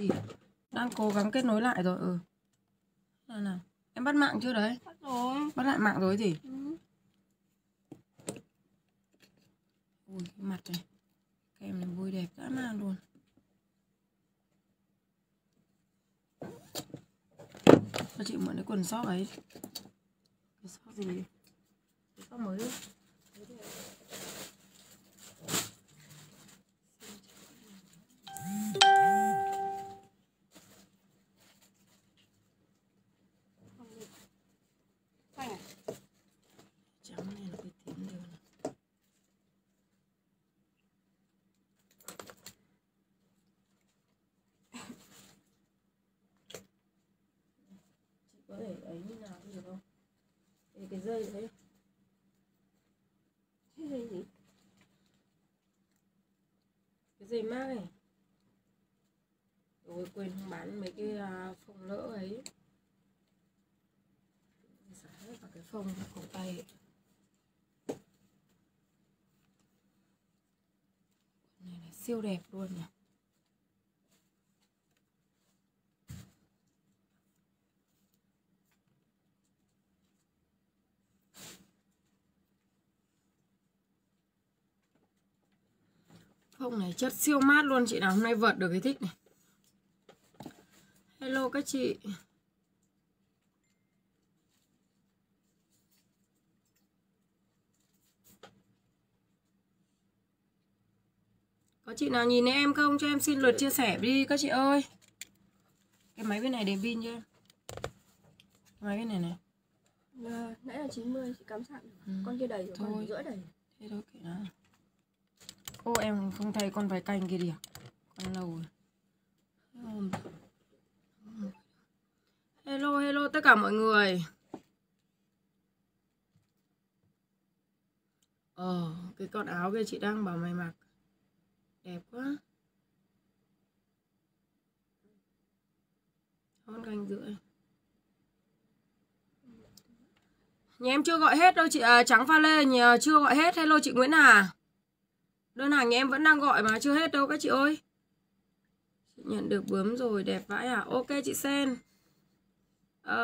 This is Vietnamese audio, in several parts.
gì? Đang cố gắng kết nối lại rồi ừ. Nào nào. Em bắt mạng chưa đấy? Bắt rồi. bắt lại mạng rồi gì? Ừ. ui cái mặt này. Kem này vui đẹp dã man luôn. Cho chị mượn cái quần sóc ấy. Cái sóc gì? Cái sóc mới. ấy. Xanh này. trắng này là cái tím đều này. chị có thể ấy như nào được không Đây, cái dây đấy Cái gì gì? cái dây mát này? Ôi, quên không bán mấy cái à, phông lỡ ấy. Xả hết vào cái phông cổ tay ấy. Quần này là siêu đẹp luôn nhỉ? Phông này chất siêu mát luôn chị nào hôm nay vợt được cái thích này Hello các chị Có chị nào nhìn em không? Cho em xin lượt chia sẻ đi các chị ơi Cái máy bên này để pin chưa? Cái máy bên này này Ờ, nãy là 90 chị cắm sẵn. Ừ. Con kia đầy rồi, Thôi. con rưỡi đầy. Thế thôi kệ nó Ô em không thấy con vài canh kia đi à? Con lâu rồi. Hello hello tất cả mọi người. Ờ cái con áo kia chị đang bảo mày mặc. Đẹp quá. Con canh rưỡi. Nhà em chưa gọi hết đâu chị à, Trắng pha lê nhà chưa gọi hết. Hello chị Nguyễn Hà Đơn hàng nhà em vẫn đang gọi mà chưa hết đâu các chị ơi. Chị nhận được bướm rồi đẹp vãi à. Ok chị Sen. À,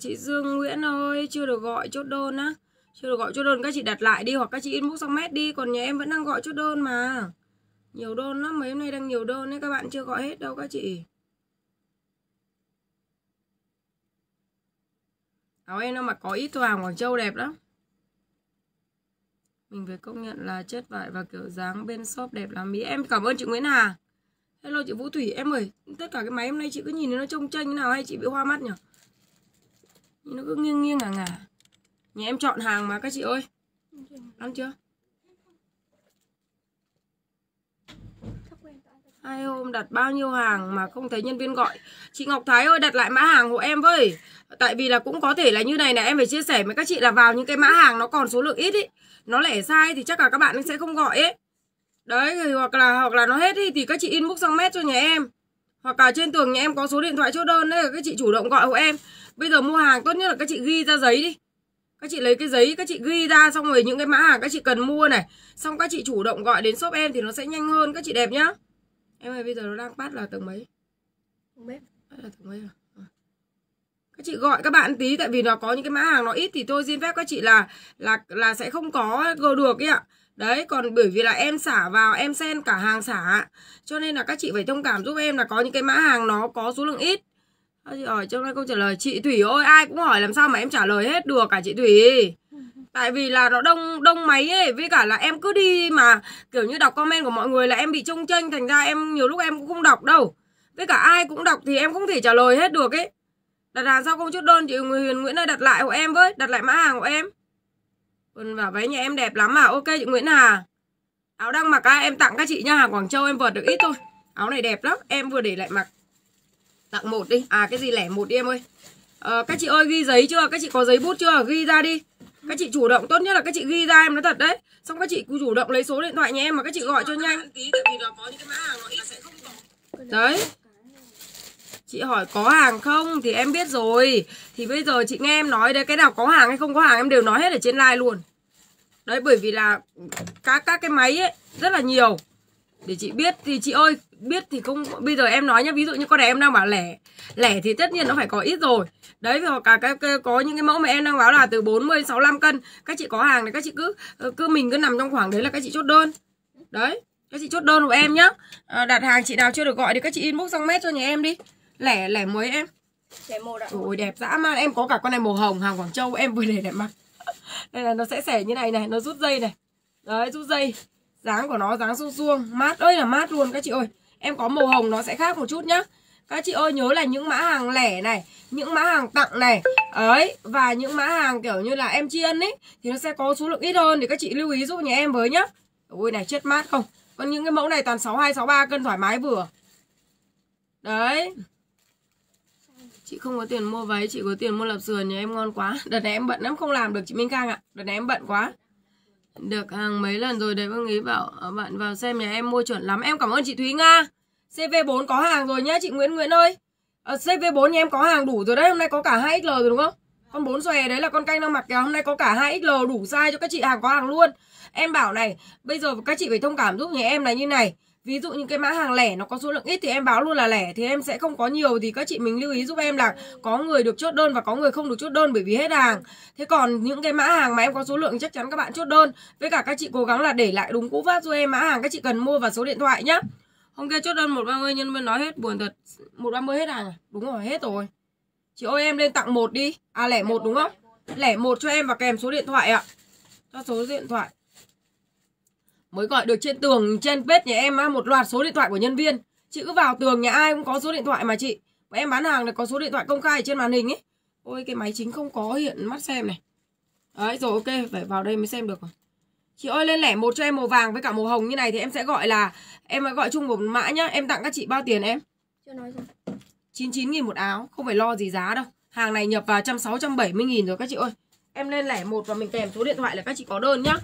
Chị Dương Nguyễn ơi Chưa được gọi chốt đơn á. Chưa được gọi chốt đơn các chị đặt lại đi Hoặc các chị inbox sang mét đi. Còn nhà em vẫn đang gọi chốt đơn mà. Nhiều đơn lắm Mấy hôm nay đang nhiều đơn nên các bạn chưa gọi hết đâu các chị. Áo em nó mặc có ít thôi hàng Quảng Châu đẹp lắm. Mình phải công nhận là chất vải và kiểu dáng bên shop đẹp lắm. Mỹ Em cảm ơn chị Nguyễn Hà. Hello chị Vũ Thủy, Em ơi, tất cả cái máy hôm nay chị cứ nhìn nó trông tranh thế nào Hay chị bị hoa mắt nhỉ? Nhìn nó cứ nghiêng nghiêng ngả ngả. Nhà em chọn hàng mà, các chị ơi. Ăn chưa? Hai hôm đặt bao nhiêu hàng mà không thấy nhân viên gọi. Chị Ngọc Thái ơi, đặt lại mã hàng hộ em với. Tại vì là cũng có thể là như này là em phải chia sẻ với các chị là vào những cái mã hàng nó còn số lượng ít ý. Nó lẻ sai thì chắc là các bạn sẽ không gọi ấy. Đấy thì hoặc là hoặc là nó hết đi thì các chị inbox sang mét cho nhà em. Hoặc là trên tường nhà em có số điện thoại chốt đơn đấy các chị chủ động gọi hộ em. Bây giờ mua hàng tốt nhất là các chị ghi ra giấy đi. Các chị lấy cái giấy các chị ghi ra xong rồi những cái mã hàng các chị cần mua này. Xong các chị chủ động gọi đến shop em thì nó sẽ nhanh hơn các chị đẹp nhá. Em ơi bây giờ nó đang bắt là tầng mấy? Không biết. bắt là tầng mấy rồi? À. các chị gọi các bạn tí tại vì nó có những cái mã hàng nó ít thì tôi xin phép các chị là là là sẽ không có gờ được ấy ạ. Đấy còn bởi vì là em xả vào em xen cả hàng xả cho nên là các chị phải thông cảm giúp em là có những cái mã hàng nó có số lượng ít. Các chị hỏi trong đây câu trả lời chị Thủy ơi ai cũng hỏi làm sao mà em trả lời hết được cả chị Thủy. Tại vì là nó đông đông máy ấy Với cả là em cứ đi mà Kiểu như đọc comment của mọi người là em bị trông tranh Thành ra em nhiều lúc em cũng không đọc đâu. Với cả ai cũng đọc thì em không thể trả lời hết được ấy Đặt hàng sao không chốt đơn chị Huyền Nguyễn ơi đặt lại của em với Đặt lại mã hàng của em Quần và váy nhà em đẹp lắm à Ok chị Nguyễn Hà Áo đang mặc á em tặng các chị nha Hàng Quảng Châu em vợt được ít thôi Áo này đẹp lắm Em vừa để lại mặc Tặng một đi À cái gì lẻ một đi em ơi Ờ, các chị ơi ghi giấy chưa? Các chị có giấy bút chưa? Ghi ra đi. Các chị chủ động tốt nhất là các chị ghi ra em nói thật đấy. Xong các chị chủ động lấy số điện thoại nhà em mà các chị gọi cho nhanh. Đấy. Chị hỏi có hàng không thì em biết rồi. Thì bây giờ chị nghe em nói đấy cái nào có hàng hay không có hàng em đều nói hết ở trên live luôn. Đấy bởi vì là các các cái máy ấy rất là nhiều. để chị biết thì chị ơi biết thì không bây giờ em nói nhá ví dụ như con này em đang bảo lẻ lẻ thì tất nhiên nó phải có ít rồi đấy hoặc cả cái, cái có những cái mẫu mà em đang báo là từ 40 65 cân các chị có hàng thì các chị cứ ờ, cứ mình cứ nằm trong khoảng đấy là các chị chốt đơn đấy các chị chốt đơn của em nhá à, đặt hàng chị nào chưa được gọi thì các chị inbox sang mét cho nhà em đi lẻ lẻ mấy em? Lẻ một ạ. ôi đẹp dã man. Em có cả con này màu hồng hàng Quảng Châu. Em vừa để đẹp mặc đây là nó sẽ xẻ như này này nó rút dây này. Đấy rút dây. Dáng của nó dáng suông suông. Mát ơi là mát luôn các chị ơi. Em có màu hồng nó sẽ khác một chút nhá. Các chị ơi nhớ là những mã hàng lẻ này những mã hàng tặng này. Ấy và những mã hàng kiểu như là em tri ân ấy thì nó sẽ có số lượng ít hơn thì các chị lưu ý giúp nhà em với nhá. Ôi này chết mát không? Còn những cái mẫu này toàn 62 63 cân thoải mái vừa. Đấy chị không có tiền mua váy chị có tiền mua lạp sườn nhà em ngon quá. Đợt này em bận lắm không làm được chị Minh Khang ạ. Đợt này em bận quá. Được hàng mấy lần rồi đấy Vương Ý bảo à, bạn vào xem nhà em mua chuẩn lắm. Em cảm ơn chị Thúy Nga. CV4 có hàng rồi nhá chị Nguyễn Nguyễn ơi. À, CV4 nhà em có hàng đủ rồi đấy hôm nay có cả 2XL rồi đúng không? Con bốn xòe đấy là con canh đang mặc kìa hôm nay có cả 2XL đủ size cho các chị hàng có hàng luôn. Em bảo này bây giờ các chị phải thông cảm giúp nhà em là như này ví dụ như cái mã hàng lẻ nó có số lượng ít thì em báo luôn là lẻ thì em sẽ không có nhiều thì các chị mình lưu ý giúp em là có người được chốt đơn và có người không được chốt đơn bởi vì hết hàng. Thế còn những cái mã hàng mà em có số lượng chắc chắn các bạn chốt đơn. Với cả các chị cố gắng là để lại đúng cú pháp giúp em mã hàng các chị cần mua và số điện thoại nhá. Hôm kia chốt đơn một ba mươi nhân viên nói hết buồn thật. Một ba mươi hết hàng à? Đúng rồi hết rồi. Chị ơi em lên tặng một đi. À lẻ một đúng không? Lẻ một cho em và kèm số điện thoại ạ. Cho số điện thoại mới gọi được trên tường trên page nhà em á một loạt số điện thoại của nhân viên. Chị cứ vào tường nhà ai cũng có số điện thoại mà chị. Và em bán hàng này có số điện thoại công khai ở trên màn hình ấy. Ôi cái máy chính không có hiện mắt xem này. Đấy rồi ok phải vào đây mới xem được rồi. Chị ơi lên lẻ một cho em màu vàng với cả màu hồng như này thì em sẽ gọi là em gọi chung một mã nhá. Em tặng các chị bao tiền em? Chưa nói rồi. 99 nghìn một áo Không phải lo gì giá đâu. Hàng này nhập vào 160 nghìn rồi các chị ơi. Em lên lẻ một và mình kèm số điện thoại là các chị có đơn nhá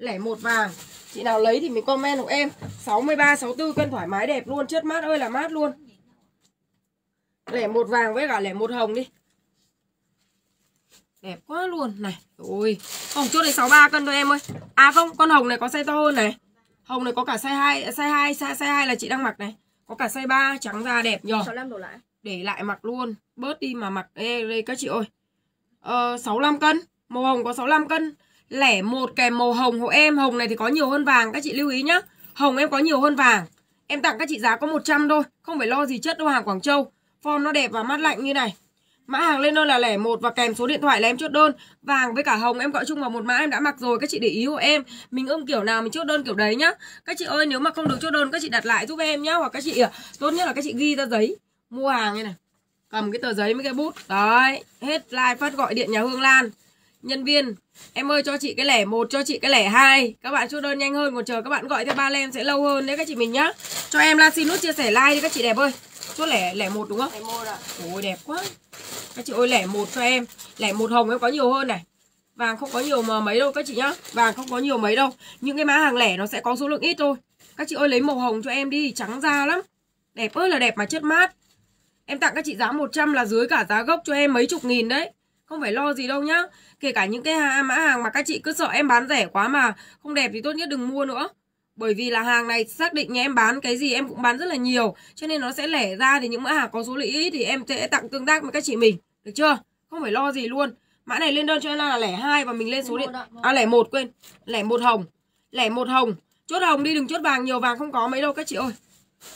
Lẻ một vàng. Chị nào lấy thì mình comment của em. 63, 64 cân thoải mái đẹp luôn. Chất mát ơi là mát luôn. Lẻ một vàng với cả lẻ một hồng đi. Đẹp quá luôn. Này ôi. Không chốt này 63 cân thôi em ơi. À không con hồng này có size to hơn này. Hồng này có cả size 2 Size 2 size, size 2 là chị đang mặc này. Có cả size 3 trắng da đẹp nhờ. 65 đổ lại. để lại mặc luôn. Bớt đi mà mặc. Ê, đây các chị ơi. Ờ, 65 cân. Màu hồng có 65 cân lẻ một kèm màu hồng. Hộ em, hồng này thì có nhiều hơn vàng. Các chị lưu ý nhá. Hồng em có nhiều hơn vàng. Em tặng các chị giá có 100 thôi. Không phải lo gì chất đâu, hàng Quảng Châu. Form nó đẹp và mát lạnh như này. Mã hàng lên đơn là lẻ một và kèm số điện thoại là em chốt đơn. Vàng với cả hồng, em gọi chung vào một mã, em đã mặc rồi. Các chị để ý hộ em. Mình ưng kiểu nào mình chốt đơn kiểu đấy nhá. Các chị ơi, nếu mà không được chốt đơn, các chị đặt lại giúp em nhá. Hoặc các chị à, tốt nhất là các chị ghi ra giấy. Mua hàng như này. Cầm cái tờ giấy với cái bút. Đấy, hết like, phát gọi điện nhà Hương Lan nhân viên em ơi cho chị cái lẻ một cho chị cái lẻ hai. Các bạn chốt đơn nhanh hơn còn chờ các bạn gọi theo ba lem sẽ lâu hơn. Đấy các chị mình nhá. Cho em là xin nút chia sẻ like đi các chị đẹp ơi. Chốt lẻ lẻ một đúng không? Lẻ một ạ. ôi đẹp quá. Các chị ơi lẻ một cho em. Lẻ một hồng em có nhiều hơn này. Vàng không có nhiều mà mấy đâu các chị nhá. Vàng không có nhiều mấy đâu. Những cái mã hàng lẻ nó sẽ có số lượng ít thôi. Các chị ơi lấy màu hồng cho em đi trắng da lắm. Đẹp ơi là đẹp mà chất mát. Em tặng các chị giá 100 là dưới cả giá gốc cho em mấy chục nghìn đấy. Không phải lo gì đâu nhá Kể cả những cái mã hàng mà các chị cứ sợ em bán rẻ quá mà không đẹp thì tốt nhất đừng mua nữa. Bởi vì là hàng này xác định nhà em bán cái gì em cũng bán rất là nhiều Cho nên nó sẽ lẻ ra thì những mã hàng có số lượng ít thì em sẽ tặng tương tác với các chị mình. Được chưa? Không phải lo gì luôn. Mã này lên đơn cho em là lẻ hai và mình lên số điện ạ. À lẻ một quên Lẻ một hồng Lẻ một hồng. Chốt hồng đi đừng chốt vàng nhiều vàng không có mấy đâu các chị ơi.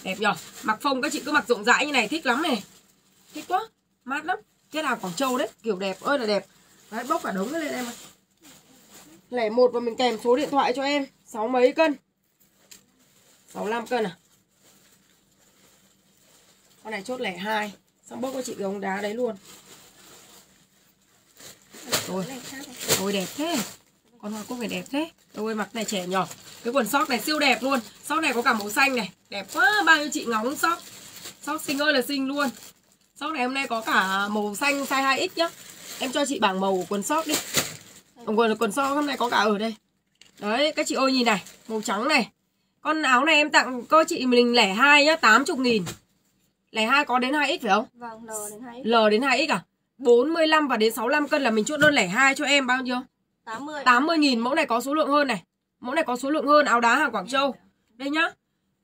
Đẹp nhở? Mặc phông các chị cứ mặc rộng rãi như này thích lắm này. Thích quá Mát lắm. Cái hàng Quảng Châu đấy Kiểu đẹp ơi là đẹp Đấy bốc cả đống lên em ơi Lẻ một và mình kèm số điện thoại cho em. Sáu mấy cân? 65 cân à? Con này chốt lẻ hai. Xong bốc cho chị cái ống đá đấy luôn. Rồi. Ôi đẹp thế. Con hoa cúc này đẹp thế. Ôi mặc này trẻ nhỏ. Cái quần sóc này siêu đẹp luôn. Sóc này có cả màu xanh này. Đẹp quá Bao nhiêu chị ngóng sóc Sóc xinh ơi là xinh luôn. Sóc này hôm nay có cả màu xanh size 2X nhá Em cho chị bảng màu của quần sóc đi Quần, quần sóc hôm nay có cả ở đây Đấy các chị ơi nhìn này Màu trắng này Con áo này em tặng cô chị mình lẻ hai nhá 80 nghìn Lẻ hai có đến 2X phải không? Vâng, L đến 2 L đến 2X à? 45 và đến 65 cân là mình chốt đơn lẻ hai cho em bao nhiêu? 80. 80 nghìn mẫu này có số lượng hơn này Mẫu này có số lượng hơn áo đá hàng Quảng Châu Đây nhá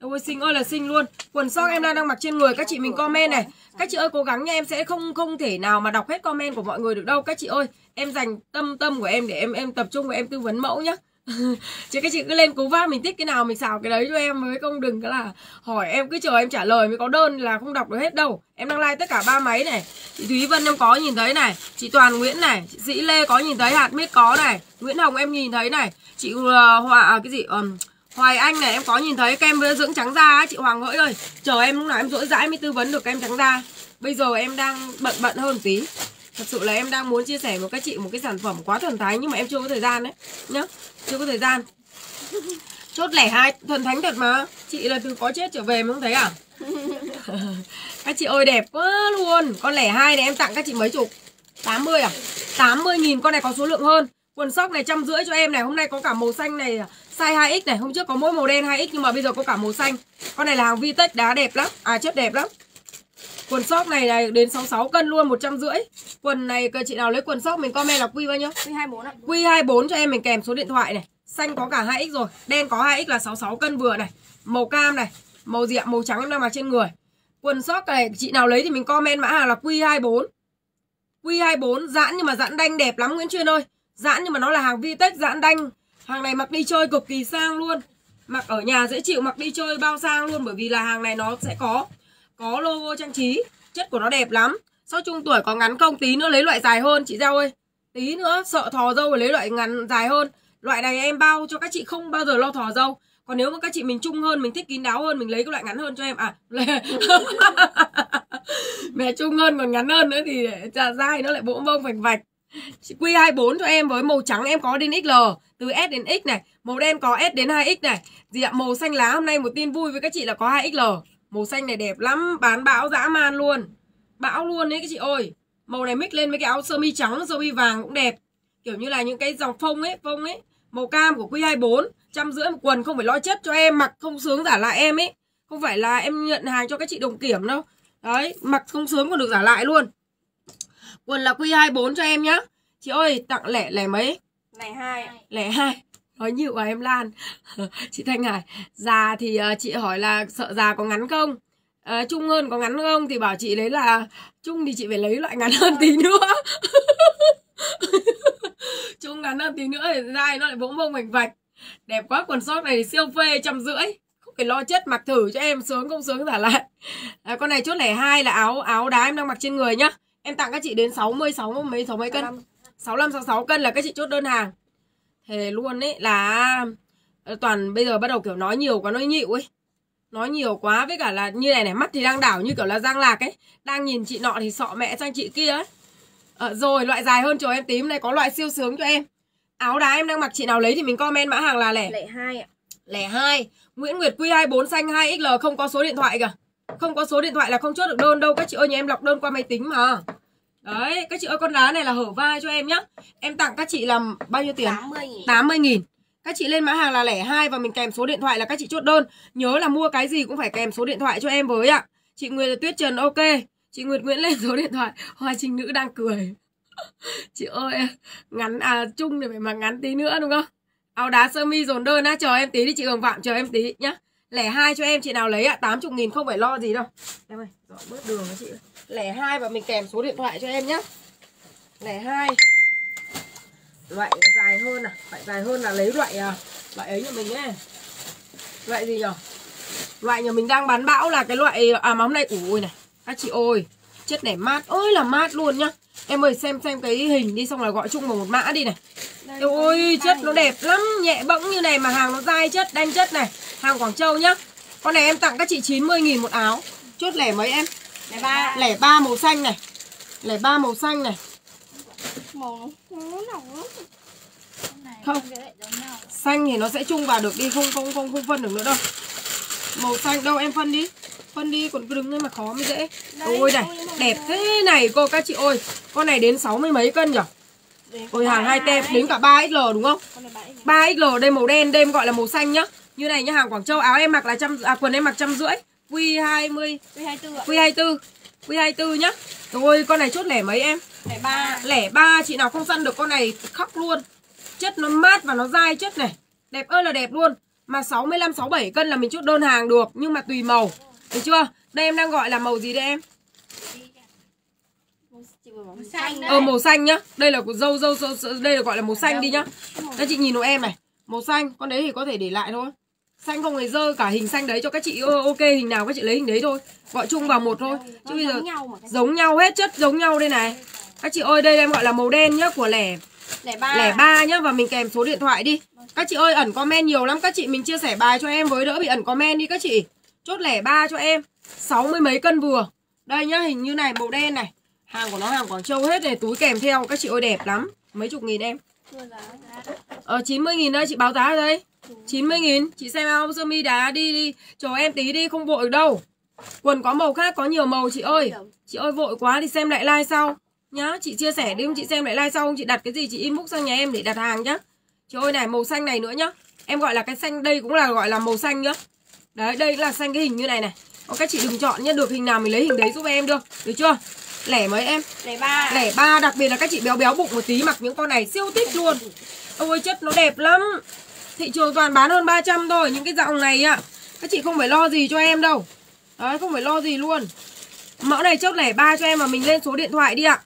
Ôi xinh ơi là xinh luôn. Quần sóc em đang đang mặc trên người Các chị mình comment này. Các chị ơi cố gắng nha Em sẽ không không thể nào mà đọc hết comment của mọi người được đâu. Các chị ơi Em dành tâm tâm của em để em em tập trung và em tư vấn mẫu nhá. Chứ các chị cứ lên cố vác mình thích cái nào mình xào cái đấy cho em mới không đừng cái là hỏi. Em cứ chờ em trả lời mới có đơn là không đọc được hết đâu. Em đang like tất cả ba máy này. Chị thúy vân em có nhìn thấy này. Chị toàn nguyễn này. Chị sĩ lê có nhìn thấy hạt mít có này. Nguyễn hồng em nhìn thấy này. Chị uh, hòa à, cái gì um, Hoài Anh này em có nhìn thấy kem dưỡng trắng da ấy, chị Hoàng Hỡi ơi. Chờ em lúc nào em rỗi rãi mới tư vấn được kem trắng da. Bây giờ em đang bận bận hơn tí. Thật sự là em đang muốn chia sẻ với các chị một cái sản phẩm quá thần thánh Nhưng mà em chưa có thời gian đấy Nhá. Chưa có thời gian. Chốt lẻ hai thần thánh thật mà. Chị là từ có chết trở về mới không thấy à? Các chị ơi đẹp quá luôn. Con lẻ hai này em tặng các chị mấy chục? 80 à? 80 nghìn con này có số lượng hơn. Quần sóc này trăm rưỡi cho em này Hôm nay có cả màu xanh này Size 2X này Hôm trước có mỗi màu đen 2X Nhưng mà bây giờ có cả màu xanh Con này là hàng Vitex đá đẹp lắm À chất đẹp lắm Quần sóc này này đến 66 cân luôn 150 Quần này chị nào lấy quần sóc mình comment là quy bao nhiêu? Quy 24 ạ. Quy 24 cho em mình kèm số điện thoại này. Xanh có cả 2x rồi, đen có 2x là 66 cân vừa này. Màu cam này, màu gì ạ? Màu trắng em đang mặc trên người. Quần sóc này chị nào lấy thì mình comment mã hàng là quy 24. Quy 24 giãn nhưng mà giãn đanh đẹp lắm Nguyễn Chuyên ơi. Giãn nhưng mà nó là hàng Vitex giãn đanh. Hàng này mặc đi chơi cực kỳ sang luôn. Mặc ở nhà dễ chịu, mặc đi chơi bao sang luôn bởi vì là hàng này nó sẽ có có logo trang trí chất của nó đẹp lắm. Sau trung tuổi có ngắn không tí nữa lấy loại dài hơn. Chị Giao ơi tí nữa sợ thò dâu lấy loại ngắn dài hơn. Loại này em bao cho các chị không bao giờ lo thò dâu. Còn nếu mà các chị mình trung hơn mình thích kín đáo hơn mình lấy cái loại ngắn hơn cho em. À mẹ trung hơn còn ngắn hơn nữa thì trà dai nó lại bỗng bông vạch vạch. Q24 cho em với màu trắng em có đến XL từ S đến X này, màu đen có S đến 2X này. Gì ạ? Màu xanh lá hôm nay một tin vui với các chị là có 2XL Màu xanh này đẹp lắm, Bán bão dã man luôn. Bão luôn đấy các chị ơi. Màu này mix lên với cái áo sơ mi trắng, sơ mi vàng cũng đẹp. Kiểu như là những cái dòng phông ấy Phông ấy. Màu cam của Q24 Trăm rưỡi một quần, không phải lo chất cho em, Mặc không sướng giả lại em ấy. Không phải là em nhận hàng cho các chị đồng kiểm đâu. Đấy, Mặc không sướng còn được giả lại luôn. Quần là Q24 cho em nhá. Chị ơi tặng lẻ lẻ mấy? Lẻ hai Lẻ hai. Nói nhiều à em Lan. Chị Thanh Hải già thì uh, chị hỏi là sợ già có ngắn không? Uh, trung hơn có ngắn không? Thì bảo chị lấy là trung thì chị phải lấy loại ngắn hơn tí nữa. Trung ngắn hơn tí nữa thì dai nó lại vỗ mông mảnh vạch. Đẹp quá quần sót này siêu phê trăm rưỡi. Không phải lo chất mặc thử cho em sướng không sướng giả lại. À, con này chốt lẻ hai là áo áo đá em đang mặc trên người nhá em tặng các chị đến 60 sáu mấy sáu mấy cân. 65 66 cân là các chị chốt đơn hàng. Thề luôn ấy là ờ, toàn bây giờ bắt đầu kiểu nói nhiều quá nói nhịu ấy. Nói nhiều quá với cả là như này này mắt thì đang đảo như kiểu là giang lạc ấy. Đang nhìn chị nọ thì sọ mẹ sang chị kia ấy. À, rồi loại dài hơn cho em tím này có loại siêu sướng cho em. Áo đá em đang mặc chị nào lấy thì mình comment mã hàng là lẻ. Lẻ hai ạ. Lẻ hai. Nguyễn Nguyệt Q24 xanh 2XL không có số điện thoại cả không có số điện thoại là không chốt được đơn đâu. Các chị ơi nhà em lọc đơn qua máy tính mà. Đấy, các chị ơi con đá này là hở vai cho em nhá. Em tặng các chị làm bao nhiêu tiền? 80 nghìn. 80 nghìn. Các chị lên mã hàng là lẻ hai và mình kèm số điện thoại là các chị chốt đơn. Nhớ là mua cái gì cũng phải kèm số điện thoại cho em với ạ. Chị Nguyệt Tuyết Trần ok. Chị Nguyệt Nguyễn lên số điện thoại. Hoa Trinh Nữ đang cười. Chị ơi ngắn à chung thì phải mặc ngắn tí nữa đúng không? Áo đá sơ mi dồn đơn á. Chờ em tí đi chị Hồng Phạm chờ em tí nhá Lẻ hai cho em chị nào lấy ạ? À, 80 nghìn không phải lo gì đâu. Em ơi dọn bớt đường cho chị lẻ hai và mình kèm số điện thoại cho em nhé lẻ hai. Loại dài hơn à? Loại dài hơn là lấy loại à, loại ấy nhà mình nhé loại gì nhở? Loại nhà mình đang bán bão là cái loại à mà hôm nay ủi này. Các chị ơi chất này mát. Ơi là mát luôn nhá em ơi xem xem cái hình đi xong là gọi chung vào một mã đi này. Đây, ôi chất nó đẹp lắm nhẹ bẫng như này mà hàng nó dai chất đanh chất này. Hàng Quảng Châu nhá. Con này em tặng các chị 90.000 một áo. Chốt lẻ mấy em? Lẻ ba. Lẻ ba màu xanh này. Lẻ ba màu xanh này. Màu không xanh thì nó sẽ chung vào được đi không không không không phân được nữa đâu. Màu xanh đâu em phân đi phân đi còn cứ đứng lên mà khó mới dễ. Đây, ôi này đẹp thế này cô các chị ơi. Con này đến sáu mươi mấy cân nhở? Ôi hàng hai tem đến cả 3 xl đúng không? 3 xl đây màu đen đây gọi là màu xanh nhá. Như này nhá hàng Quảng Châu áo em mặc là trăm à quần em mặc trăm rưỡi. Q20 Q24 ạ. Q24 Q24 nhá. Rồi con này chốt lẻ mấy em? Lẻ 3 Lẻ 3 chị nào không săn được con này khóc luôn. Chất nó mát và nó dai chất này. Đẹp ơi là đẹp luôn. Mà 65 67 cân là mình chốt đơn hàng được nhưng mà tùy màu. Được chưa? Đây em đang gọi là màu gì đây em? Màu xanh. Ờ màu xanh nhá. Đây là của dâu dâu, dâu đây là gọi là màu xanh đi nhá. Các chị nhìn hộ em này, màu xanh, con đấy thì có thể để lại thôi. Xanh không hề dơ cả hình xanh đấy cho các chị ok hình nào các chị lấy hình đấy thôi. Gọi chung vào một thôi. Chứ bây giờ giống nhau mà. giống nhau hết chất giống nhau đây này. Các chị ơi đây em gọi là màu đen nhá của lẻ Lẻ ba. lẻ ba nhá và mình kèm số điện thoại đi. Các chị ơi ẩn comment nhiều lắm các chị mình chia sẻ bài cho em với đỡ bị ẩn comment đi các chị. Chốt lẻ ba cho em. sáu mươi mấy cân vừa. Đây nhá, hình như này màu đen này. Hàng của nó hàng Quảng Châu hết này, túi kèm theo các chị ơi đẹp lắm. Mấy chục nghìn em. Ờ 90 nghìn đây chị báo giá ở đây 90 nghìn Chị xem áo sơ mi đá đi đi Chờ em tí đi không vội đâu Quần có màu khác có nhiều màu chị ơi Chị ơi vội quá thì xem lại like sau Nhá chị chia sẻ đi không chị xem lại like sau không Chị đặt cái gì chị inbox sang nhà em để đặt hàng nhá Chị ơi này màu xanh này nữa nhá Em gọi là cái xanh đây cũng là gọi là màu xanh nhá Đấy đây là xanh cái hình như này này. Còn các chị đừng chọn nhá Được hình nào mình lấy hình đấy giúp em được. Được chưa? Lẻ mấy em? Lẻ ba. Lẻ ba đặc biệt là các chị béo béo bụng một tí mặc những con này siêu thích luôn. Ôi chất nó đẹp lắm. Thị trường toàn bán hơn 300 thôi Những cái dòng này ạ Các chị không phải lo gì cho em đâu. Đấy không phải lo gì luôn. Mẫu này chốt lẻ ba cho em mà mình lên số điện thoại đi ạ.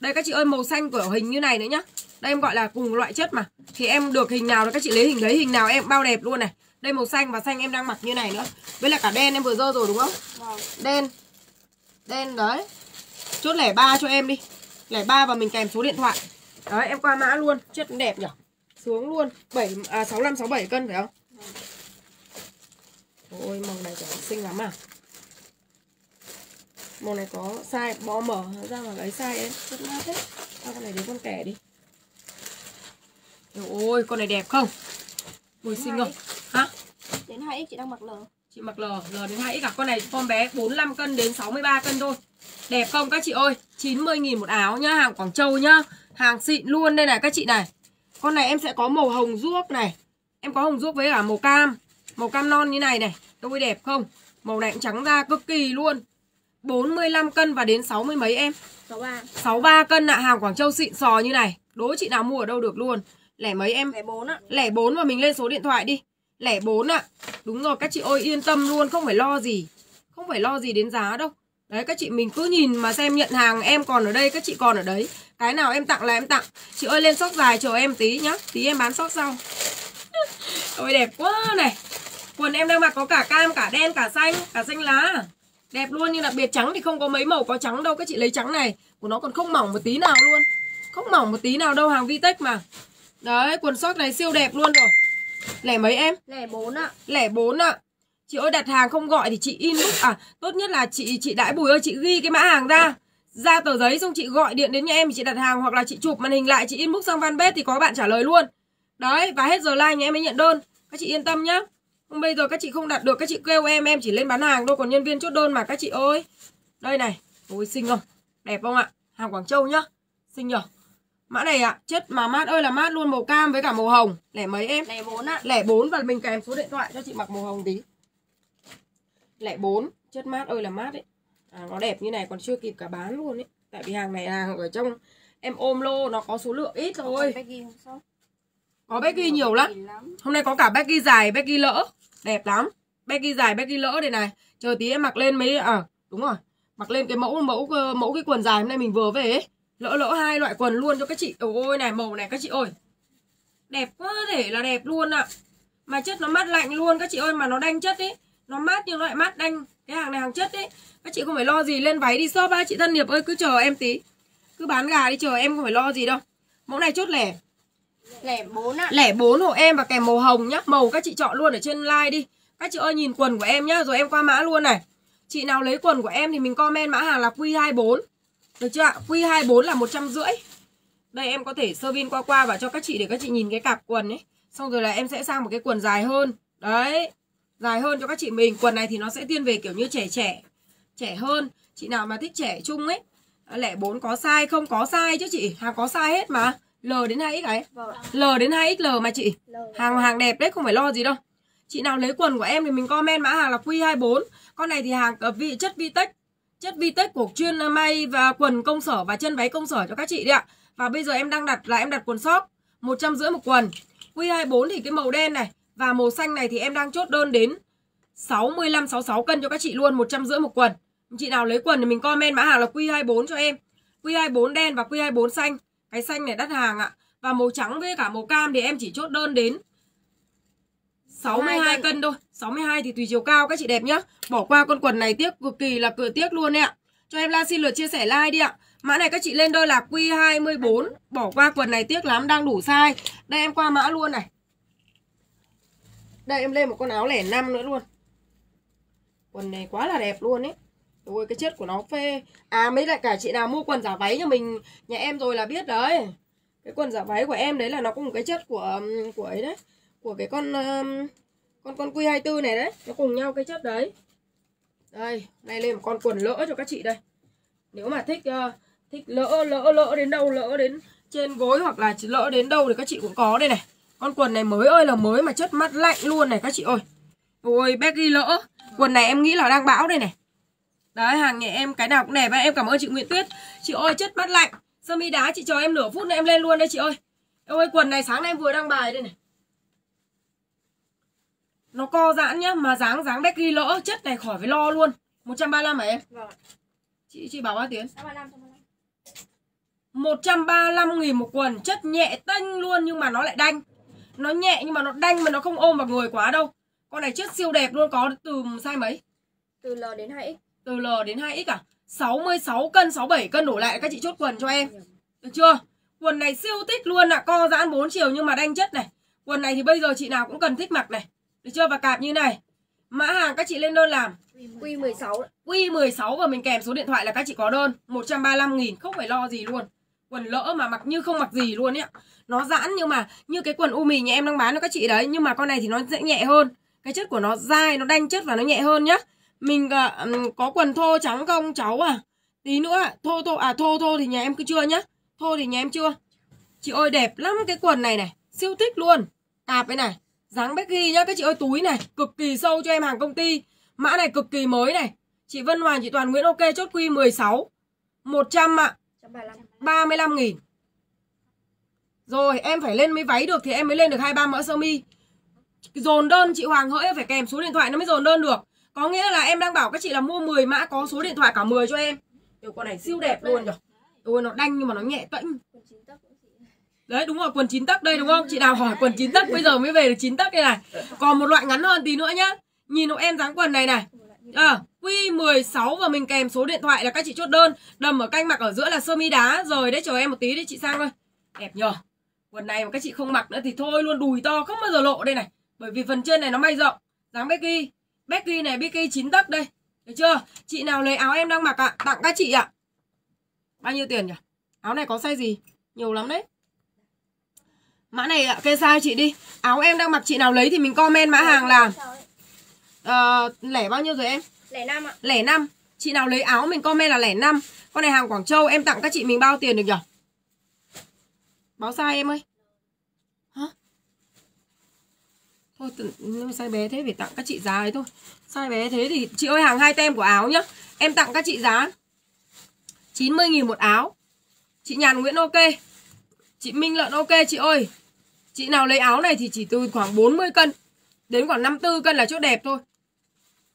Đây các chị ơi màu xanh của hình như này nữa nhá. Đây em gọi là cùng loại chất mà. Thì em được hình nào là các chị lấy hình đấy Hình nào em bao đẹp luôn này Đây màu xanh và xanh em đang mặc như này nữa. Với lại cả đen em vừa dơ rồi đúng không? Vâng. Đen. Đen đấy. Chốt lẻ ba cho em đi. Lẻ ba và mình kèm số điện thoại. Đấy em qua mã luôn. Chất đẹp nhỉ Xuống luôn. 7, à, 65, 67 cân phải không? Ôi màu này trời xinh lắm à. Màu này có size bó mở ra mà lấy size em. Rất mát đấy Sao con này đến con kẻ đi. Ôi con này đẹp không? Ui xinh không Hả? Đến 2x chị đang mặc L. Chị mặc L, L đến 2X cả con này form bé 45 cân đến 63 cân thôi. Đẹp không các chị ơi? 90.000 một áo nhá, hàng Quảng Châu nhá. Hàng xịn luôn đây này các chị này. Con này em sẽ có màu hồng ruốc này. Em có hồng ruốc với cả màu cam. Màu cam non như này này Ôi đẹp không? Màu này cũng trắng da cực kỳ luôn. 45 cân và đến 60 mấy em? 63. 63 cân ạ, hàng Quảng Châu xịn sò như này. Đố chị nào mua ở đâu được luôn. Lẻ mấy em? Lẻ 4 ạ. Lẻ 4 và mình lên số điện thoại đi Lẻ bốn ạ. Đúng rồi các chị ơi yên tâm luôn Không phải lo gì. Không phải lo gì đến giá đâu. Đấy các chị mình cứ nhìn mà xem nhận hàng Em còn ở đây các chị còn ở đấy. Cái nào em tặng là em tặng. Chị ơi lên sóc dài chờ em tí nhá. Tí em bán sóc sau. Ôi đẹp quá này. Quần em đang mặc có cả cam, cả đen, cả xanh Cả xanh lá. Đẹp luôn nhưng đặc biệt trắng thì không có mấy màu có trắng đâu. Các chị lấy trắng này Của nó còn không mỏng một tí nào luôn. Không mỏng một tí nào đâu hàng Vitex mà. Đấy quần sóc này siêu đẹp luôn rồi. Lẻ mấy em? Lẻ 4 ạ. Lẻ 4 ạ. Chị ơi đặt hàng không gọi thì chị inbox À tốt nhất là chị chị Đãi Bùi ơi chị ghi cái mã hàng ra. Ra tờ giấy xong chị gọi điện đến nhà em thì chị đặt hàng Hoặc là chị chụp màn hình lại chị inbox sang fanpage thì có bạn trả lời luôn. Đấy và hết giờ like nhà em mới nhận đơn. Các chị yên tâm nhá. Không bây giờ các chị không đặt được các chị kêu em Em chỉ lên bán hàng thôi còn nhân viên chốt đơn mà các chị ơi. Đây này Ôi xinh không? Đẹp không ạ? Hàng Quảng Châu nhá. Xinh nhở Mã này ạ Chất mà mát ơi là mát luôn màu cam với cả màu hồng. Lẻ mấy em? Lẻ 4 ạ. Lẻ 4 và mình kèm số điện thoại cho chị mặc màu hồng tí. Lẻ 4 Chất mát ơi là mát ấy. À, Nó đẹp như này còn chưa kịp cả bán luôn ấy. Tại vì hàng này hàng ở trong Em ôm lô nó có số lượng ít thôi. Có Becky nhiều lắm. Hôm nay có cả Becky dài Becky lỡ. Đẹp lắm. Becky dài Becky lỡ đây này. Chờ tí em mặc lên mấy À đúng rồi. Mặc lên cái mẫu mẫu mẫu cái quần dài hôm nay mình vừa về ấy Lỡ lỡ hai loại quần luôn cho các chị. Ôi này màu này các chị ơi. Đẹp quá thể là đẹp luôn ạ. Mà chất nó mát lạnh luôn các chị ơi Mà nó đanh chất ấy Nó mát nhưng nó lại mát đanh Cái hàng này hàng chất ấy Các chị không phải lo gì lên váy đi shop á Chị thân nghiệp ơi cứ chờ em tí. Cứ bán gà đi chờ em không phải lo gì đâu. Mẫu này chốt lẻ. Lẻ 4 ạ. Lẻ 4 hộ em và kèm màu hồng nhá. Màu các chị chọn luôn ở trên like đi. Các chị ơi nhìn quần của em nhá Rồi em qua mã luôn này. Chị nào lấy quần của em thì mình comment mã hàng là Q24 Được chưa ạ? Q24 là 150 Đây em có thể sơ vin qua qua và cho các chị để các chị nhìn cái cặp quần ấy. Xong rồi là em sẽ sang một cái quần dài hơn. Đấy. Dài hơn cho các chị mình. Quần này thì nó sẽ thiên về kiểu như trẻ trẻ Trẻ hơn. Chị nào mà thích trẻ trung ấy Lẻ 4 có size không? Có size chứ chị. Hàng có size hết mà. L đến 2X ấy Vâng. L đến 2XL mà chị. L. Hàng hàng đẹp đấy không phải lo gì đâu. Chị nào lấy quần của em thì mình comment mã hàng là Q24 Con này thì hàng ở vị chất Vitex Chất Vitex của chuyên may và quần công sở và chân váy công sở cho các chị đấy ạ Và bây giờ em đang đặt là em đặt quần shop 150 một quần Q24 thì cái màu đen này Và màu xanh này thì em đang chốt đơn đến 65 66 cân cho các chị luôn, 150 một quần. Chị nào lấy quần thì mình comment mã hàng là Q24 cho em. Q24 đen và Q24 xanh. Cái xanh này đắt hàng ạ. Và màu trắng với cả màu cam thì em chỉ chốt đơn đến 62 cân thôi 62 thì tùy chiều cao, các chị đẹp nhá. Bỏ qua con quần này tiếc, cực kỳ là cửa tiếc luôn đấy ạ. Cho em la xin lượt chia sẻ like đi ạ. Mã này các chị lên đôi là Q24 Bỏ qua quần này tiếc lắm, đang đủ size. Đây em qua mã luôn này. Đây em lên một con áo lẻ năm nữa luôn. Quần này quá là đẹp luôn ấy. Ôi, cái chất của nó phê. À mấy lại cả chị nào mua quần giả váy cho mình, Nhà em rồi là biết đấy. Cái quần giả váy của em đấy là nó có một cái chất của của ấy đấy. Của cái con con con Q24 này đấy Nó cùng nhau cái chất đấy. Đây Này lên một con quần lỡ cho các chị đây. Nếu mà thích uh, Thích lỡ lỡ lỡ đến đâu lỡ đến trên gối hoặc là lỡ đến đâu thì các chị cũng có đây này. Con quần này mới ơi là mới mà chất mắt lạnh luôn này các chị ơi. Ôi Becky lỡ. Quần này em nghĩ là đang bão đây này. Đấy hàng nhà em cái nào cũng đẹp Em cảm ơn chị Nguyễn Tuyết. Chị ơi chất mắt lạnh. Sơ mi đá chị chờ em nửa phút nữa em lên luôn đây chị ơi. Em quần này sáng nay em vừa đăng bài đây này. Nó co giãn nhá Mà dáng dáng Becky lỡ chất này khỏi phải lo luôn. 135 hả em? Vâng Chị chị bảo bao tiền 135 135 nghìn một quần Chất nhẹ tanh luôn nhưng mà nó lại đanh. Nó nhẹ nhưng mà nó đanh mà nó không ôm vào người quá đâu. Con này chất siêu đẹp luôn Có từ size mấy? Từ L đến 2X Từ L đến 2X à? 66 cân 67 cân đổ lại các chị chốt quần cho em. Được chưa? Quần này siêu thích luôn ạ à. Co giãn 4 chiều nhưng mà đanh chất này. Quần này thì bây giờ chị nào cũng cần thích mặc này Được chưa? Và cạp như này. Mã hàng các chị lên đơn làm. Q16 Q16 và mình kèm số điện thoại là các chị có đơn. 135 nghìn không phải lo gì luôn. Quần lỡ mà mặc như không mặc gì luôn ấy Nó giãn nhưng mà như cái quần u mì nhà em đang bán cho các chị đấy. Nhưng mà con này thì nó sẽ nhẹ hơn. Cái chất của nó dai, nó đanh chất và nó nhẹ hơn nhá. Mình uh, có quần thô trắng không? Cháu à. Tí nữa thô thô à thô thô thì nhà em cứ chưa nhá. Thô thì nhà em chưa. Chị ơi đẹp lắm cái quần này này. Siêu thích luôn. Tạp cái này Dáng Becky nhá các chị ơi túi này Cực kỳ sâu cho em hàng công ty. Mã này cực kỳ mới này. Chị Vân Hoàng, chị Toàn Nguyễn ok chốt quy 16 100 ạ. 35 nghìn. Rồi em phải lên mấy váy được Thì em mới lên được 23 mỡ sơ mi. Dồn đơn chị Hoàng hỡi phải kèm số điện thoại Nó mới dồn đơn được. Có nghĩa là em đang bảo các chị là mua 10 mã Có số điện thoại cả 10 cho em. Điều con này siêu đẹp luôn rồi Ôi nó đanh nhưng mà nó nhẹ tĩnh. Đấy đúng rồi quần 9 tấc đây đúng không? Chị nào hỏi quần 9 tấc bây giờ mới về được 9 tấc đây này. Còn một loại ngắn hơn tí nữa nhá. Nhìn hộ em dáng quần này này. Ờ, à, Q16 và mình kèm số điện thoại là các chị chốt đơn. Đầm ở canh mặc ở giữa là sơ mi đá. Rồi đấy chờ em một tí đi chị sang thôi Đẹp nhờ. Quần này mà các chị không mặc nữa thì thôi luôn đùi to không bao giờ lộ đây này. Bởi vì phần trên này nó may rộng. Dáng Becky. Becky này Becky 9 tấc đây. Được chưa? Chị nào lấy áo em đang mặc ạ? À? Tặng các chị ạ. À. Bao nhiêu tiền nhỉ? Áo này có size gì? Nhiều lắm đấy. Mã này ạ, kê size chị đi. Áo em đang mặc chị nào lấy thì mình comment mã hàng là. Uh, Lẻ bao nhiêu rồi em? Lẻ 5 ạ. Lẻ 5 Chị nào lấy áo mình comment là lẻ 5 Con này hàng Quảng Châu em tặng các chị mình bao tiền được nhỉ? Báo sai em ơi. Hả? Thôi nhưng size bé thế phải tặng các chị giá ấy thôi. Size bé thế thì chị ơi hàng hai tem của áo nhá. Em tặng các chị giá 90.000 một áo. Chị Nhàn Nguyễn ok. Chị Minh Lợn ok chị ơi Chị nào lấy áo này thì chỉ từ khoảng 40 cân Đến khoảng 54 cân là chốt đẹp thôi.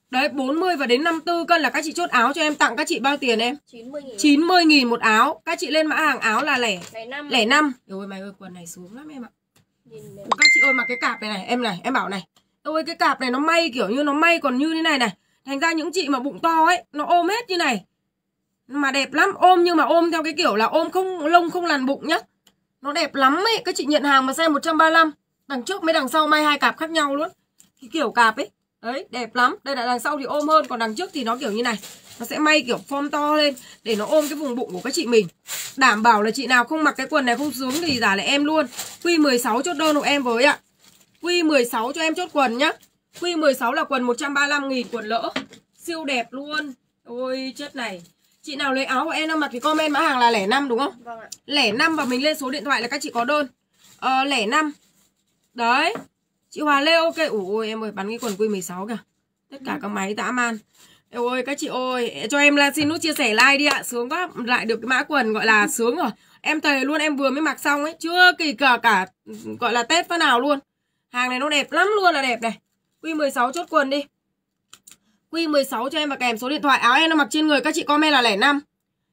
Đấy 40 và đến 54 cân là các chị chốt áo cho em tặng các chị bao tiền em? 90 nghìn. 90 nghìn một áo. Các chị lên mã hàng áo là lẻ. Lẻ 5 Lẻ 5 Ôi mày ơi quần này xuống lắm em ạ. Các chị ơi mặc cái cạp này này Em này em bảo này. Ôi cái cạp này nó may kiểu như nó may còn như thế này này. Thành ra những chị mà bụng to ấy Nó ôm hết như này. Mà đẹp lắm Ôm nhưng mà ôm theo cái kiểu là ôm không lông không làn bụng nhá nó đẹp lắm ấy Các chị nhận hàng mà xem 135 Đằng trước mấy đằng sau may hai cặp khác nhau luôn. Cái kiểu cạp ấy. Đấy, đẹp lắm. Đây là đằng sau thì ôm hơn, Còn đằng trước thì nó kiểu như này. Nó sẽ may kiểu form to lên Để nó ôm cái vùng bụng của các chị mình. Đảm bảo là chị nào không mặc cái quần này không xuống thì giả lại em luôn. Q16 chốt đơn của em với ạ. Q16 cho em chốt quần nhá. Q16 là quần 135 nghìn, quần lỡ. Siêu đẹp luôn. Ôi chất này. Chị nào lấy áo của em mặc thì comment mã hàng là lẻ năm đúng không? Vâng ạ. Lẻ năm và mình lên số điện thoại là các chị có đơn. Ờ, Lẻ năm. Đấy. Chị Hòa Lê ok. Ủa em ơi bắn cái quần Q16 kìa. Tất cả các máy dã man. Eo ơi các chị ơi Cho em là xin nút chia sẻ like đi ạ. Sướng quá Lại được cái mã quần gọi là sướng rồi. Em thề luôn em vừa mới mặc xong ấy Chưa kỳ cả cả Gọi là Tết phát nào luôn. Hàng này nó đẹp lắm luôn là đẹp này. Q16 chốt quần đi Q16 cho em và kèm số điện thoại Áo em nó mặc trên người các chị comment là lẻ 5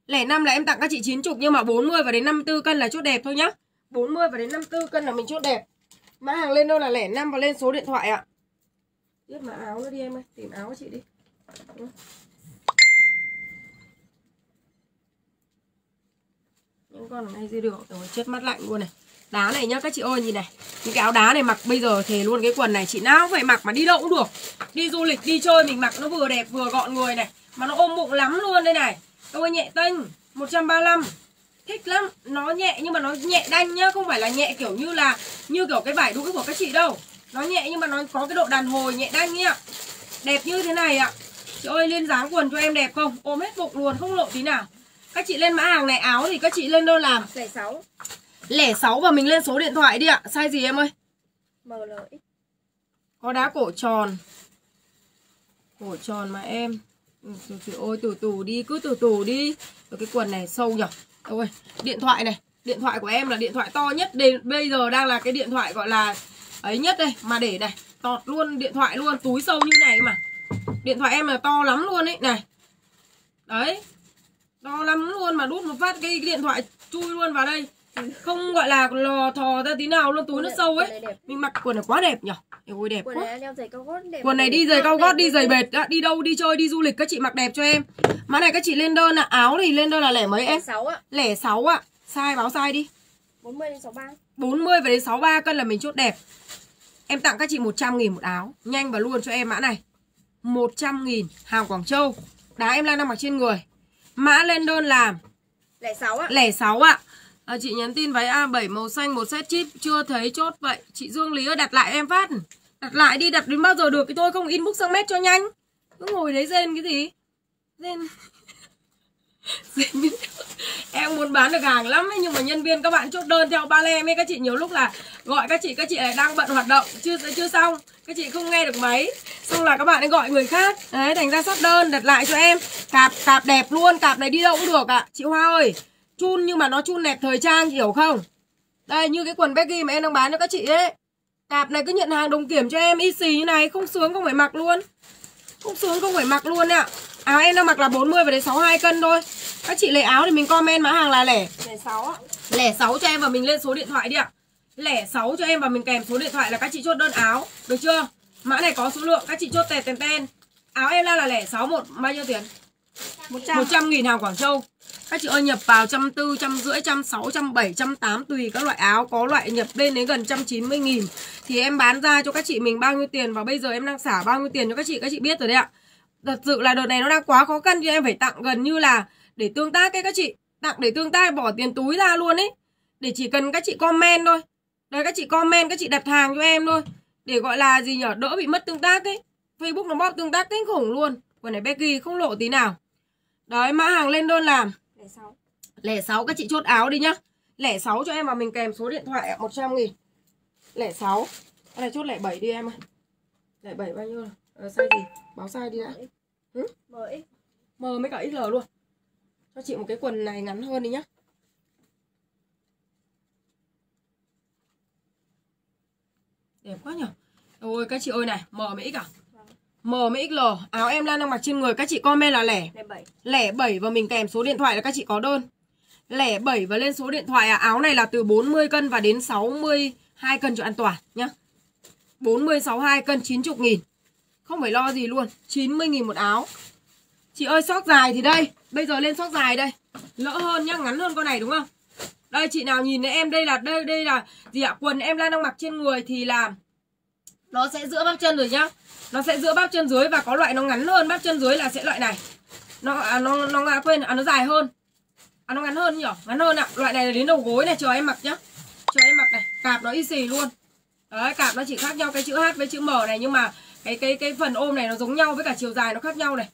Lẻ 5 là em tặng các chị 90 Nhưng mà 40 và đến 54 cân là chốt đẹp thôi nhá. 40 và đến 54 cân là mình chốt đẹp. Mã hàng lên đâu là lẻ 5 và lên số điện thoại ạ. Tiếp mã áo nữa đi em ơi, Tìm áo chị đi. Những con này dưới được Rồi chết mắt lạnh luôn này. Đá này nhá, các chị ơi, nhìn này. Những cái áo đá này mặc bây giờ thì luôn cái quần này Chị nào cũng phải mặc mà đi đâu cũng được. Đi du lịch, đi chơi mình mặc nó vừa đẹp vừa gọn người này. Mà nó ôm bụng lắm luôn đây này. Các ơi, nhẹ tênh 135 Thích lắm. Nó nhẹ nhưng mà nó nhẹ đanh nhá, Không phải là nhẹ kiểu như là, Như kiểu cái vải đũi của các chị đâu. Nó nhẹ nhưng mà nó có cái độ đàn hồi nhẹ đanh nhá. Đẹp như thế này ạ. Chị ơi, lên dáng quần cho em đẹp không? Ôm hết bụng luôn, không lộ tí nào. Các chị lên mã hàng này, áo thì các chị lên đơn làm? Lẻ 6 Lẻ 6 và mình lên số điện thoại đi ạ. Size gì em ơi? MLX Có đá cổ tròn. Cổ tròn mà em. Ừ, Trời ơi từ từ đi cứ từ từ đi. Rồi cái quần này sâu nhở? Ôi điện thoại này. Điện thoại của em là điện thoại to nhất. Đây, Bây giờ đang là cái điện thoại gọi là Ấy nhất đây. Mà để này Tọt luôn điện thoại luôn túi sâu như này mà. Điện thoại em là to lắm luôn ấy Này. Đấy To lắm luôn mà đút một phát cái điện thoại chui luôn vào đây Không gọi là lò thò ra tí nào luôn túi nó sâu ấy. Mình mặc quần này quá đẹp nhở? Ôi đẹp Quần quá. Quần này đi giày cao gót, đi giày bệt đã, Đi đâu đi chơi, đi du lịch các chị mặc đẹp cho em. Mã này các chị lên đơn là áo thì lên đơn là lẻ mấy em? Lẻ 6 ạ. Lẻ 6 ạ. Sai báo sai đi. 40 đến 63 40 và đến 63 cân là mình chốt đẹp. Em tặng các chị 100 nghìn một áo Nhanh và luôn cho em mã này. 100 nghìn hàng Quảng Châu. Đá em đang mặc trên người. Mã lên đơn làm Lẻ 6 ạ. lẻ 6 ạ à, Chị nhắn tin váy A7 màu xanh một set chip. Chưa thấy chốt vậy. Chị Dương Lý ơi đặt lại em phát. Đặt lại đi đặt đến bao giờ được? Thì tôi không inbox sang mét cho nhanh. Cứ ngồi đấy rên cái gì? Rên. Em muốn bán được hàng lắm ấy, Nhưng mà nhân viên các bạn chốt đơn theo ba lem ấy. Các chị nhiều lúc là gọi các chị Các chị lại đang bận hoạt động Chưa chưa xong. Các chị không nghe được máy. Xong là các bạn ấy gọi người khác. Đấy thành ra sắp đơn đặt lại cho em. Cạp cạp đẹp luôn Cạp này đi đâu cũng được ạ. Chị Hoa ơi. Chun nhưng mà nó chun đẹp thời trang hiểu không? Đây như cái quần Becky mà em đang bán cho các chị ấy. Cạp này cứ nhận hàng đồng kiểm cho em y xì như này Không sướng không phải mặc luôn. Không sướng không phải mặc luôn ạ. Áo em đang mặc là 40 và đến 62 cân thôi. Các chị lấy áo thì mình comment mã hàng là lẻ. Lẻ 6 ạ. Lẻ 6 cho em và mình lên số điện thoại đi ạ. Lẻ 6 cho em và mình kèm số điện thoại là các chị chốt đơn áo. Được chưa? Mã này có số lượng các chị chốt tè tèn ten. Áo em đang là lẻ 6 một bao nhiêu tiền? 100 100 nghìn hàng Quảng Châu các chị ơi nhập vào trăm tư, trăm rưỡi, trăm sáu, trăm bảy, trăm tám Tùy các loại áo. Có loại nhập lên đến gần trăm chín mươi nghìn. Thì em bán ra cho các chị mình bao nhiêu tiền Và bây giờ em đang xả bao nhiêu tiền cho các chị Các chị biết rồi đấy ạ. Thật sự là đợt này nó đang quá khó khăn Cho em phải tặng gần như là để tương tác ấy các chị. Tặng để tương tác bỏ tiền túi ra luôn ấy. Để chỉ cần các chị comment thôi. Đấy các chị comment các chị đặt hàng cho em thôi. Để gọi là gì nhở? Đỡ bị mất tương tác ấy. Facebook nó bóp tương tác kinh khủng luôn. Quần này Becky không lộ tí nào. Đấy mã hàng lên đơn làm. Lẻ 6 Lẻ 6 các chị chốt áo đi nhá. Lẻ 6 cho em và mình kèm số điện thoại ạ 100 nghìn. Lẻ 6 Cái này chốt lẻ 7 đi em ơi. Lẻ 7 bao nhiêu ờ, Size gì? Báo size đi đã. Ừ? MX M với cả XL luôn. Cho chị một cái quần này ngắn hơn đi nhá. Đẹp quá nhở? Ôi các chị ơi này M với X à M với XL Áo em Lan đang mặc trên người Các chị comment là lẻ. Lẻ 7 Lẻ 7 và mình kèm số điện thoại là các chị có đơn. Lẻ 7 và lên số điện thoại à Áo này là từ 40 cân và đến 62 cân cho an toàn nhá. 40 62 cân 90 nghìn. Không phải lo gì luôn 90 nghìn một áo. Chị ơi sóc dài thì đây. Bây giờ lên sóc dài đây. Lỡ hơn nhá ngắn hơn con này đúng không? Đây chị nào nhìn thấy em đây là đây đây là gì ạ? Quần em Lan đang mặc trên người thì là nó sẽ giữa bắp chân rồi nhá. Nó sẽ giữa bắp chân dưới và có loại nó ngắn hơn. Bắp chân dưới là sẽ loại này. Nó à, nó nó, à, quên à nó dài hơn. À nó ngắn hơn nhỉ? Ngắn hơn ạ. Loại này là đến đầu gối này chờ em mặc nhá. Chờ em mặc này. Cạp nó y xì luôn. Đấy cạp nó chỉ khác nhau cái chữ H với chữ M này Nhưng mà cái cái cái phần ôm này nó giống nhau với cả chiều dài nó khác nhau này.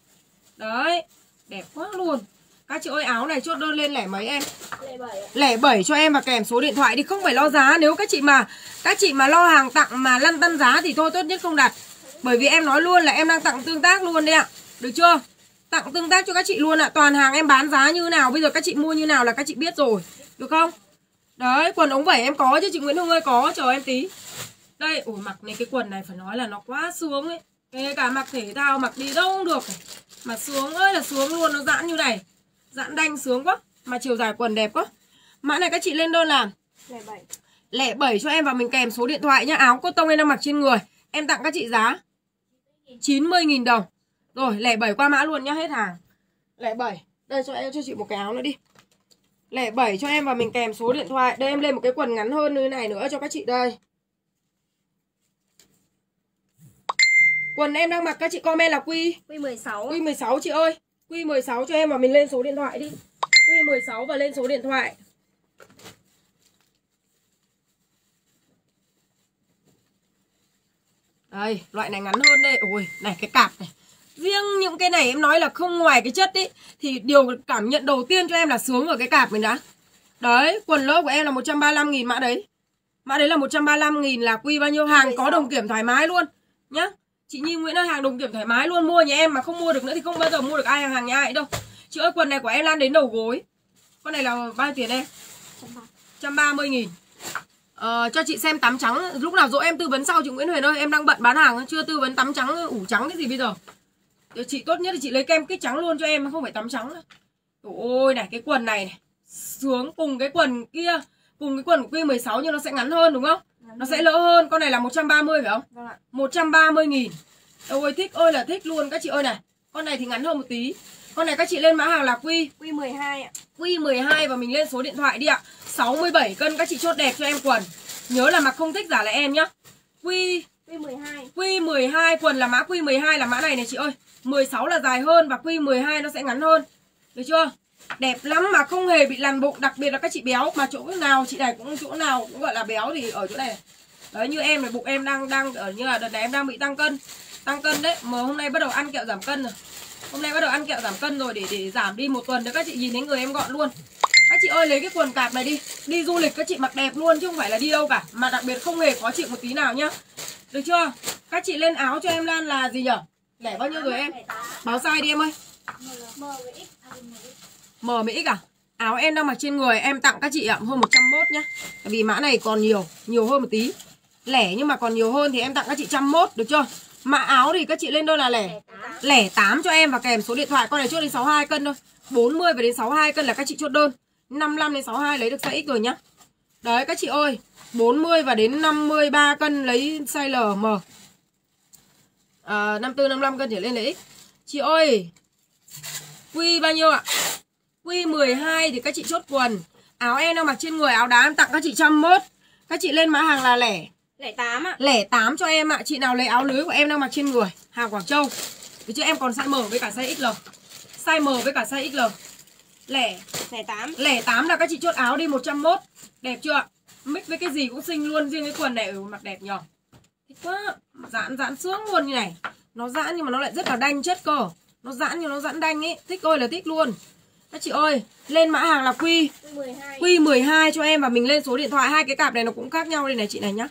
Đấy Đẹp quá luôn. Các chị ơi áo này chốt đơn lên lẻ mấy em? Lẻ 7 ạ. Lẻ 7 cho em và kèm số điện thoại đi không phải lo giá. Nếu các chị mà các chị mà lo hàng tặng mà lăn tăn giá thì thôi tốt nhất không đặt. Bởi vì em nói luôn là em đang tặng tương tác luôn đấy ạ. Được chưa? Tặng tương tác cho các chị luôn ạ. Toàn hàng em bán giá như nào bây giờ các chị mua như nào là các chị biết rồi. Được không? Đấy quần ống vẩy em có chứ chị Nguyễn Hương ơi có. Chờ em tí. Đây, ủi mặc này cái quần này phải nói là nó quá sướng ấy. Kể cả mặc thể thao mặc đi đâu cũng được. Mà sướng ơi là sướng luôn Nó giãn như này Giãn đanh sướng quá Mà chiều dài quần đẹp quá. Mã này các chị lên đơn là Lẻ bảy. Lẻ 7 cho em và mình kèm số điện thoại nhá. Áo cotton em đang mặc trên người. Em tặng các chị giá 90.000 đồng. Rồi lẻ 7 qua mã luôn nhá Hết hàng. Lẻ 7 Đây cho em cho chị một cái áo nữa đi. Lẻ 7 cho em và mình kèm số điện thoại. Đây em lên một cái quần ngắn hơn như này nữa cho các chị đây. Quần em đang mặc các chị comment là Quy. Quy 16 Quy 16 chị ơi Q16 cho em và mình lên số điện thoại đi. Q16 và lên số điện thoại. Đây, loại này ngắn hơn đây. Ôi, này cái cạp này. Riêng những cái này em nói là không ngoài cái chất ý Thì điều cảm nhận đầu tiên cho em là sướng ở cái cạp mình đã. Đấy, quần lỗ của em là 135 nghìn mã đấy. Mã đấy là 135 nghìn là quy bao nhiêu hàng có đồng kiểm thoải mái luôn Nhá. Chị Nhi Nguyễn ơi hàng đồng kiểm thoải mái luôn Mua nhà em mà không mua được nữa thì không bao giờ mua được ai hàng, hàng nhà ai đâu. Chị ơi quần này của em lan đến đầu gối. Con này là bao nhiêu tiền em? 130 nghìn. Ờ, cho chị xem tắm trắng. Lúc nào dỗ em tư vấn sau chị Nguyễn Huyền ơi. Em đang bận bán hàng Chưa tư vấn tắm trắng ủ trắng cái gì bây giờ? Chị tốt nhất là chị lấy kem kích trắng luôn cho em Không phải tắm trắng nữa. Ôi này cái quần này, này. Sướng cùng cái quần kia Cùng cái quần của Q16 nhưng nó sẽ ngắn hơn đúng không? Nó sẽ lỡ hơn Con này là 130 phải không? Vâng ạ. 130 nghìn. Ôi thích ơi là thích luôn. Các chị ơi này Con này thì ngắn hơn một tí. Con này các chị lên mã hàng là Q. Quy 12 ạ. Q12 và mình lên số điện thoại đi ạ. 67 cân các chị chốt đẹp cho em quần. Nhớ là mặc không thích giả là em nhá. Q Quy 12 Q12 quần là mã Q12 là mã này này chị ơi. 16 là dài hơn và Q12 nó sẽ ngắn hơn. Được chưa Đẹp lắm mà không hề bị lằn bụng, Đặc biệt là các chị béo. Mà chỗ nào chị này cũng, chỗ nào cũng gọi là béo thì ở chỗ này. Này. Đấy, như em này, bụng em đang đang ở như là đợt này em đang bị tăng cân. Tăng cân đấy, Mà hôm nay bắt đầu ăn kẹo giảm cân rồi. Hôm nay bắt đầu ăn kẹo giảm cân rồi để để giảm đi một tuần nữa. Các chị nhìn thấy người em gọn luôn. Các chị ơi, lấy cái quần cạp này đi. Đi du lịch các chị mặc đẹp luôn chứ không phải là đi đâu cả. Mà đặc biệt không hề khó chịu một tí nào nhá. Được chưa? Các chị lên áo cho em Lan là gì nhở? Lẻ bao nhiêu rồi em? Báo sai đi em ơi. M X à? Áo em đang mặc trên người em tặng các chị ạ Hơn 101 nhá. Tại vì mã này còn nhiều Nhiều hơn một tí. Lẻ nhưng mà còn nhiều hơn thì em tặng các chị 101 Được chưa? Mã áo thì các chị lên đơn là lẻ. Lẻ 8 cho em và kèm số điện thoại Con này chốt đến 62 cân thôi. 40 và đến 62 cân là các chị chốt đơn. 55 đến 62 lấy được size X rồi nhá. Đấy các chị ơi 40 và đến 53 cân lấy size L, M. À, 54, 55 cân trở lên lấy X. Chị ơi Quy bao nhiêu ạ? Quy 12 thì các chị chốt quần. Áo em đang mặc trên người áo đá em tặng các chị trăm mốt. Các chị lên mã hàng là lẻ. Lẻ 8 ạ. Lẻ 8 cho em ạ. Chị nào lấy áo lưới của em đang mặc trên người? Hàng Quảng Châu. Được chứ em còn size M với cả size XL Size M với cả size XL Lẻ. Lẻ 8 Lẻ 8 là các chị chốt áo đi 101 Đẹp chưa? Ạ Mix với cái gì cũng xinh luôn. Riêng cái quần này ừ, mặc đẹp nhở Thích quá. Giãn giãn sướng luôn như này. Nó giãn nhưng mà nó lại rất là đanh chất cơ. Nó giãn nhưng nó giãn đanh ấy. Thích ơi là thích luôn Các chị ơi Lên mã hàng là Quy 12 Quy 12 cho em và mình lên số điện thoại hai cái cặp này nó cũng khác nhau đây này chị này nhá.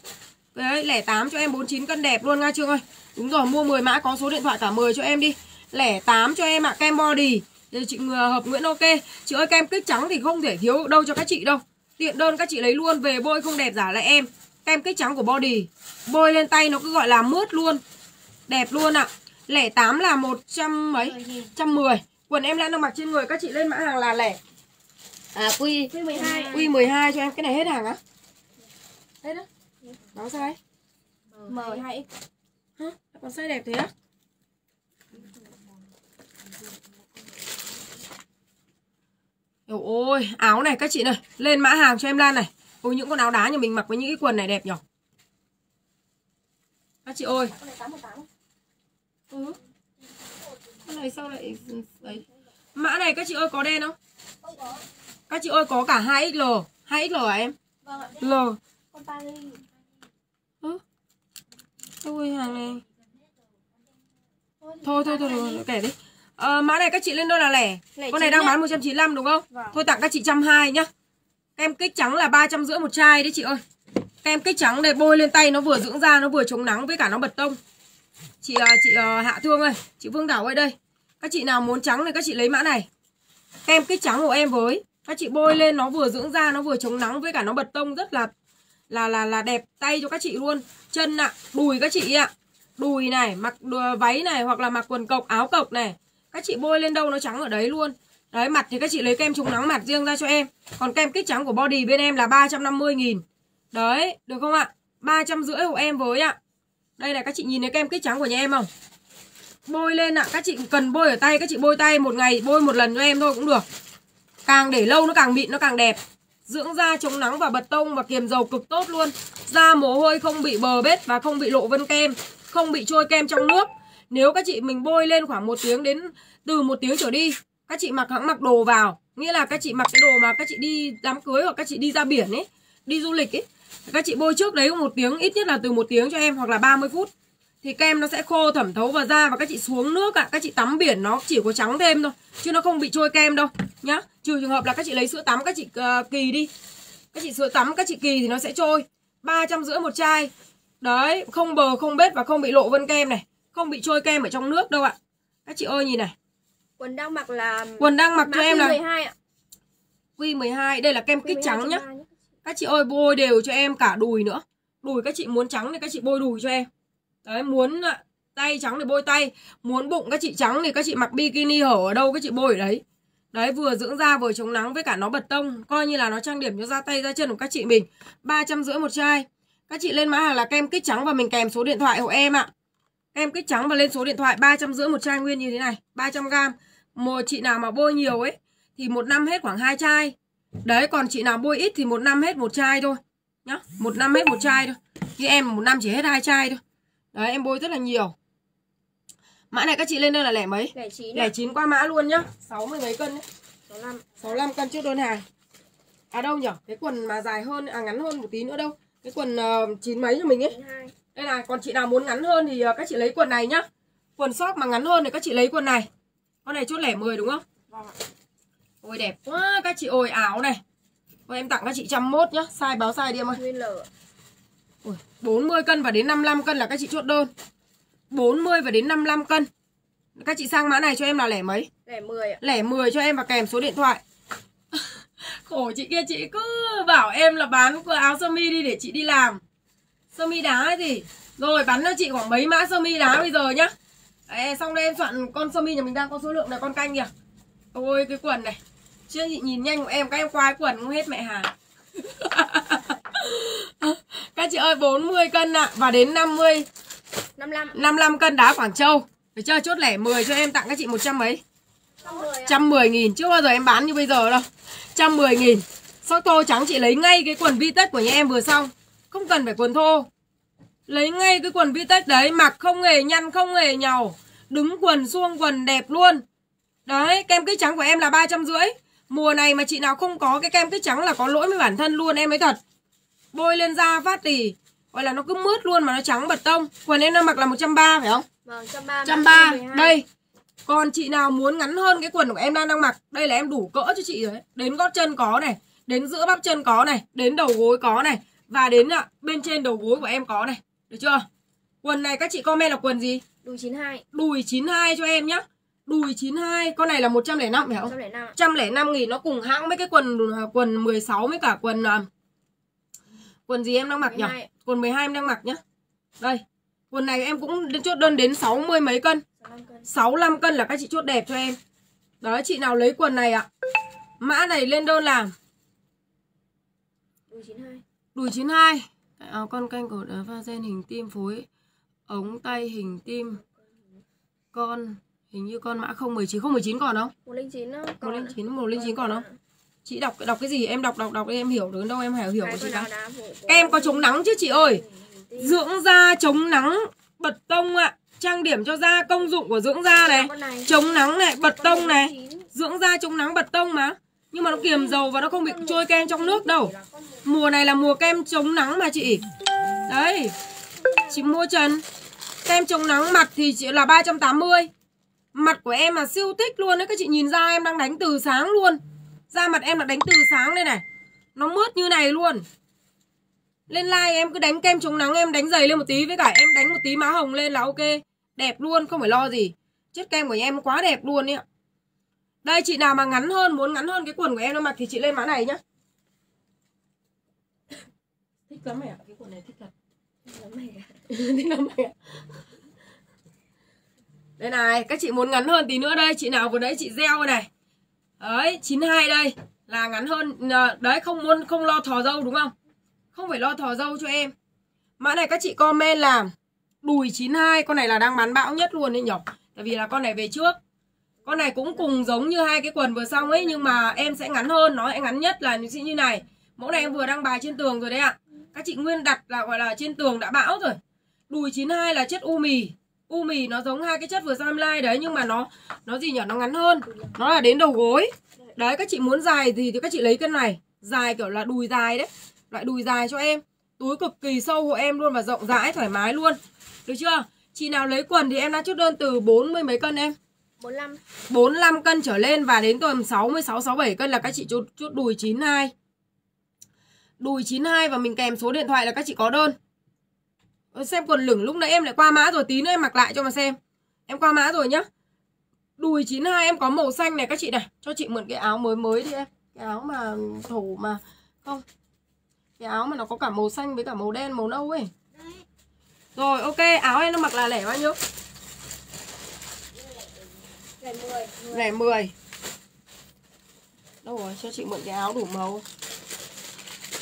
Đấy, lẻ 8 cho em 49 cân đẹp luôn nha Trương ơi. Đúng rồi, mua 10 mã có số điện thoại cả 10 cho em đi. Lẻ 8 cho em ạ, kem body. Thì chị ờ, hợp Nguyễn ok. Chị ơi kem kích trắng thì không thể thiếu đâu cho các chị đâu. Tiện đơn các chị lấy luôn về bôi không đẹp giả lại em. Kem kích trắng của body. Bôi lên tay nó cứ gọi là mướt luôn. Đẹp luôn ạ. Lẻ 8 là 100 mấy? 110. Quần em đang mặc trên người các chị lên mã hàng là lẻ. À quy Quy 12 Quy 12 cho em cái này hết hàng á? Hết á? Báo sai? M2X Hả? Còn size đẹp thế á? Ôi ôi, áo này các chị này, lên mã hàng cho em Lan này. Ôi những con áo đá nhà mình mặc với những cái quần này đẹp nhỉ? Các chị ơi. Con này 818 Ừ. Con này sao lại đấy. Mã này các chị ơi có đen không? Không có Các chị ơi có cả 2XL, 2XL hả em? Vâng ạ L. Con Paris Ơ? Ôi hàng này Thôi thôi thôi, thôi kể đi ờ, Mã này các chị lên đơn là lẻ Lẻ Con này đang nhá. bán 195 đúng không Vâng. Thôi tặng các chị 120 nhá Kem kích trắng là 350 một chai đấy chị ơi Kem kích trắng này bôi lên tay nó vừa dưỡng da Nó vừa chống nắng với cả nó bật tông Chị ờ, chị ờ, Hạ Thương ơi Chị Phương Thảo ơi đây các chị nào muốn trắng thì các chị lấy mã này. Kem kích trắng của em với. Các chị bôi lên nó vừa dưỡng da Nó vừa chống nắng với cả nó bật tông rất là là là là đẹp tay cho các chị luôn. Chân ạ đùi các chị ạ. Đùi này mặc đùa, váy này hoặc là mặc quần cộc áo cộc này. Các chị bôi lên đâu nó trắng ở đấy luôn. Đấy mặt thì các chị lấy kem chống nắng mặt riêng ra cho em. Còn kem kích trắng của body bên em là 350 nghìn. Đấy được không ạ? Ba trăm rưỡi hộ em với ạ. Đây này các chị nhìn thấy kem kích trắng của nhà em không? Bôi lên ạ. Các chị cần bôi ở tay, các chị bôi tay một ngày, bôi một lần cho em thôi cũng được. Càng để lâu nó càng mịn, nó càng đẹp. Dưỡng da chống nắng và bật tông và kiềm dầu cực tốt luôn. Da mồ hôi không bị bờ bết và không bị lộ vân kem, không bị trôi kem trong nước. Nếu các chị mình bôi lên khoảng một tiếng đến, từ một tiếng trở đi, các chị mặc hãng mặc đồ vào. Nghĩa là các chị mặc cái đồ mà các chị đi đám cưới hoặc các chị đi ra biển ấy, đi du lịch ấy, các chị bôi trước đấy một tiếng, ít nhất là từ một tiếng cho em hoặc là 30 phút thì kem nó sẽ khô thẩm thấu vào da và các chị xuống nước ạ. À, các chị tắm biển nó chỉ có trắng thêm thôi chứ nó không bị trôi kem đâu nhá. Trừ trường hợp là các chị lấy sữa tắm các chị uh, kỳ đi. Các chị sữa tắm các chị kỳ thì nó sẽ trôi. Ba trăm rưỡi một chai. Đấy không bờ không bết và không bị lộ vân kem này. Không bị trôi kem ở trong nước đâu ạ. Các chị ơi nhìn này. Quần đang mặc là quần đang mặc cho em là 12 ạ. Q12 đây là kem kích trắng nhá. Các chị ơi bôi đều cho em cả đùi nữa. Đùi các chị muốn trắng thì các chị bôi đùi cho em đấy, muốn ờ, tay trắng thì bôi tay, muốn bụng các chị trắng thì các chị mặc bikini hở ở đâu các chị bôi ở đấy. Đấy, vừa dưỡng da vừa chống nắng với cả nó bật tông, coi như là nó trang điểm cho da tay, da chân của các chị mình. Ba trăm rưỡi một chai. Các chị lên mã hàng là kem kích trắng và mình kèm số điện thoại của em ạ. Kem kích trắng và lên số điện thoại ba trăm rưỡi một chai nguyên như thế này 300 gram. Một chị nào mà bôi nhiều ấy, thì một năm hết khoảng hai chai. Đấy, còn chị nào bôi ít thì một năm hết một chai thôi, nhá. Một năm hết một chai thôi. Như em, một năm chỉ hết hai chai thôi đấy em bôi rất là nhiều. Mã này các chị lên đây là lẻ mấy? Lẻ chín lẻ chín qua mã luôn nhá. 60 mấy cân đấy. 65 65 cân trước đơn hàng. À đâu nhỉ cái quần mà dài hơn à ngắn hơn một tí nữa đâu. Cái quần uh, chín mấy cho mình ấy. 92 đây này còn chị nào muốn ngắn hơn thì uh, các chị lấy quần này nhá. Quần sóc mà ngắn hơn thì các chị lấy quần này. Con này chốt lẻ 10 đúng không? Vâng ạ. Ôi đẹp quá các chị ơi áo này. Ôi, em tặng các chị trăm mốt nhá. Size báo size đi em ơi. Nguyên L ạ. Ui, 40 cân và đến 55 cân là các chị chốt đơn. 40 và đến 55 cân. Các chị sang mã này cho em là lẻ mấy? Lẻ 10 ạ. Lẻ 10 cho em và kèm số điện thoại. Khổ chị kia chị cứ bảo em là bán cái áo sơ mi đi để chị đi làm. Sơ mi đá ấy gì? Rồi bán cho chị khoảng mấy mã sơ mi đá bây giờ nhá. Đấy, Xong đây em soạn con sơ mi nhà mình đang có số lượng này con canh kìa. Ôi cái quần này. Chưa chị nhìn nhanh của em các em qua cái quần không hết mẹ hàng Các chị ơi 40 cân ạ Và đến 50 55 55 cân đá Quảng Châu. Được chưa chốt lẻ 10 cho em tặng các chị 100 mấy? 110 ạ 110 nghìn Chưa bao giờ em bán như bây giờ đâu. 110 nghìn. Sắc thô trắng chị lấy ngay cái quần Vitex của nhà em vừa xong. Không cần phải quần thô. Lấy ngay cái quần Vitex đấy Mặc không hề nhăn không hề nhàu. Đứng quần xuông quần đẹp luôn. Đấy kem kích trắng của em là 350 Mùa này mà chị nào không có cái kem kích trắng là có lỗi với bản thân luôn em ấy thật Bôi lên da phát thì Gọi là nó cứ mướt luôn mà nó trắng bật tông. Quần em đang mặc là 130 phải không? vâng 130 130 Đây. Còn chị nào muốn ngắn hơn cái quần của em đang đang mặc Đây là em đủ cỡ cho chị rồi đấy Đến gót chân có này Đến giữa bắp chân có này Đến đầu gối có này Và đến ạ, bên trên đầu gối của em có này. Được chưa? Quần này các chị comment là quần gì? đùi 92 Đùi 92 cho em nhá. Đùi 92 Con này là 105 phải không? 105 ạ. 105 nghìn nó cùng hãng với cái quần quần 16 với cả quần à, quần gì em đang mặc nhỉ? 12. Quần 12 em đang mặc nhá. Đây. Quần này em cũng chốt đơn đến 60 mấy cân. 65 cân 65 cân là các chị chốt đẹp cho em. Đó chị nào lấy quần này ạ. Mã này lên đơn làm đùi 92 đùi 92. Cái áo con canh của đá pha gen hình tim phối ống tay hình tim con hình như con mã 019 019 còn không? 109 nó còn 109 109 còn không? Chị đọc đọc cái gì? Em đọc đọc đọc đi em hiểu được đâu em hiểu hiểu của chị đâu. Em có chống nắng chứ chị ơi. Dưỡng da chống nắng bật tông ạ. Trang điểm cho da công dụng của dưỡng da này. Chống nắng này, bật tông này. 109. Dưỡng da chống nắng bật tông mà. Nhưng mà nó kiềm dầu và nó không bị trôi kem trong nước đâu. Mùa này là mùa kem chống nắng mà chị. Đấy. Chị mua trần. Kem chống nắng mặt thì chỉ là 380. Mặt của em là siêu thích luôn đấy. Các chị nhìn da em đang đánh từ sáng luôn. Da mặt em là đánh từ sáng đây này. Nó mướt như này luôn. Lên like em cứ đánh kem chống nắng em đánh dày lên một tí với cả em đánh một tí má hồng lên là ok. Đẹp luôn, không phải lo gì. Chất kem của nhà em quá đẹp luôn ấy ạ. Đây chị nào mà ngắn hơn, muốn ngắn hơn cái quần của em nó mặc thì chị lên mã này nhá. thích lắm mày ạ cái quần này thích thật Lắm mày ạ. thích lắm mày ạ đây này các chị muốn ngắn hơn tí nữa đây chị nào vừa nãy chị gieo này đấy 92 đây. Là ngắn hơn ờ, đấy, không muốn, không lo thò dâu, đúng không? Không phải lo thò dâu cho em. Mã này, các chị comment là, đùi 92 con này là đang bán bão nhất luôn đấy nhỉ tại vì là con này về trước. Con này cũng cùng giống như hai cái quần vừa xong ấy, nhưng mà em sẽ ngắn hơn, nó sẽ ngắn nhất là như như này. Mẫu này em vừa đăng bài trên tường rồi đấy ạ. Các chị nguyên đặt là, gọi là trên tường đã bão rồi. Đùi 92 là chất u mì u mì nó giống hai cái chất vừa sam lai đấy nhưng mà nó nó gì nhỉ? Nó ngắn hơn. Nó là đến đầu gối. Đấy các chị muốn dài gì thì các chị lấy cân này. Dài kiểu là đùi dài đấy. Loại đùi dài cho em. Túi cực kỳ sâu hộ em luôn và rộng rãi thoải mái luôn. Được chưa? Chị nào lấy quần thì em đã chốt đơn từ 40 mấy cân em? 45 45 cân trở lên và đến tầm 66 67 cân là các chị chốt, chốt đùi 92. Đùi 92 và mình kèm số điện thoại là các chị có đơn. Ờ, xem quần lửng lúc nãy em lại qua mã rồi tí nữa em mặc lại cho mà xem. Em qua mã rồi nhá. Đùi 92 em có màu xanh này các chị này. Cho chị mượn cái áo mới mới đi em. Cái áo mà thổ mà không. Cái áo mà nó có cả màu xanh với cả màu đen màu nâu ấy. Rồi ok, áo em nó mặc là lẻ bao nhiêu? Lẻ 10 Lẻ 10 Đâu rồi, cho chị mượn cái áo đủ màu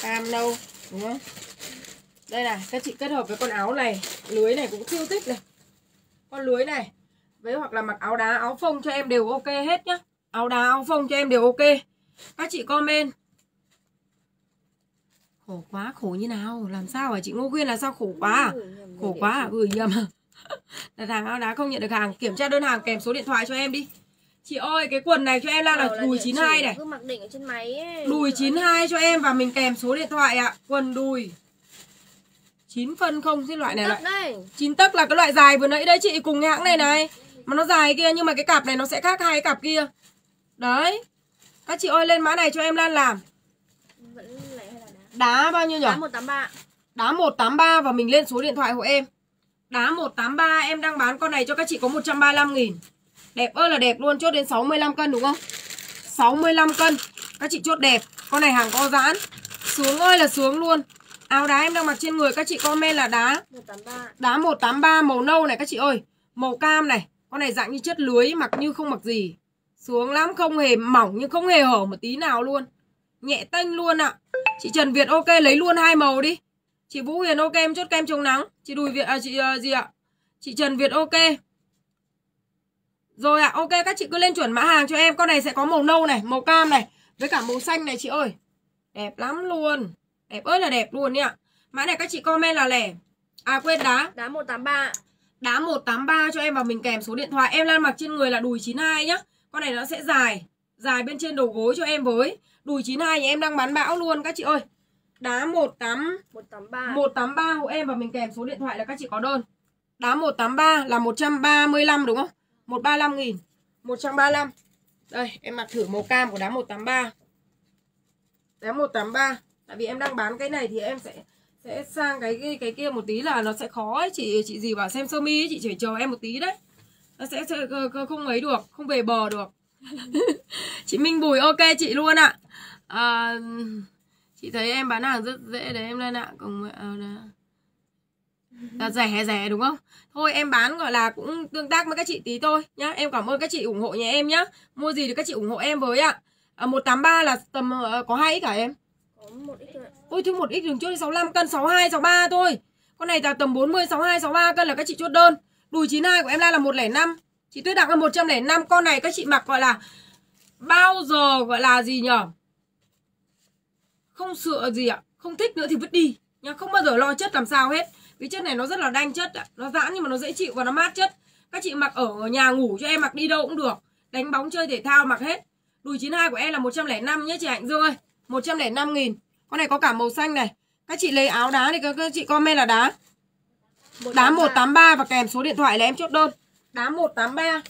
Cam nâu Đúng không? Đây này, các chị kết hợp với con áo này. Lưới này cũng siêu thích này. Con lưới này. Với hoặc là mặc áo đá, áo phông cho em đều ok hết nhá. Áo đá, áo phông cho em đều ok. Các chị comment. Khổ quá, khổ như nào? Làm sao hả chị Ngô Quyên? Là sao khổ quá à? Khổ quá à? Gửi nhầm. À? Đặt hàng áo đá không nhận được hàng. Kiểm tra đơn hàng kèm số điện thoại cho em đi. Chị ơi cái quần này cho em là Bảo đùi địa 92 chỉ này. Cứ mặc định ở trên máy ấy. Đùi 92 cho em và mình kèm số điện thoại ạ. Quần đùi 9 phân không Cái loại này loại đây. 9 tấc là cái loại dài vừa nãy đấy chị cùng hãng này này. Mà nó dài kia nhưng mà cái cặp này nó sẽ khác hai cái cặp kia. Đấy. Các chị ơi lên mã này cho em Lan làm. Đá? Đá bao nhiêu nhỉ? Đá 183 Đá 183 và mình lên số điện thoại của em. Đá 183 em đang bán con này cho các chị có 135 nghìn. Đẹp ơi là đẹp luôn chốt đến 65 cân đúng không? 65 cân. Các chị chốt đẹp. Con này hàng co giãn Sướng ơi là sướng luôn Áo đá em đang mặc trên người các chị comment là đá. 183 Đá 183 màu nâu này các chị ơi. Màu cam này Con này dạng như chất lưới mặc như không mặc gì. Sướng lắm không hề mỏng nhưng không hề hở một tí nào luôn. Nhẹ tênh luôn ạ. Chị Trần Việt ok lấy luôn hai màu đi. Chị Vũ Huyền ok em chốt kem chống nắng. Chị Đùi Việt à chị à, gì ạ? Chị Trần Việt ok. Rồi ạ ok các chị cứ lên chuẩn mã hàng cho em. Con này sẽ có màu nâu này Màu cam này Với cả màu xanh này chị ơi. Đẹp lắm luôn Đẹp ơi là đẹp luôn nha Mã này các chị comment là lẻ. À quên đá. Đá 183 Đá 183 cho em và mình kèm số điện thoại. Em đang mặc trên người là đùi 92 nhá. Con này nó sẽ dài Dài bên trên đầu gối cho em với. Đùi 92 thì em đang bán bão luôn các chị ơi. Đá 18 183 183 hộ em và mình kèm số điện thoại là các chị có đơn. Đá 183 là 135 đúng không? 135 nghìn 135 Đây em mặc thử màu cam của đá 183 Đá 183 Tại vì em đang bán cái này thì em sẽ sẽ sang cái cái, cái kia một tí là nó sẽ khó ấy. chị chị gì bảo xem sơ mi ấy, chị chỉ chờ em một tí đấy. Nó sẽ, sẽ không ấy được không về bờ được. Chị Minh Bùi ok chị luôn ạ. À, chị thấy em bán hàng rất dễ đấy em lên ạ. Cùng à, là rẻ rẻ đúng không? Thôi em bán gọi là cũng tương tác với các chị tí thôi nhá. Em cảm ơn các chị ủng hộ nhà em nhá. Mua gì thì các chị ủng hộ em với ạ. À, 183 là tầm uh, có hai ít cả em Ôi thứ một ít đường chốt 65 cân 62 63 thôi. Con này là tầm 40 62 63 cân là các chị chốt đơn. Đùi 92 của em là là 105. Chị Tuyết Đặng là 105. Con này các chị mặc gọi là bao giờ gọi là gì nhở? Không sửa gì ạ. Không thích nữa thì vứt đi. Nhá, không bao giờ lo chất làm sao hết. Cái chất này nó rất là đanh chất ạ. Nó giãn nhưng mà nó dễ chịu và nó mát chất. Các chị mặc ở nhà ngủ cho em mặc đi đâu cũng được. Đánh bóng chơi thể thao mặc hết. Đùi 92 của em là 105 nhé chị Hạnh Dương ơi. 105 nghìn. Con này có cả màu xanh này. Các chị lấy áo đá thì các, các chị comment là đá. Đá 183 và kèm số điện thoại là em chốt đơn. Đá 183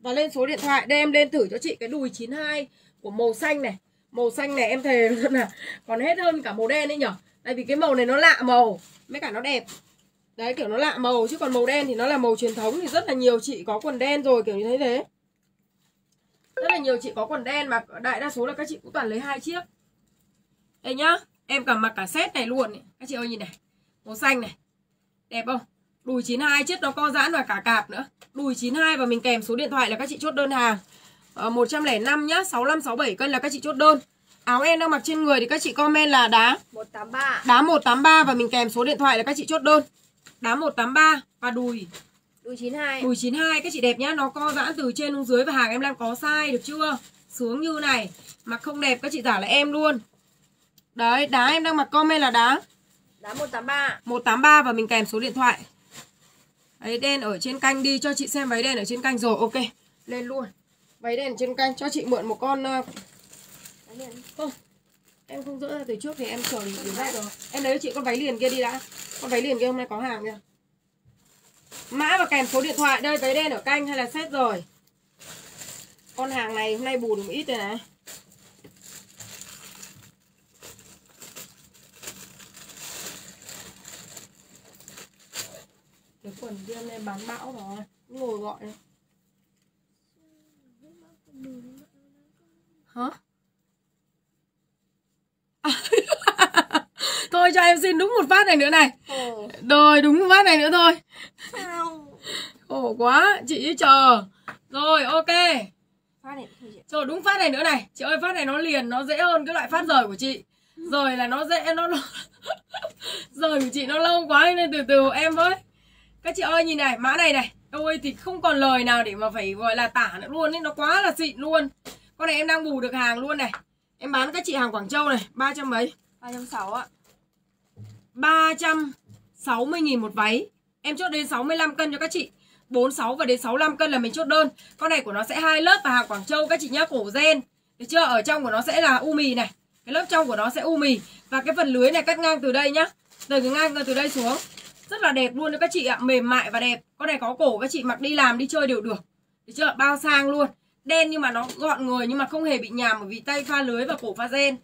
Và lên số điện thoại Đây em lên thử cho chị cái đùi 92 Của màu xanh này. Màu xanh này em thề luôn là Còn hết hơn cả màu đen ấy nhở. Tại vì cái màu này nó lạ màu Mấy cả nó đẹp. Đấy kiểu nó lạ màu Chứ còn màu đen thì nó là màu truyền thống Thì rất là nhiều chị có quần đen rồi kiểu như thế thế. Rất là nhiều chị có quần đen Mà đại đa số là các chị cũng toàn lấy hai chiếc đây nhá Em cả mặc cả set này luôn ấy. Các chị ơi nhìn này Màu xanh này. Đẹp không? Đùi 92 chất nó co giãn và cả cạp nữa. Đùi 92 và mình kèm số điện thoại là các chị chốt đơn hàng. Ờ, 105 nhá 65 67 cân là các chị chốt đơn. Áo em đang mặc trên người thì các chị comment là đá 183 Đá 183 và mình kèm số điện thoại là các chị chốt đơn. Đá 183 và đùi Đùi 92 Đùi 92 các chị đẹp nhá Nó co giãn từ trên xuống dưới và hàng em đang có size được chưa? Sướng như này Mặc không đẹp các chị giả là em luôn Đấy đá em đang mặc comment là đá? Đá 183 183 và mình kèm số điện thoại. Váy đen ở trên canh đi cho chị xem váy đen ở trên canh rồi ok. Lên luôn. Váy đen trên canh cho chị mượn một con liền Không Em không dỡ ra từ trước thì em chờ đến ra rồi. Em lấy cho chị con váy liền kia đi đã. Con váy liền kia hôm nay có hàng kìa. Mã và kèm số điện thoại Đây váy đen ở canh hay là set rồi? Con hàng này hôm nay bù được một ít rồi này Cái quần hôm nay bán bão rồi Ngồi gọi này. Hả? thôi cho em xin đúng một phát này nữa này. Ồ Rồi đúng một phát này nữa thôi. Khổ quá Chị chờ. Rồi ok. Rồi đúng phát này nữa này. Chị ơi phát này nó liền Nó dễ hơn cái loại phát rời của chị. Rồi là nó dễ nó Rời của chị nó lâu quá Nên từ từ em với Các chị ơi nhìn này mã này này. Ôi thì không còn lời nào để mà phải gọi là tả nữa luôn ấy. Nó quá là xịn luôn. Con này em đang bù được hàng luôn này. Em bán các chị hàng Quảng Châu này 300 mấy? 360 ạ. 360 nghìn một váy. Em chốt đến 65 cân cho các chị. 46 và đến 65 cân là mình chốt đơn. Con này của nó sẽ hai lớp và hàng Quảng Châu các chị nhá Cổ gen. Được chưa? Ở trong của nó sẽ là u mì này. Cái lớp trong của nó sẽ u mì. Và cái phần lưới này cắt ngang từ đây nhá. Từ cái ngang từ đây xuống Rất là đẹp luôn đấy các chị ạ Mềm mại và đẹp. Con này có cổ các chị mặc đi làm đi chơi đều được. Được chưa? Bao sang luôn. Đen nhưng mà nó gọn người nhưng mà không hề bị nhàm Bởi vì tay pha lưới và cổ pha gen.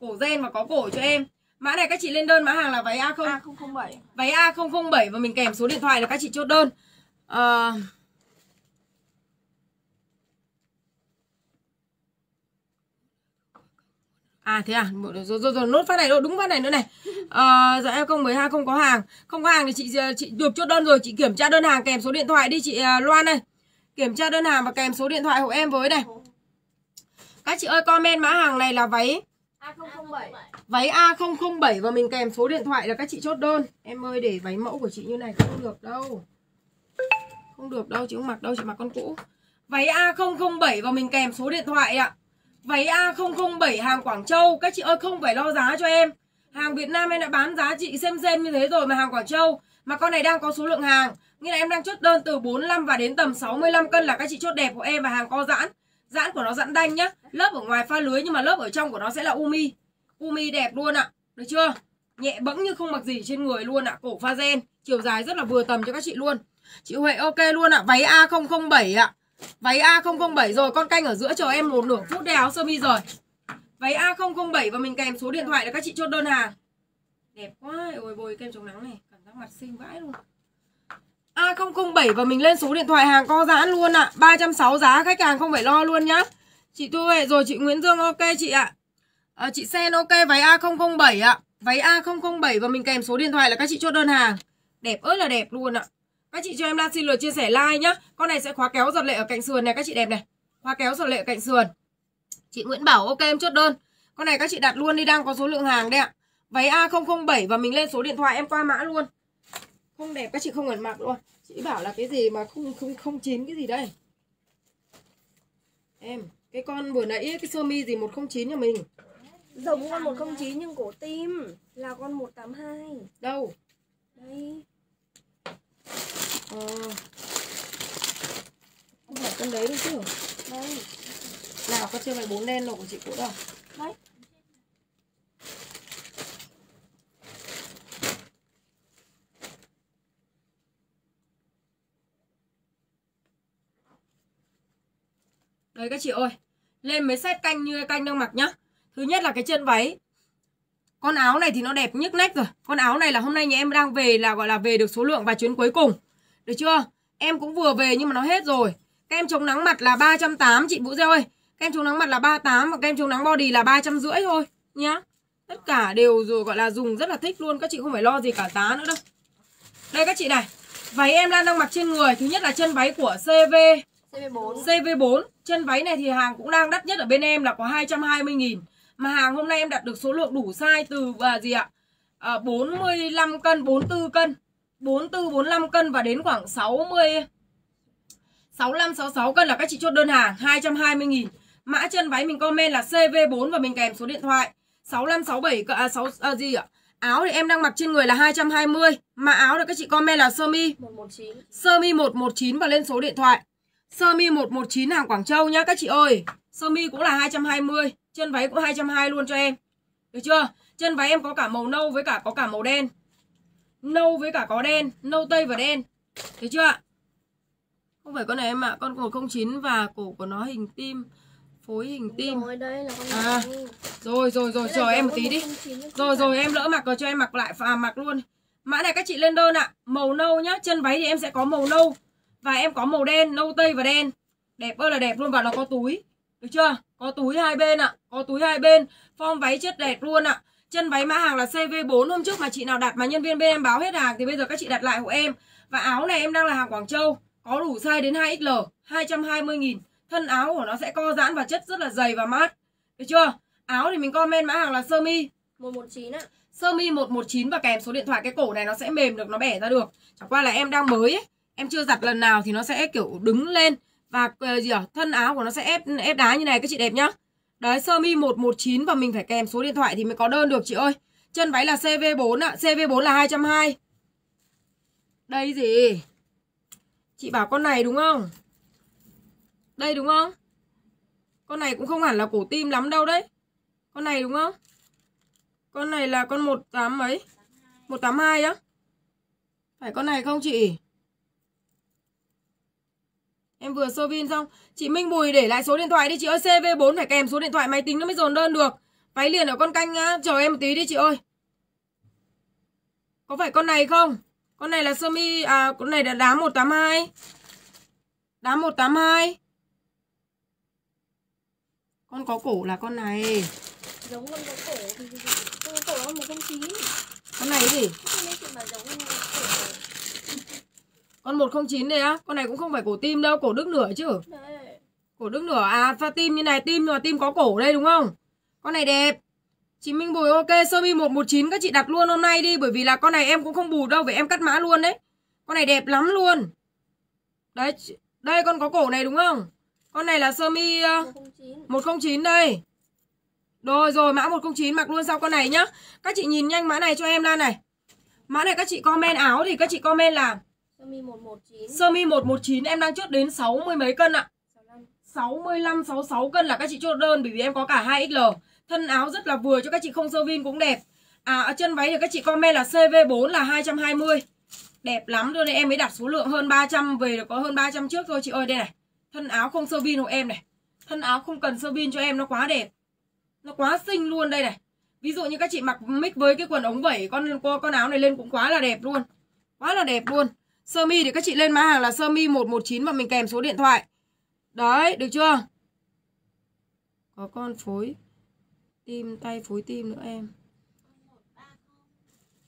Cổ gen và có cổ cho em. Mã này các chị lên đơn mã hàng là váy A0 A007 Váy A007 và mình kèm số điện thoại là các chị chốt đơn. Ờ, À thế à, rồi, rồi, rồi, rồi nốt phát này rồi, đúng phát này nữa này. À, Dạ em không 12 không có hàng. Không có hàng thì chị chị được chốt đơn rồi Chị kiểm tra đơn hàng kèm số điện thoại đi chị à, Loan ơi. Kiểm tra đơn hàng và kèm số điện thoại hộ em với này. Các chị ơi comment mã hàng này là váy A007 Váy A007 và mình kèm số điện thoại là các chị chốt đơn. Em ơi để váy mẫu của chị như này không được đâu. Không được đâu chị không mặc đâu chị mặc con cũ. Váy A007 và mình kèm số điện thoại ạ Váy A007 hàng Quảng Châu. Các chị ơi, không phải lo giá cho em. Hàng Việt Nam em đã bán giá chị xem xem như thế rồi Mà, hàng Quảng Châu. Mà con này đang có số lượng hàng. Nghĩa là em đang chốt đơn từ 45 và đến tầm 65 cân là các chị chốt đẹp của em Và hàng co giãn. Giãn của nó giãn đanh nhá. Lớp ở ngoài pha lưới nhưng mà lớp ở trong của nó sẽ là umi. Umi đẹp luôn ạ. Được chưa? Nhẹ bẫng như không mặc gì trên người luôn ạ. Cổ pha gen. Chiều dài rất là vừa tầm cho các chị luôn. Chị Huệ ok luôn ạ. Váy A007 ạ. Váy A007 rồi Con canh ở giữa chờ em một nửa phút đeo áo sơ mi rồi. Váy A007 và mình kèm số điện thoại để các chị chốt đơn hàng. Đẹp quá Ôi bôi kem chống nắng này Cảm giác mặt xinh vãi luôn. A007 và mình lên số điện thoại hàng co giãn luôn ạ. à. 360 giá khách hàng không phải lo luôn nhá. Chị Thu Huệ rồi chị Nguyễn Dương ok chị ạ. À, Chị Sen ok váy A007 ạ. Váy A007 và mình kèm số điện thoại là các chị chốt đơn hàng. Đẹp ớt là đẹp luôn ạ. Các chị cho em Lan xin lượt chia sẻ like nhá. Con này sẽ khóa kéo giật lệ ở cạnh sườn này các chị đẹp này. Khóa kéo giật lệ ở cạnh sườn. Chị Nguyễn Bảo ok em chốt đơn. Con này các chị đặt luôn đi đang có số lượng hàng đây ạ. Váy A007 và mình lên số điện thoại em qua mã luôn. Không đẹp các chị không cần mặc luôn. Chị bảo là cái gì mà không không không chín cái gì đây? Em Cái con vừa nãy cái sơ mi gì 109 nhà mình? Giống con 109 nhưng cổ tim. Là con 182 Đâu? Đây Ờ. Không phải con đấy đâu chứ. Đây. Nào con chưa phải bốn đen đâu của chị cũ đâu? Đấy. Đấy các chị ơi Lên mấy set canh như canh đang mặc nhá. Thứ nhất là cái chân váy Con áo này thì nó đẹp nhức nách rồi. Con áo này là hôm nay nhà em đang về là gọi là về được số lượng và chuyến cuối cùng. Được chưa? Em cũng vừa về nhưng mà nó hết rồi. Các em chống nắng mặt là 380 chị Vũ Gieo ơi. Các em chống nắng mặt là 38 Và các em chống nắng body là 350 thôi Nhá. Tất cả đều rồi gọi là dùng rất là thích luôn. Các chị không phải lo gì cả giá nữa đâu. Đây các chị này Váy em Lan đang mặc trên người. Thứ nhất là chân váy của CV CV4 CV4 Chân váy này thì hàng cũng đang đắt nhất ở bên em là có 220 nghìn Mà hàng hôm nay em đặt được số lượng đủ size từ à, gì ạ? À, 45 cân, 44 cân. 44, 45 cân và đến khoảng 60 65, 66 cân là các chị chốt đơn hàng 220 nghìn. Mã chân váy mình comment là CV4 và mình kèm số điện thoại. 65, 67, à, 6, à, gì ạ? Áo thì em đang mặc trên người là 220 Mã áo là các chị comment là sơ mi. 119 Sơ mi 119 và lên số điện thoại. Sơ mi 119 hàng Quảng Châu nhá các chị ơi Sơ mi cũng là 220 Chân váy cũng 220 luôn cho em. Được chưa? Chân váy em có cả màu nâu với cả có cả màu đen. Nâu với cả có đen Nâu tây và đen. Được chưa ạ? Không phải con này em ạ Con 109 và cổ của nó hình tim Phối hình tim. Rồi đây là con À. Rồi rồi rồi chờ em một tí đi. 109 nhưng không Rồi rồi em lỡ mặc rồi cho em mặc lại và mặc luôn. Mã này các chị lên đơn ạ Màu nâu nhá. Chân váy thì em sẽ có màu nâu Và em có màu đen Nâu tây và đen. Đẹp ơi là đẹp luôn Và nó có túi Được chưa? Có túi hai bên ạ. Có túi hai bên. Form váy chất đẹp luôn ạ. Chân váy mã hàng là CV4 Hôm trước mà chị nào đặt mà nhân viên bên em báo hết hàng Thì bây giờ các chị đặt lại hộ em. Và áo này em đang là hàng Quảng Châu. Có đủ size đến 2XL 220 nghìn. Thân áo của nó sẽ co giãn và chất rất là dày và mát. Được chưa? Áo thì mình comment mã hàng là sơ mi. 119 ạ. Sơ mi 119 và kèm số điện thoại cái cổ này nó sẽ mềm được nó bẻ ra được. Chẳng qua là em đang mới ấy, em chưa giặt lần nào thì nó sẽ kiểu đứng lên và ờ, gì ạ, thân áo của nó sẽ ép ép đá như này các chị đẹp nhá. Đấy sơ mi 119 và mình phải kèm số điện thoại thì mới có đơn được chị ơi. Chân váy là CV4 ạ, CV4 là 220. Đây gì? Chị bảo con này đúng không? Đây đúng không? Con này cũng không hẳn là cổ tim lắm đâu đấy. Con này đúng không? Con này là con 18 mấy? 182 á? Phải con này không chị? Em vừa sơ vin xong Chị Minh Bùi để lại số điện thoại đi chị ơi CV4 phải kèm số điện thoại máy tính nó mới dồn đơn được Váy liền ở con canh á Chờ em một tí đi chị ơi Có phải con này không? Con này là sơ mi À con này là đá 182 Đá 182 Con có cổ là con này Giống con có cổ con có cổ là 109. Con này gì? Con này chị mà giống con có cổ. Con 109 này á, con này cũng không phải cổ tim đâu, cổ đức nửa chứ. Cổ đức nửa à, pha tim như này, tim nhưng mà tim có cổ đây đúng không? Con này đẹp. Chị Minh Bùi ok, sơ mi 119 các chị đặt luôn hôm nay đi bởi vì là con này em cũng không bù đâu, phải em cắt mã luôn đấy. Con này đẹp lắm luôn. Đấy, đây con có cổ này đúng không? Con này là sơ mi uh, 109. 109 đây. Rồi rồi, mã 109 mặc luôn sau con này nhá. Các chị nhìn nhanh mã này cho em ra này. Mã này các chị comment áo thì các chị comment là Sơ mi 119. Sơ mi 119 em đang chốt đến 60 mấy cân ạ. 65. 65 66 cân là các chị chốt đơn bởi vì em có cả 2XL. Thân áo rất là vừa cho các chị không sơ vin cũng đẹp. À ở chân váy thì các chị comment là CV4 là 220. Đẹp lắm rồi nên em mới đặt số lượng hơn 300 về được có hơn 300 trước thôi chị ơi đây này. Thân áo không sơ vin hộ em này. Thân áo không cần sơ vin cho em nó quá đẹp. Nó quá xinh luôn đây này. Ví dụ như các chị mặc mix với cái quần ống vẩy con con áo này lên cũng quá là đẹp luôn. Quá là đẹp luôn. Sơ mi thì các chị lên mã hàng là sơ mi 119 và mình kèm số điện thoại. Đấy, được chưa? Có con phối tim tay phối tim nữa em.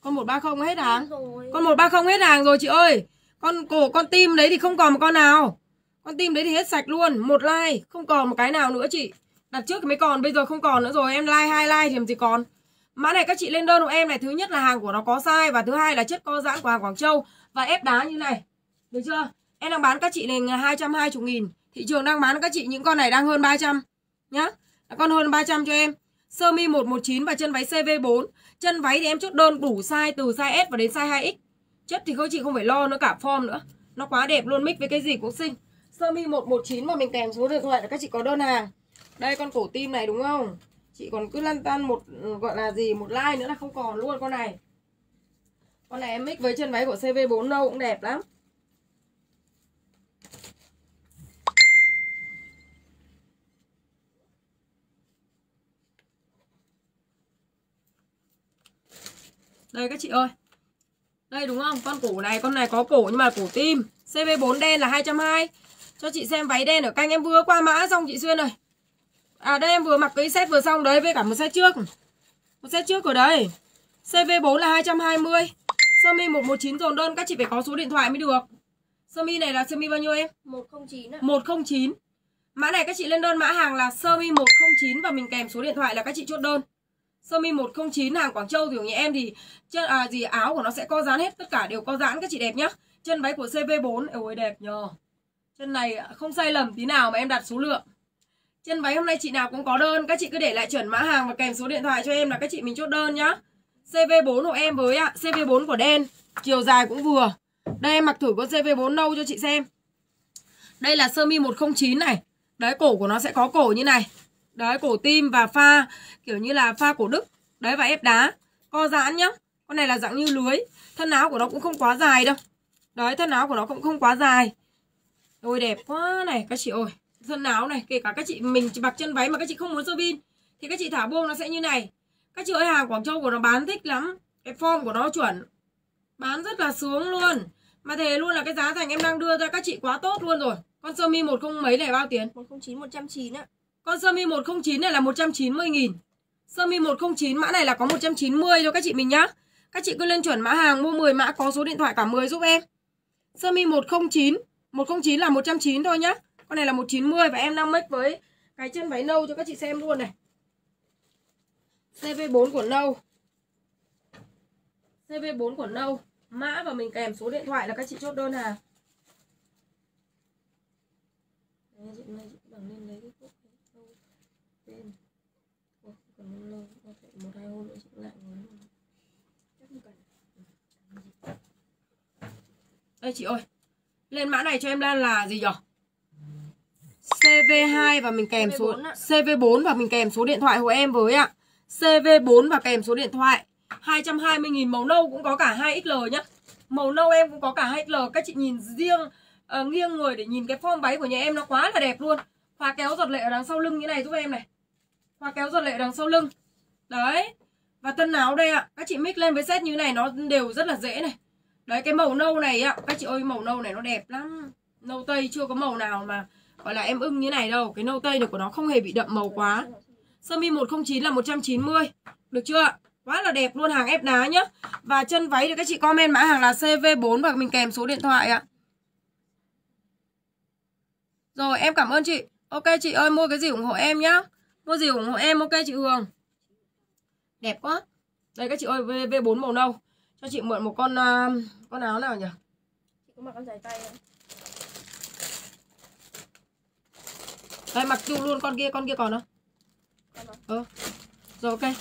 Con 130 hết hàng. Con 130 hết hàng rồi chị ơi. Con cổ con tim đấy thì không còn một con nào. Con tim đấy thì hết sạch luôn, một like, không còn một cái nào nữa chị. Đặt trước thì mới còn, bây giờ không còn nữa rồi, em like hai like thì làm gì còn. Mã này các chị lên đơn của em này, thứ nhất là hàng của nó có size và thứ hai là chất co giãn của hàng Quảng Châu và ép đá như này. Được chưa? Em đang bán các chị này 220 nghìn Thị trường đang bán các chị những con này đang hơn 300 nhá. Con hơn 300 cho em. Sơ mi 119 và chân váy CV4. Chân váy thì em chốt đơn đủ size từ size S và đến size 2X. Chất thì các chị không phải lo nữa cả form nữa. Nó quá đẹp luôn, mix với cái gì cũng xinh. Sơ mi 119 mà mình kèm số điện thoại là các chị có đơn hàng. Đây con cổ tim này đúng không? Chị còn cứ lăn tăn một ừ, gọi là gì một like nữa là không còn luôn con này. Con này em mix với chân váy của CV4 nâu cũng đẹp lắm. Đây các chị ơi. Đây đúng không? Con cổ này, con này có cổ nhưng mà cổ tim. CV4 đen là 220. Cho chị xem váy đen ở canh em vừa qua mã xong chị Xuyên rồi. À đây em vừa mặc cái set vừa xong đấy với cả một set trước. Một set trước ở đây. CV4 là 220. Sơ mi 119 dồn đơn các chị phải có số điện thoại mới được. Sơ mi này là sơ mi bao nhiêu em? 109 ạ. 109. Mã này các chị lên đơn mã hàng là sơ mi 109 và mình kèm số điện thoại là các chị chốt đơn. Sơ mi 109 hàng Quảng Châu kiểu như em thì chân à gì áo của nó sẽ co giãn hết, tất cả đều co giãn các chị đẹp nhá. Chân váy của CV4 ôi đẹp nhờ. Chân này không sai lầm tí nào mà em đặt số lượng. Chân váy hôm nay chị nào cũng có đơn, các chị cứ để lại chuẩn mã hàng và kèm số điện thoại cho em là các chị mình chốt đơn nhá. CV4 của em với ạ, CV4 của đen, chiều dài cũng vừa. Đây em mặc thử con CV4 nâu cho chị xem. Đây là sơ mi 109 này. Đấy cổ của nó sẽ có cổ như này. Đấy cổ tim và pha kiểu như là pha cổ Đức. Đấy và ép đá. Co giãn nhá. Con này là dạng như lưới. Thân áo của nó cũng không quá dài đâu. Đấy thân áo của nó cũng không quá dài. Ôi đẹp quá này các chị ơi. Thân áo này kể cả các chị mình mặc chân váy mà các chị không muốn sơ vin thì các chị thả buông nó sẽ như này. Các chị ơi hàng Quảng Châu của nó bán thích lắm. Cái form của nó chuẩn. Bán rất là sướng luôn. Mà thề luôn là cái giá thành em đang đưa ra các chị quá tốt luôn rồi. Con sơ mi 10 mấy này bao tiền? 109 109 ạ. Con sơ mi 109 này là 190 nghìn Sơ mi 109 mã này là có 190 cho các chị mình nhá Các chị cứ lên chuẩn mã hàng mua 10 mã có số điện thoại cả 10 giúp em Sơ mi 109 109 là 190 thôi nhá Con này là 190 và em đang make với cái chân váy nâu cho các chị xem luôn này CV4 của nâu. CV4 của nâu. Mã và mình kèm số điện thoại là các chị chốt đơn hàng. Đấy, chị này chị bằng lên lấy cái thuốc tên. Ủa, còn lâu có thể một hai hôm nữa chị lại ngồi luôn. Chắc không cần. đây chị ơi. Lên mã này cho em là là gì nhỉ CV2 và mình kèm số CV4 ạ. CV4 và mình kèm số điện thoại của em với ạ CV4 và kèm số điện thoại. 220.000 màu nâu cũng có cả 2XL nhá. Màu nâu em cũng có cả 2XL Các chị nhìn riêng uh, nghiêng người để nhìn cái form váy của nhà em nó quá là đẹp luôn. Khóa kéo giọt lệ ở đằng sau lưng như này giúp em này. Khóa kéo giọt lệ ở đằng sau lưng. Đấy. Và thân áo đây ạ. Các chị mix lên với set như này nó đều rất là dễ này. Đấy cái màu nâu này ạ. Các chị ơi màu nâu này nó đẹp lắm. Nâu tây chưa có màu nào mà Gọi là em ưng như này đâu. Cái nâu tây này của nó không hề bị đậm màu quá. Sơ mi 109 là 190 Được chưa ạ? Quá là đẹp luôn hàng ép đá nhá. Và chân váy thì các chị comment mã hàng là CV4 Và mình kèm số điện thoại ạ. Rồi em cảm ơn chị. Ok chị ơi mua cái gì ủng hộ em nhá. Mua gì ủng hộ em ok chị Hường. Đẹp quá. Đây các chị ơi V- V4 màu nâu. Cho chị mượn một con à, con áo nào nhỉ? Chị có mặc con dài tay không? Đây mặc chung luôn con kia con kia còn không? Ờ. Rồi ok.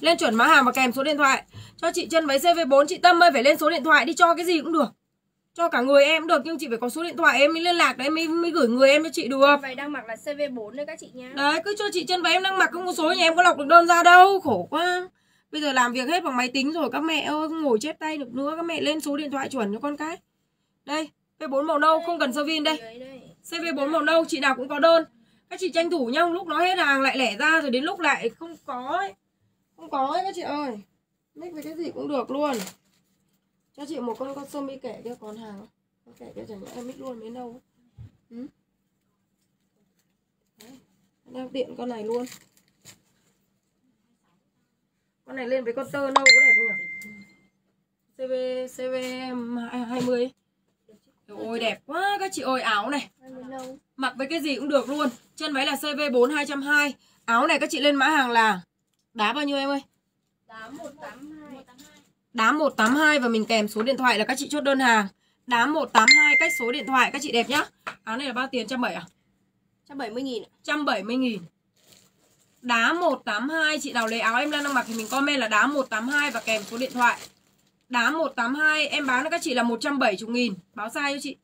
Lên chuẩn mã hàng và kèm số điện thoại. Cho chị chân váy CV4 chị Tâm ơi phải lên số điện thoại đi cho cái gì cũng được. Cho cả người em được nhưng chị phải có số điện thoại em mới liên lạc đấy mới mới gửi người em cho chị được. Váy đang mặc là CV4 đấy các chị nhá. Đấy cứ cho chị chân váy em đang mặc không có số nhà em có lọc được đơn ra đâu, khổ quá. Bây giờ làm việc hết bằng máy tính rồi các mẹ ơi không ngồi chép tay được nữa, các mẹ lên số điện thoại chuẩn cho con cái. Đây, V4 màu nâu không cần sơ vin đây. CV4 màu nâu chị nào cũng có đơn các chị tranh thủ nhau, lúc nó hết hàng lại lẻ ra Rồi đến lúc lại không có ấy. Không có ấy các chị ơi Mix với cái gì cũng được luôn Cho chị một con con sơ mi kẻ kia còn hàng không? Con kẻ kia chẳng nhẽ em mix luôn đến đâu ừ? Đang tiện con này luôn Con này lên với con tơ nâu có đẹp không nhỉ? CV CV hai mươi Ôi đẹp quá các chị ơi áo này. Hai. Mặc với cái gì cũng được luôn. Chân váy là CV4 220 Áo này các chị lên mã hàng là Đá bao nhiêu em ơi? 8182. Đá 182 và mình kèm số điện thoại là các chị chốt đơn hàng. Đá 182 cách số điện thoại các chị đẹp nhá. Áo này là bao tiền? 170 à? 170 nghìn ạ. 170 nghìn. Đá 182 Chị nào lấy áo em đang mặc thì mình comment là đá 182 Và kèm số điện thoại Đá 182 em bán cho các chị là 170 nghìn. Báo sai cho chị.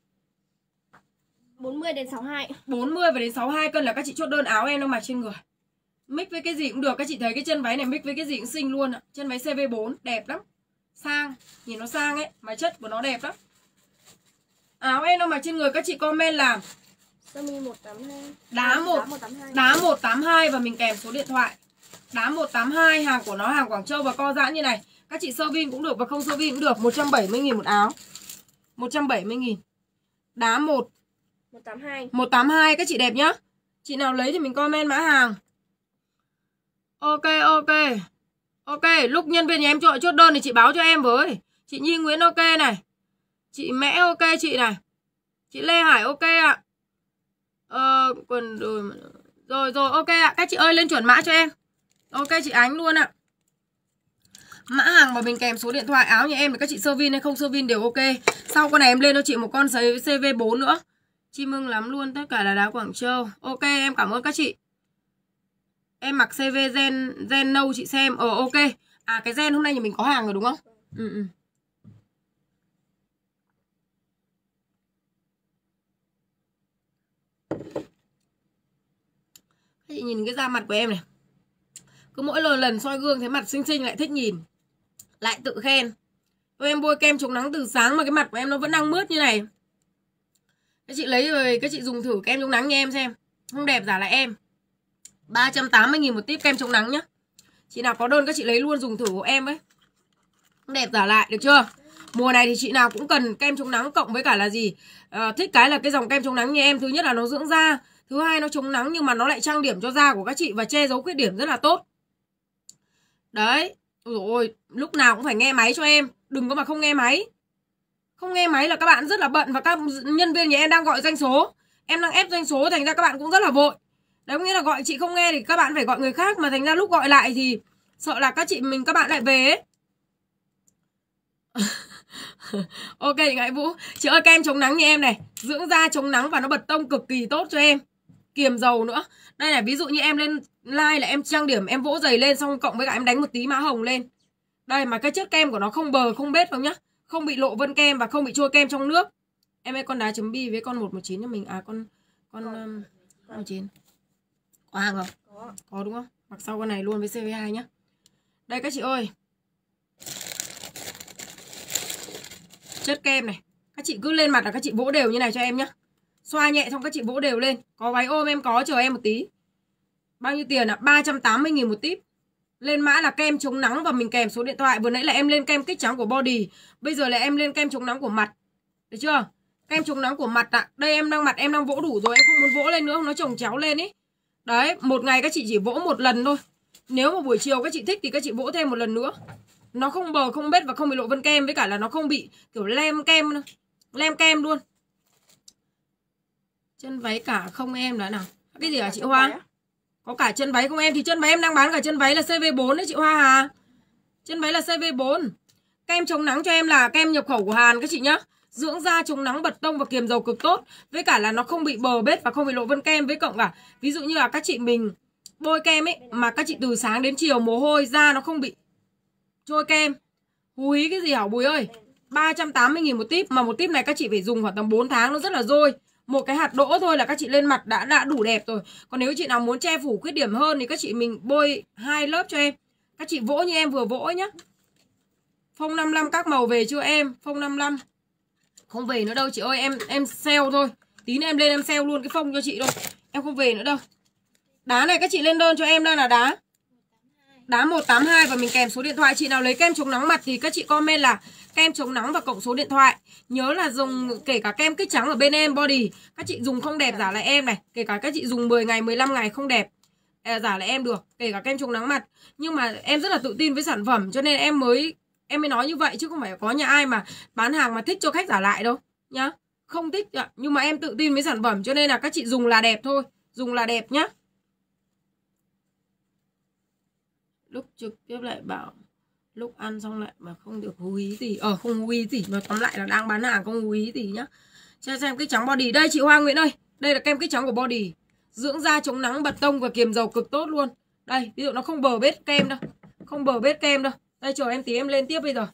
40 đến 62. 40 và đến 62 cân là các chị chốt đơn áo em đang mặc trên người. Mix với cái gì cũng được Các chị thấy cái chân váy này mix với cái gì cũng xinh luôn ạ. Chân váy CV4 đẹp lắm. Sang Nhìn nó sang ấy Mà chất của nó đẹp lắm. Áo em đang mặc trên người các chị comment là Sơ mi 182. Đá một- Đá 182. Đá 182 và mình kèm số điện thoại. Đá 182 hàng của nó hàng Quảng Châu và co giãn như này Các chị sơ vin cũng được và không sơ vin cũng được 170.000 một áo 170.000 Đá 1 182. 182 các chị đẹp nhá Chị nào lấy thì mình comment mã hàng Ok ok Ok, lúc nhân viên nhà em chọn chốt đơn thì chị báo cho em với. Chị Nhi Nguyễn ok này. Chị Mẽ ok chị này. Chị Lê Hải ok ạ. Ờ, quần đùi... Rồi, rồi, ok ạ. Các chị ơi lên chuẩn mã cho em. Ok chị Ánh luôn ạ. Mã hàng mà mình kèm số điện thoại áo nhà em thì các chị sơ vin hay không sơ vin đều ok. Sau con này em lên cho chị một con giấy CV4 nữa. chị mừng lắm luôn, tất cả là đá Quảng Châu. Ok, em cảm ơn các chị. Em mặc CV gen gen nâu chị xem. Ờ ok. À cái gen hôm nay nhà mình có hàng rồi đúng không? Ừ ừ. Các chị nhìn cái da mặt của em này. Cứ mỗi lần lần soi gương thấy mặt xinh xinh lại thích nhìn. Lại tự khen. Tôi em bôi kem chống nắng từ sáng mà cái mặt của em nó vẫn đang mướt như này. Các chị lấy rồi các chị dùng thử kem chống nắng nha em xem. Không đẹp giả lại em. 380 000 một tiếp kem chống nắng nhá. Chị nào có đơn các chị lấy luôn dùng thử của em ấy. Không đẹp giả lại được chưa? Mùa này thì chị nào cũng cần kem chống nắng cộng với cả là gì? À, thích cái là cái dòng kem chống nắng như em thứ nhất là nó dưỡng da, thứ hai nó chống nắng nhưng mà nó lại trang điểm cho da của các chị và che giấu khuyết điểm rất là tốt. Đấy. Ôi lúc nào cũng phải nghe máy cho em, đừng có mà không nghe máy. Không nghe máy là các bạn rất là bận và các nhân viên nhà em đang gọi doanh số. Em đang ép doanh số thành ra các bạn cũng rất là vội. Đấy có nghĩa là gọi chị không nghe thì các bạn phải gọi người khác mà thành ra lúc gọi lại thì sợ là các chị mình các bạn lại về ấy. ok Ngại Vũ Chị ơi kem chống nắng như em này Dưỡng da chống nắng và nó bật tông cực kỳ tốt cho em Kiềm dầu nữa. Đây này ví dụ như em lên like là em trang điểm Em vỗ giày lên xong cộng với cả em đánh một tí má hồng lên. Đây mà cái chất kem của nó không bờ không bết không nhá. Không bị lộ vân kem và không bị trôi kem trong nước. Em ơi con đá chấm bi với con 119 cho mình. À con con um, 19 Có hàng không? Có. Có đúng không? Mặc sau con này luôn với CV2 nhá. Đây các chị ơi. Chất kem này. Các chị cứ lên mặt là các chị vỗ đều như này cho em nhá xoa nhẹ xong các chị vỗ đều lên. Có váy ôm em, có chờ em một tí. Bao nhiêu tiền ạ? à? 380 nghìn một tip. Lên mã là kem chống nắng và mình kèm số điện thoại. Vừa nãy là em lên kem kích trắng của body. Bây giờ là em lên kem chống nắng của mặt. Được chưa? Kem chống nắng của mặt ạ. À. đây em đang mặt, em đang vỗ đủ rồi. Em không muốn vỗ lên nữa, nó chồng chéo lên ý. Đấy, một ngày các chị chỉ vỗ một lần thôi. Nếu mà buổi chiều các chị thích thì các chị vỗ thêm một lần nữa. Nó không bờ, không bết và không bị lộ vân kem, với cả là nó không bị kiểu lem kem lem kem luôn chân váy cả không em đó nào. Cái gì hả chị Hoa? có cả chân váy không em? Thì chân váy em đang bán cả chân váy là CV4 đấy chị Hoa Hà. Chân váy là CV4 kem chống nắng cho em là kem nhập khẩu của Hàn các chị nhá. Dưỡng da chống nắng bật tông và kiềm dầu cực tốt. Với cả là nó không bị bờ bết và không bị lộ vân kem. Với cộng cả ví dụ như là các chị mình bôi kem ấy mà các chị từ sáng đến chiều mồ hôi da nó không bị trôi kem. Hú hí cái gì hả? Bùi ơi 380 nghìn một tip. Mà một tip này các chị phải dùng khoảng tầm 4 tháng Nó rất là rôi một cái hạt đỗ thôi là các chị lên mặt đã đã đủ đẹp rồi. Còn nếu chị nào muốn che phủ khuyết điểm hơn Thì các chị mình bôi hai lớp cho em. Các chị vỗ như em vừa vỗ nhá. Phông 55 các màu về chưa em? Phông 55 Không về nữa đâu chị ơi, em em sale thôi. Tí nữa em lên em sale luôn cái phông cho chị thôi. Em không về nữa đâu. Đá này các chị lên đơn cho em đây là đá. Đá 182 và mình kèm số điện thoại. Chị nào lấy kem chống nắng mặt thì các chị comment là Kem chống nắng và cộng số điện thoại. Nhớ là dùng kể cả kem kích trắng ở bên em body. Các chị dùng không đẹp giả lại em này. Kể cả các chị dùng 10 ngày 15 ngày không đẹp à, Giả lại em được. Kể cả kem chống nắng mặt. Nhưng mà em rất là tự tin với sản phẩm Cho nên em mới em mới nói như vậy Chứ không phải có nhà ai mà bán hàng mà thích cho khách giả lại đâu Nhá. Không thích Nhưng mà em tự tin với sản phẩm Cho nên là các chị dùng là đẹp thôi. Dùng là đẹp nhá. Lúc trực tiếp lại bảo lúc ăn xong lại mà không được hú ý gì. Ờ không hú ý gì mà tóm lại là đang bán hàng không hú ý gì nhá. Cho xem cái trắng body. Đây chị Hoa Nguyễn ơi. Đây là kem kích trắng của body. Dưỡng da chống nắng bật tông và kiềm dầu cực tốt luôn. Đây ví dụ nó không bờ bết kem đâu. Không bờ bết kem đâu. Đây chờ em tí em lên tiếp bây giờ.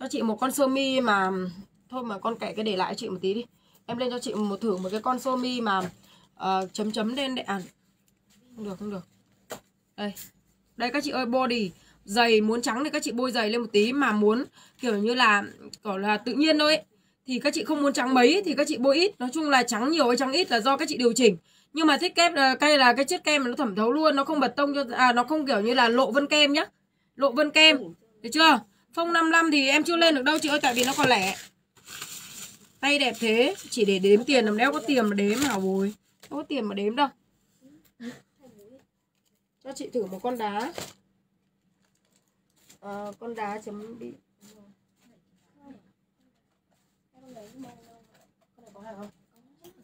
Cho chị một con sơ mi mà thôi mà con kẻ cái để lại chị một tí đi. Em lên cho chị một thử một cái con sơ mi mà uh, chấm chấm lên để à không được không được. Đây đây các chị ơi body. Giày muốn trắng thì các chị bôi giày lên một tí mà muốn kiểu như là kiểu là tự nhiên thôi ấy. thì các chị không muốn trắng mấy thì các chị bôi ít. Nói chung là trắng nhiều hay trắng ít là do các chị điều chỉnh. Nhưng mà thích kép là cây là cái chất kem nó thẩm thấu luôn nó không bật tông cho à nó không kiểu như là lộ vân kem nhá. Lộ vân kem. Được chưa? Phông 55 thì em chưa lên được đâu chị ơi tại vì nó còn lẻ. Tay đẹp thế. Chỉ để đếm tiền làm đeo có tiền mà đếm hả bồi? Không có tiền mà đếm đâu cho chị thử một con đá. À, con đá chấm bị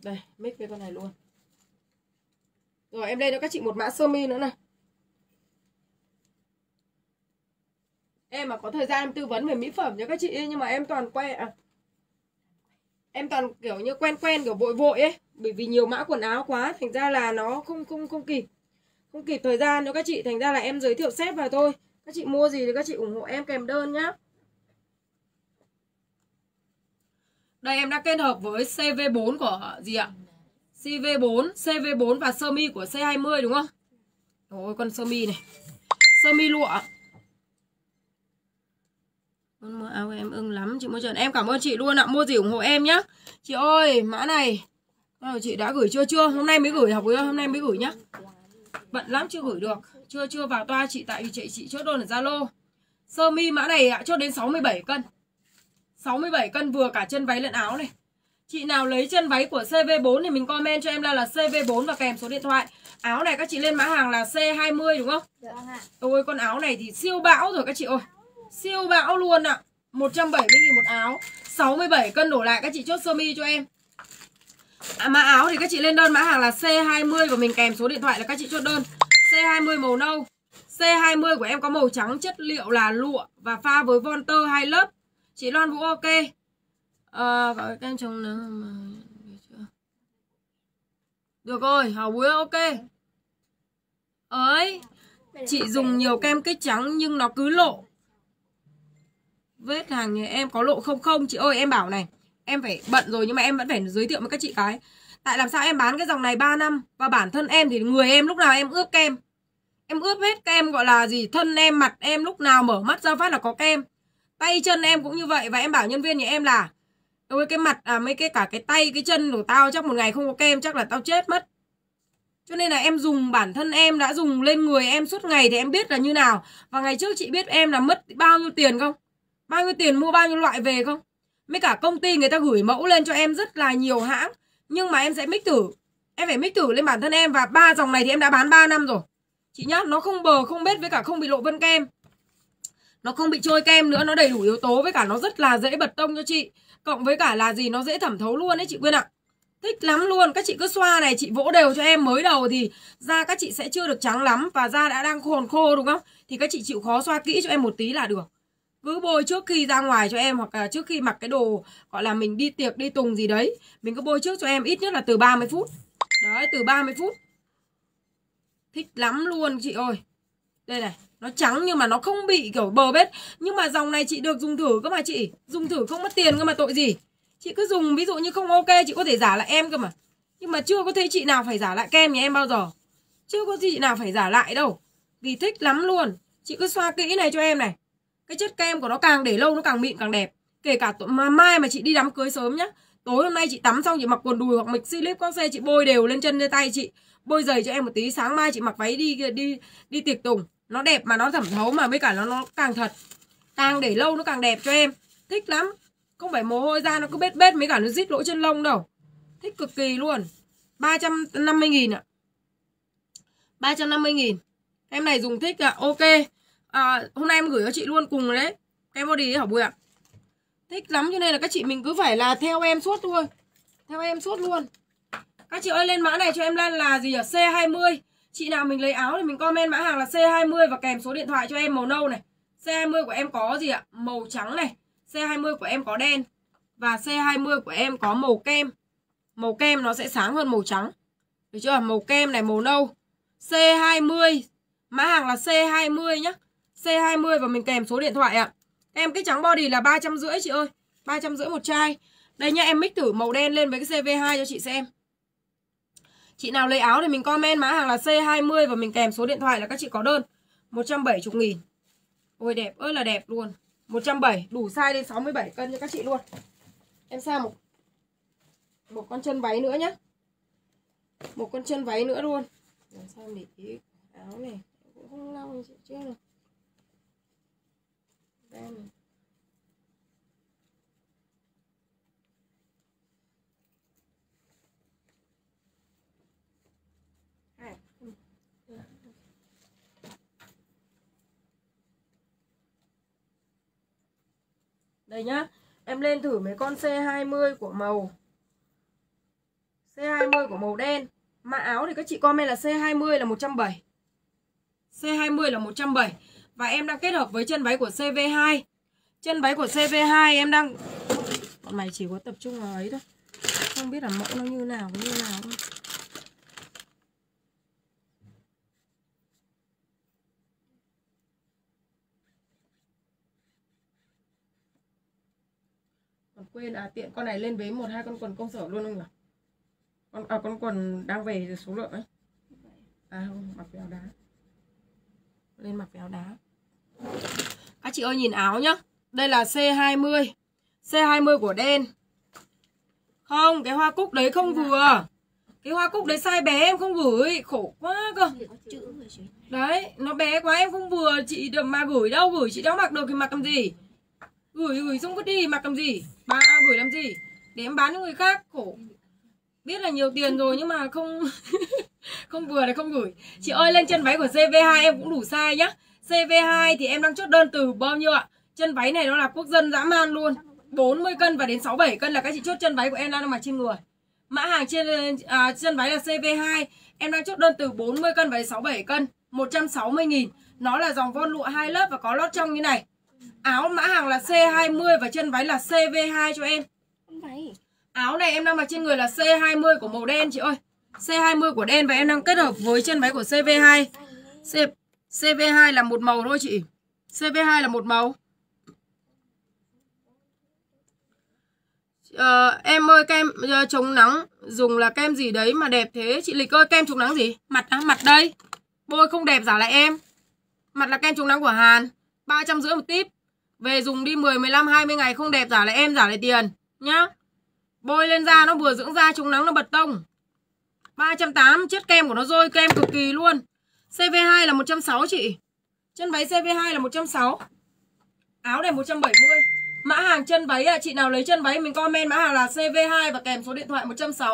đây mix với con này luôn. Rồi em đây cho các chị một mã sơ mi nữa này em mà có thời gian em tư vấn về mỹ phẩm cho các chị ấy, nhưng mà em toàn quen à, em toàn kiểu như quen quen kiểu vội vội ấy bởi vì nhiều mã quần áo quá thành ra là nó không không không kịp không kịp thời gian nữa, các chị. Thành ra là em giới thiệu xếp vào thôi. Các chị mua gì thì các chị ủng hộ em kèm đơn nhá. Đây, em đã kết hợp với CV4 của gì ạ? CV4 CV4 và sơ mi của C20 đúng không? Ôi con sơ mi này. Sơ mi lụa. Con mua áo em ưng lắm, chị mua trần. Em cảm ơn chị luôn ạ. Mua gì ủng hộ em nhá. Chị ơi, mã này. Chị đã gửi chưa chưa? Hôm nay mới gửi, học với hôm nay mới gửi nhá bận lắm chưa gửi được. Chưa chưa vào toa chị tại vì chị chị chốt đơn ở zalo. Sơ mi mã này ạ chốt đến 67 cân. 67 cân vừa cả chân váy lẫn áo này. Chị nào lấy chân váy của CV4 thì mình comment cho em là là CV4 và kèm số điện thoại. Áo này các chị lên mã hàng là C20 đúng không? Dạ vâng ạ. ôi con áo này thì siêu bão rồi các chị ơi. Siêu bão luôn ạ. à. 170 000 một áo. 67 cân đổ lại các chị chốt sơ mi cho em à, mã áo thì các chị lên đơn mã hàng là C20 và mình kèm số điện thoại là các chị chốt đơn. C20 màu nâu. C20 của em có màu trắng chất liệu là lụa và pha với von tơ hai lớp. Chị Loan Vũ ok. À, gọi kem chống nắng. Mà được rồi hào búa ok. Ấy chị dùng nhiều kem kích trắng nhưng nó cứ lộ. Vết hàng nhà em có lộ không không? Chị ơi em bảo này em phải bận rồi nhưng mà em vẫn phải giới thiệu với các chị cái. Tại làm sao em bán cái dòng này 3 năm và bản thân em thì người em lúc nào em ướp kem. Em ướp hết kem gọi là gì? Thân em, mặt em lúc nào mở mắt ra phát là có kem. Tay chân em cũng như vậy và em bảo nhân viên nhà em là, ôi, cái mặt à mấy cái cả cái tay, cái chân của tao chắc một ngày không có kem, chắc là tao chết mất. Cho nên là em dùng bản thân em đã dùng lên người em suốt ngày thì em biết là như nào. Và ngày trước chị biết em là mất bao nhiêu tiền không? Bao nhiêu tiền mua bao nhiêu loại về không? Mấy cả công ty người ta gửi mẫu lên cho em rất là nhiều hãng. Nhưng mà em sẽ mix thử. Em phải mix thử lên bản thân em và ba dòng này thì em đã bán 3 năm rồi. Chị nhá, nó không bờ, không bết với cả không bị lộ vân kem. Nó không bị trôi kem nữa, nó đầy đủ yếu tố với cả nó rất là dễ bật tông cho chị. Cộng với cả là gì, nó dễ thẩm thấu luôn đấy chị quyên ạ. Thích lắm luôn. Các chị cứ xoa này, chị vỗ đều cho em. Mới đầu thì da các chị sẽ chưa được trắng lắm và da đã đang khồn khô đúng không? Thì các chị chịu khó xoa kỹ cho em một tí là được cứ bôi trước khi ra ngoài cho em, hoặc là trước khi mặc cái đồ, gọi là mình đi tiệc, đi tùng gì đấy. Mình cứ bôi trước cho em ít nhất là từ 30 phút. Đấy, từ 30 phút. Thích lắm luôn chị ơi. Đây này, nó trắng nhưng mà nó không bị kiểu bờ bết. Nhưng mà dòng này chị được dùng thử cơ mà chị. Dùng thử không mất tiền cơ mà, tội gì? Chị cứ dùng, ví dụ như không ok, chị có thể giả lại em cơ mà. Nhưng mà chưa có thấy chị nào phải giả lại kem nhà em bao giờ. Chưa có chị nào phải giả lại đâu. Vì thích lắm luôn. Chị cứ xoa kỹ này cho em này cái chất kem của nó càng để lâu nó càng mịn, càng đẹp. Kể cả mà mai mà chị đi đám cưới sớm nhá, tối hôm nay chị tắm xong chị mặc quần đùi hoặc mịch slip con xe, chị bôi đều lên chân, lên tay chị, bôi giày cho em một tí. Sáng mai chị mặc váy đi đi đi tiệc tùng. Nó đẹp mà nó thẩm thấu mà, với cả nó nó càng thật. Càng để lâu nó càng đẹp cho em. Thích lắm. Không phải mồ hôi ra nó cứ bết bết mấy cả nó rít lỗ chân lông đâu. Thích cực kỳ luôn. 350 nghìn ạ. 350 nghìn. Em này dùng thích ạ ok à, hôm nay em gửi cho chị luôn cùng rồi đấy. Cái body hả bùi ạ. Thích lắm cho nên là các chị mình cứ phải là theo em suốt thôi. Theo em suốt luôn. Các chị ơi lên mã này cho em lên là gì ở C20 Chị nào mình lấy áo thì mình comment mã hàng là C20 và kèm số điện thoại cho em màu nâu này. C20 của em có gì ạ? Màu trắng này. C20 của em có đen. Và C20 của em có màu kem. Màu kem nó sẽ sáng hơn màu trắng. Được chưa? Màu kem này màu nâu. C20 Mã hàng là C20 nhá. C20 và mình kèm số điện thoại ạ. Em cái trắng body là 350 chị ơi. 350 một chai. Đây nha em mix thử màu đen lên với cái CV2 cho chị xem. Chị nào lấy áo thì mình comment mã hàng là C20 và mình kèm số điện thoại là các chị có đơn. 170 nghìn. Ôi, đẹp ơi là đẹp luôn. 170 đủ size đến 67 cân cho các chị luôn. Em sang một một con chân váy nữa nhé Một con chân váy nữa luôn. Làm sao để ý áo này? Cũng không lau chị chưa được. Đây này Đây nhá. Em lên thử mấy con C20 của màu C20 của màu đen. Mã áo thì các chị comment là C20 là 170. C20 là 170 và em đang kết hợp với chân váy của CV2. Chân váy của CV2 em đang Bọn mày chỉ có tập trung vào ấy thôi. Không biết là mẫu nó như nào như nào không Còn quên à tiện con này lên với một hai con quần công sở luôn không nhỉ? Con à con quần đang về số lượng ấy. À không, mặc áo đá. Lên mặc áo đá. Các chị ơi nhìn áo nhá. Đây là C20. C20 của đen. Không, cái hoa cúc đấy không vừa. Cái hoa cúc đấy size bé em không gửi, khổ quá cơ. Đấy, nó bé quá em không vừa, chị được mà gửi đâu, gửi chị đâu mặc được thì mặc làm gì? Gửi gửi xong có đi mặc làm gì? Ba à, gửi làm gì? Để em bán cho người khác, khổ. Biết là nhiều tiền rồi nhưng mà không không vừa là không gửi. Chị ơi lên chân váy của CV2 em cũng đủ size nhá. CV2 thì em đang chốt đơn từ bao nhiêu ạ? Chân váy này nó là quốc dân dã man luôn. 40 cân và đến 67 cân là các chị chốt chân váy của em đang mặc trên người. Mã hàng trên à, chân váy là CV2, em đang chốt đơn từ 40 cân và đến 67 cân, 160 000 Nó là dòng von lụa hai lớp và có lót trong như này. Áo mã hàng là C20 và chân váy là CV2 cho em. Áo này em đang mặc trên người là C20 của màu đen chị ơi. C20 của đen và em đang kết hợp với chân váy của CV2. C CV2 là một màu thôi chị. CV2 là một màu. uh, em ơi kem uh, chống nắng dùng là kem gì đấy mà đẹp thế? Chị lịch ơi kem chống nắng gì? Mặt á mặt đây. Bôi không đẹp giả lại em. Mặt là kem chống nắng của hàn. ba trăm rưỡi một tip. Về dùng đi 10, 15, 20 ngày không đẹp giả lại em giả lại tiền nhá. Bôi lên da nó vừa dưỡng da chống nắng nó bật tông. 380 chất kem của nó rồi kem cực kỳ luôn. CV2 là 160 chị chân váy CV2 là 160 áo này 170 Mã hàng chân váy à, chị nào lấy chân váy mình comment mã hàng là CV2 và kèm số điện thoại 160.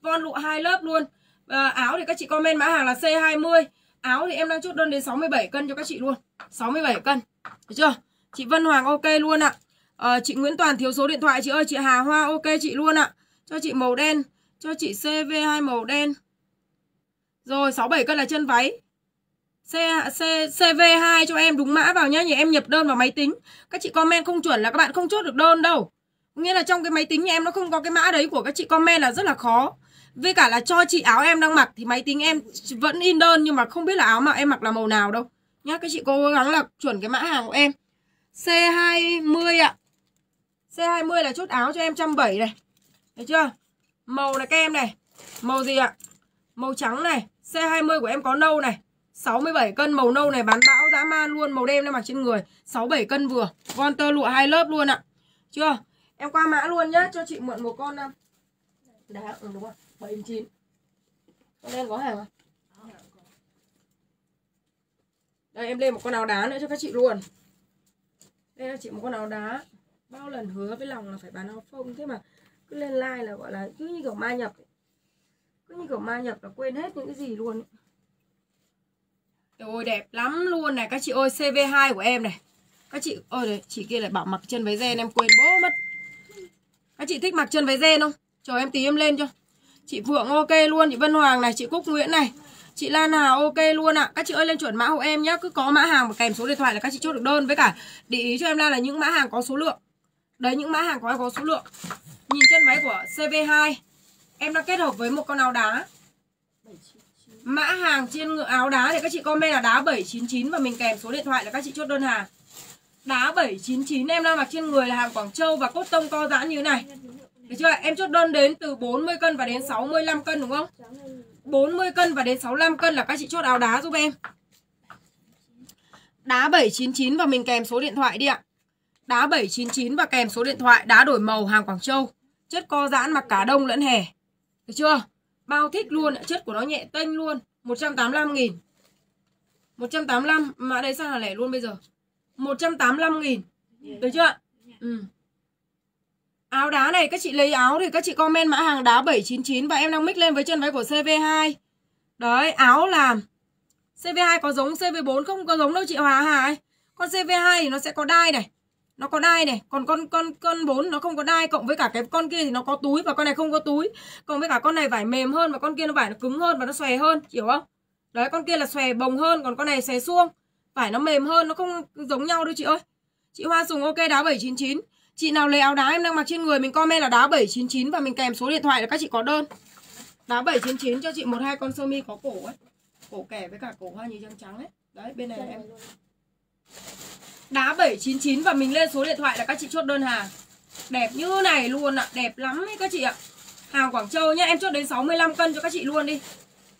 Von lụa hai lớp luôn. À, áo thì các chị comment mã hàng là C20. Áo thì em đang chốt đơn đến 67 cân cho các chị luôn. 67 cân. Được chưa? Chị Vân Hoàng ok luôn ạ. À, à, chị Nguyễn Toàn thiếu số điện thoại chị ơi, chị Hà Hoa ok chị luôn ạ. à. Cho chị màu đen, cho chị CV2 màu đen. Rồi 67 cân là chân váy. C, C, CV2 cho em đúng mã vào nhá Nhà em nhập đơn vào máy tính. Các chị comment không chuẩn là các bạn không chốt được đơn đâu. Nghĩa là trong cái máy tính nhà em nó không có cái mã đấy của các chị comment là rất là khó. Với cả là cho chị áo em đang mặc Thì máy tính em vẫn in đơn Nhưng mà không biết là áo mà em mặc là màu nào đâu. Nhá các chị cố gắng là chuẩn cái mã hàng của em. C20 ạ. C20 là chốt áo cho em 170 này. Thấy chưa? Màu này kem này. Màu gì ạ? Màu trắng này. C20 của em có nâu này. 67 cân màu nâu này bán bão dã man luôn Màu đen nó mặc trên người. 67 cân vừa. Con tơ lụa hai lớp luôn ạ. Chưa? Em qua mã luôn nhá Cho chị mượn một con um, Đá ừ, đúng không 79 Con đen có hàng không? Đây em lên một con áo đá nữa cho các chị luôn. Đây là chị một con áo đá. Bao lần hứa với lòng là phải bán áo phông Thế mà cứ lên like là gọi là cứ như kiểu ma nhập Cứ như kiểu ma nhập là quên hết những cái gì luôn ấy. Ôi đẹp lắm luôn này. Các chị ơi CV2 của em này. Các chị ơi đấy, chị kia lại bảo mặc chân váy ren em quên bố mất. Các chị thích mặc chân váy ren không? Chờ em tí em lên cho. Chị Phượng ok luôn, chị Vân Hoàng này, chị Cúc Nguyễn này. Chị Lan Hà ok luôn ạ. À. Các chị ơi lên chuẩn mã hộ em nhá. Cứ có mã hàng và kèm số điện thoại là các chị chốt được đơn. Với cả để ý cho em là, là những mã hàng có số lượng. Đấy những mã hàng có có số lượng. Nhìn chân váy của CV2 Em đang kết hợp với một con áo đá. Mã hàng trên ngựa áo đá thì các chị comment là đá 799 và mình kèm số điện thoại là các chị chốt đơn hàng. Đá 799 em đang mặc trên người là hàng Quảng Châu và cốt tông co giãn như thế này. Được chưa? Em chốt đơn đến từ 40 cân và đến 65 cân, đúng không? 40 cân và đến 65 cân là các chị chốt áo đá giúp em. Đá 799 và mình kèm số điện thoại đi ạ. Đá 799 và kèm số điện thoại đá đổi màu hàng Quảng Châu. Chất co giãn mặc cả đông lẫn hè. Được chưa? Bao thích luôn, chất của nó nhẹ tênh luôn 185 nghìn 185, mã đây sao là lẻ luôn bây giờ 185 nghìn Được chưa ạ? Ừ. Áo đá này các chị lấy áo thì các chị comment mã hàng đá 799 Và em đang mix lên với chân váy của CV2 Đấy, áo là CV2 có giống CV4 không có giống đâu chị Hòa Hà ấy. Con CV2 thì nó sẽ có đai này nó có đai này còn con con con bốn nó không có đai cộng với cả cái con kia thì nó có túi và con này không có túi. Cộng với cả con này vải mềm hơn và con kia nó vải nó cứng hơn và nó xòe hơn hiểu không? Đấy con kia là xòe bồng hơn còn con này xòe suông. Vải nó mềm hơn nó không giống nhau đâu chị ơi. Chị hoa dùng ok đá 799 chị nào lấy áo đá em đang mặc trên người mình comment là đá 799 và mình kèm số điện thoại là các chị có đơn. Đá 799 cho chị một hai con sơ mi có cổ ấy. Cổ kẻ với cả cổ hoa nhí trắng trắng ấy. Đấy bên này em đá 799 và mình lên số điện thoại là các chị chốt đơn hàng đẹp như này luôn ạ à. đẹp lắm ấy các chị ạ hàng Quảng Châu nhá, em chốt đến 65 cân cho các chị luôn đi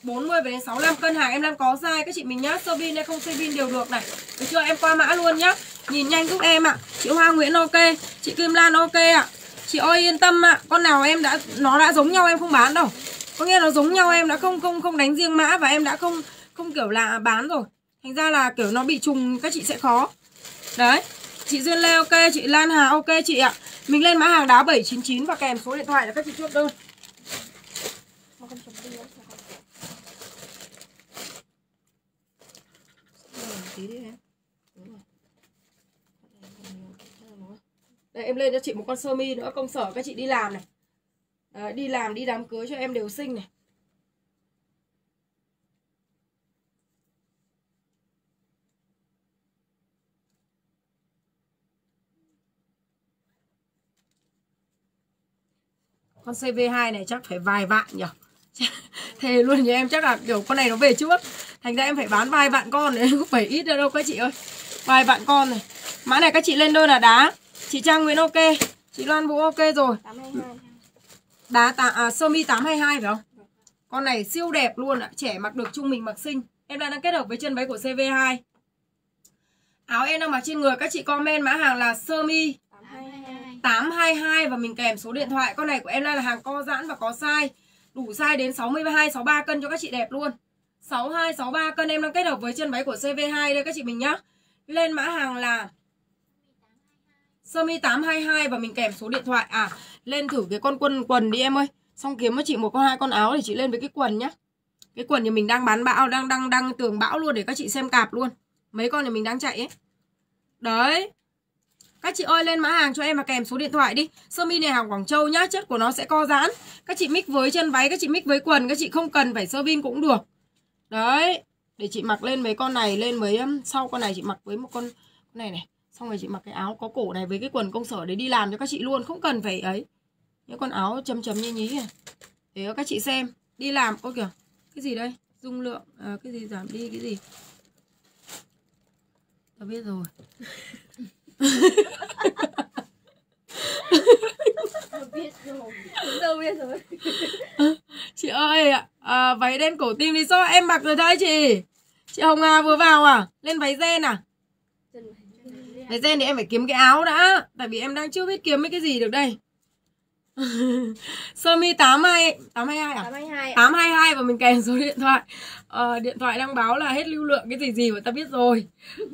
40 về đến 65 cân hàng em đang có size các chị, mình nhá, sơ vin hay không sơ vin đều được này được chưa em qua mã luôn nhá nhìn nhanh giúp em ạ à. chị Hoa Nguyễn ok, chị Kim Lan ok ạ à. chị ơi yên tâm ạ à. con nào em đã, nó đã giống nhau em không bán đâu có nghĩa nó giống nhau em đã không không không đánh riêng mã và em đã không không kiểu là bán rồi thành ra là kiểu nó bị trùng, các chị sẽ khó đấy chị Duyên Lê ok chị Lan Hà ok chị ạ. Mình lên mã hàng đá 799 và kèm số điện thoại là các chị chốt đơn. Đây em lên cho chị một con sơ mi nữa công sở các chị đi làm này. Đấy, đi làm đi đám cưới cho em đều xinh này. Con CV2 này chắc phải vài vạn nhỉ? Thề luôn nhà em chắc là kiểu con này nó về trước. Thành ra em phải bán vài vạn con đấy Không phải ít đâu các chị ơi. Vài vạn con này. Mã này các chị lên đơn là đá. Chị Trang Nguyễn ok. Chị Loan Vũ ok rồi. Đá tạ, à, sơ mi 822 phải không? Con này siêu đẹp luôn ạ. Trẻ mặc được trung mình mặc xinh. Em đang kết hợp với chân váy của CV2 Áo em đang mặc trên người Các chị comment mã hàng là sơ mi 822 và mình kèm số điện thoại. Con này của em đây là hàng co giãn và có size. Đủ size đến 62, 63 cân cho các chị đẹp luôn. 62, 63 cân em đang kết hợp với chân váy của CV2 đây các chị mình nhá. Lên mã hàng là Sơ mi 822 và mình kèm số điện thoại. À lên thử cái con quần quần đi em ơi. Xong kiếm cho chị một con hai con áo để chị lên với cái quần nhá. Cái quần thì mình đang bán bão Đang đang đang tường bão luôn để các chị xem cạp luôn. Mấy con thì mình đang chạy ấy. Đấy các chị ơi lên mã hàng cho em và kèm số điện thoại đi. Sơ mi này hàng Quảng Châu nhá Chất của nó sẽ co giãn Các chị mix với chân váy Các chị mix với quần Các chị không cần phải sơ vin cũng được. Đấy Để chị mặc lên mấy con này Lên mấy um, sau con này chị mặc với một con, con này này. Xong rồi chị mặc cái áo có cổ này Với cái quần công sở để đi làm cho các chị luôn Không cần phải ấy. Những con áo chấm chấm như nhí này. Để các chị xem. Đi làm Ôi kìa Cái gì đây? Dung lượng à, Cái gì giảm đi cái gì? Tao biết rồi. biết rồi đâu biết rồi chị ơi à, váy đen cổ tim thì sao em mặc rồi đấy chị? Chị hồng hà vừa vào à? Lên váy ren à? Váy ren thì em phải kiếm cái áo đã tại vì em đang chưa biết kiếm mấy cái gì được đây. Sơ mi tám hai tám hai hai à? Tám hai hai và mình kèm số điện thoại. Ờ, điện thoại đang báo là hết lưu lượng cái gì gì mà ta biết rồi.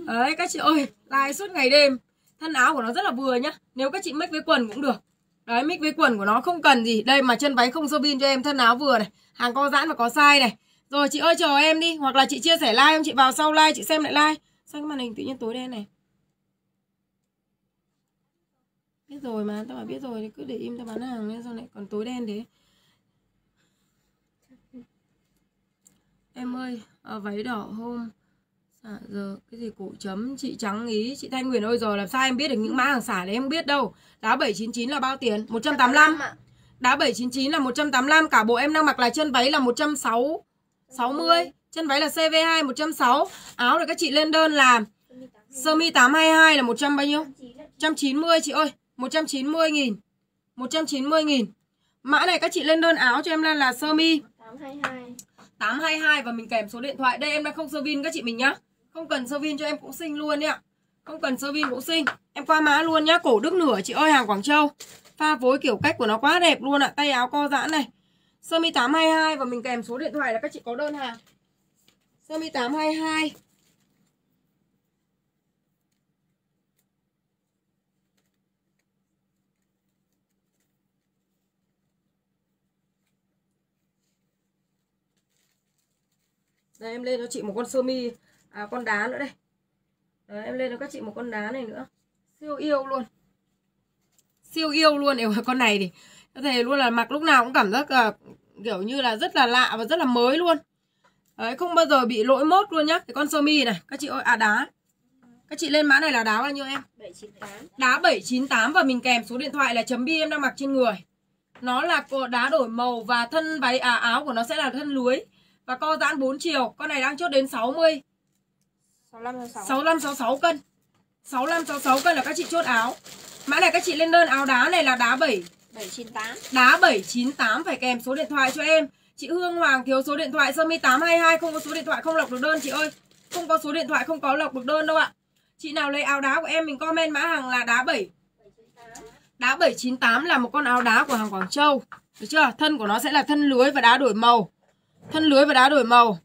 Đấy các chị ơi like suốt ngày đêm thân áo của nó rất là vừa nhá. Nếu các chị mix với quần cũng được. Đấy mix với quần của nó không cần gì. Đây mà chân váy không sơ bin cho em thân áo vừa này. Hàng co giãn và có size này. Rồi chị ơi chờ em đi. Hoặc là chị chia sẻ like không? Chị vào sau like chị xem lại like. Sao cái màn hình tự nhiên tối đen này? Biết rồi mà tao bảo biết rồi thì cứ để im tao bán hàng nên sau này còn tối đen thế? Em ơi à, váy đỏ hôm. À, giờ cái gì cổ chấm chị trắng ý chị Thanh Huyền ơi rồi làm sao em biết được những mã hàng xả đấy em biết đâu. Đá 799 là bao tiền? 185 đá 799 là 185 cả bộ em đang mặc là chân váy là 160 60 chân váy là CV2 160 áo để các chị lên đơn là sơ mi 822 là 100 bao nhiêu? 190 chị ơi 190 nghìn 190 nghìn. Mã này các chị lên đơn áo cho em lên là sơ mi 822 822 và mình kèm số điện thoại. Đây em đang không sơ vin các chị mình nhá không cần sơ vin cho em cũng xinh luôn nhá Không cần sơ vin cũng xinh. Em qua mã luôn nhá, Cổ đức nửa, chị ơi, hàng Quảng Châu. Pha phối kiểu cách của nó quá đẹp luôn ạ, Tay áo co giãn này. Sơ mi 822 và mình kèm số điện thoại là các chị có đơn hàng. Sơ mi 822 Đây, em lên cho chị một con sơ mi à, con đá nữa đây. Đấy, em lên cho các chị một con đá này nữa. Siêu yêu luôn. Siêu yêu luôn. Nếu con này thì có thể luôn là mặc lúc nào cũng cảm giác là kiểu như là rất là lạ và rất là mới luôn. Đấy không bao giờ bị lỗi mốt luôn nhá. Cái con sơ mi này các chị ơi. À đá. Các chị lên mã này là đá bao nhiêu em? 798 đá 798 và mình kèm số điện thoại là chấm bi em đang mặc trên người. Nó là đá đổi màu và thân váy à áo của nó sẽ là thân lưới và co giãn 4 chiều. Con này đang chốt đến 60 6566 65 66 cân. 65 66 cân là các chị chốt áo. Mã này các chị lên đơn áo đá này là đá 7 798 đá 798 phải kèm số điện thoại cho em. Chị Hương Hoàng thiếu số điện thoại sơ mi 822 không có số điện thoại không lọc được đơn chị ơi. Không có số điện thoại không có lọc được đơn đâu ạ. Chị nào lấy áo đá của em mình comment mã hàng là đá 7 Đá 798 là một con áo đá của hàng Quảng Châu. Được chưa? Thân của nó sẽ là thân lưới và đá đổi màu. Thân lưới và đá đổi màu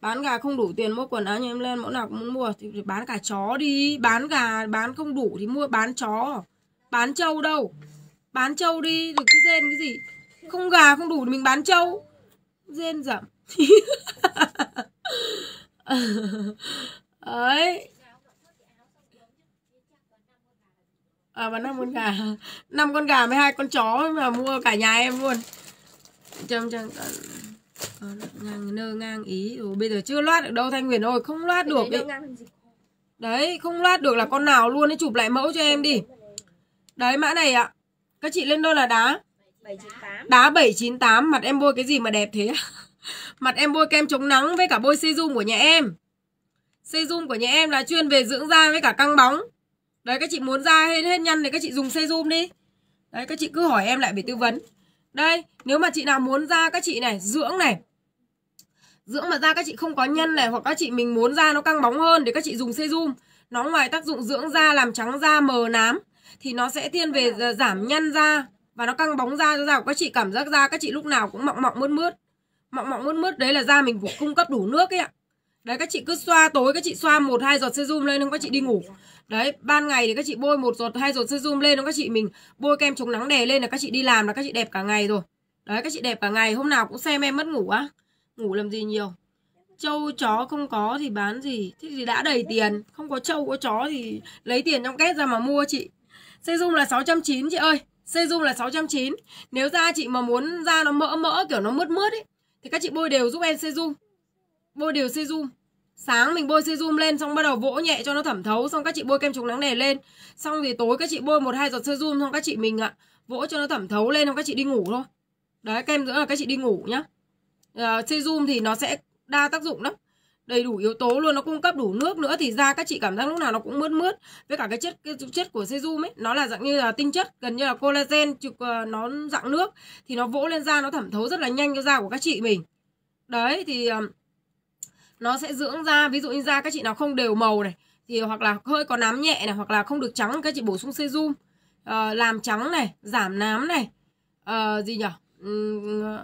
Bán gà không đủ tiền mua quần áo nhà em lên, Mẫu nào cũng muốn mua. Thì bán cả chó đi. Bán gà, bán không đủ thì mua bán chó. Bán trâu đâu? Bán trâu đi. Được cái rên cái gì? Không gà không đủ thì mình bán trâu. Rên rậm Ấy. À bán năm con gà. Năm con gà với hai con chó mà mua cả nhà em luôn. Châm châm ngang nơ ngang ý. Ừ, bây giờ chưa loát được đâu thanh huyền ơi không loát được đấy đấy không loát được là con nào luôn ấy chụp lại mẫu cho em đi. Đấy mã này ạ. Các chị lên đơn là đá? 798 đá 798 mặt em bôi cái gì mà đẹp thế? Mặt em bôi kem chống nắng với cả bôi serum của nhà em. Serum của nhà em là chuyên về dưỡng da với cả căng bóng. Đấy các chị muốn da hết hết nhăn thì các chị dùng serum đi. Đấy các chị cứ hỏi em lại về tư vấn đây, nếu mà chị nào muốn da các chị này, dưỡng này. Dưỡng mà da các chị không có nhân này, Hoặc các chị mình muốn da nó căng bóng hơn Thì các chị dùng serum. Nó ngoài tác dụng dưỡng da, làm trắng da, mờ nám, Thì nó sẽ thiên về giảm nhăn da, Và nó căng bóng da cho da của các chị, Cảm giác da các chị lúc nào cũng mọng mọng mướt mướt. Mọng mọng mướt mướt, đấy là da mình phải cung cấp đủ nước ấy ạ. Đấy, các chị cứ xoa tối, các chị xoa một, hai giọt serum lên không các chị đi ngủ. Đấy, ban ngày thì các chị bôi một giọt hai giọt serum lên các chị mình bôi kem chống nắng đè lên là các chị đi làm là các chị đẹp cả ngày rồi. Đấy các chị đẹp cả ngày, hôm nào cũng xem em mất ngủ á. Ngủ làm gì nhiều. Châu chó không có thì bán gì? Thế thì đã đầy tiền, không có châu có chó thì lấy tiền trong két ra mà mua chị. Serum là 690 chị ơi. Serum là 690. Nếu da chị mà muốn da nó mỡ mỡ kiểu nó mướt mướt ấy thì các chị bôi đều giúp em serum. Bôi đều serum Sáng mình bôi serum lên xong bắt đầu vỗ nhẹ cho nó thẩm thấu Xong các chị bôi kem chống nắng nề lên. Xong thì tối các chị bôi một hai giọt serum Xong các chị mình ạ vỗ cho nó thẩm thấu lên Xong các chị đi ngủ thôi. Đấy kem dưỡng là các chị đi ngủ nhá. Uh, Serum thì nó sẽ đa tác dụng lắm. Đầy đủ yếu tố luôn nó cung cấp đủ nước nữa thì da các chị cảm giác lúc nào nó cũng mướt mướt. Với cả cái chất cái chất của serum ấy nó là dạng như là tinh chất gần như là collagen trực uh, nó dạng nước. Thì nó vỗ lên da nó thẩm thấu rất là nhanh cho da của các chị mình. Đấy thì uh, nó sẽ dưỡng da. Ví dụ như da các chị nào không đều màu này thì hoặc là hơi có nám nhẹ này hoặc là không được trắng các chị bổ sung serum. Uh, làm trắng này giảm nám này. Uh, gì nhỉ uhm,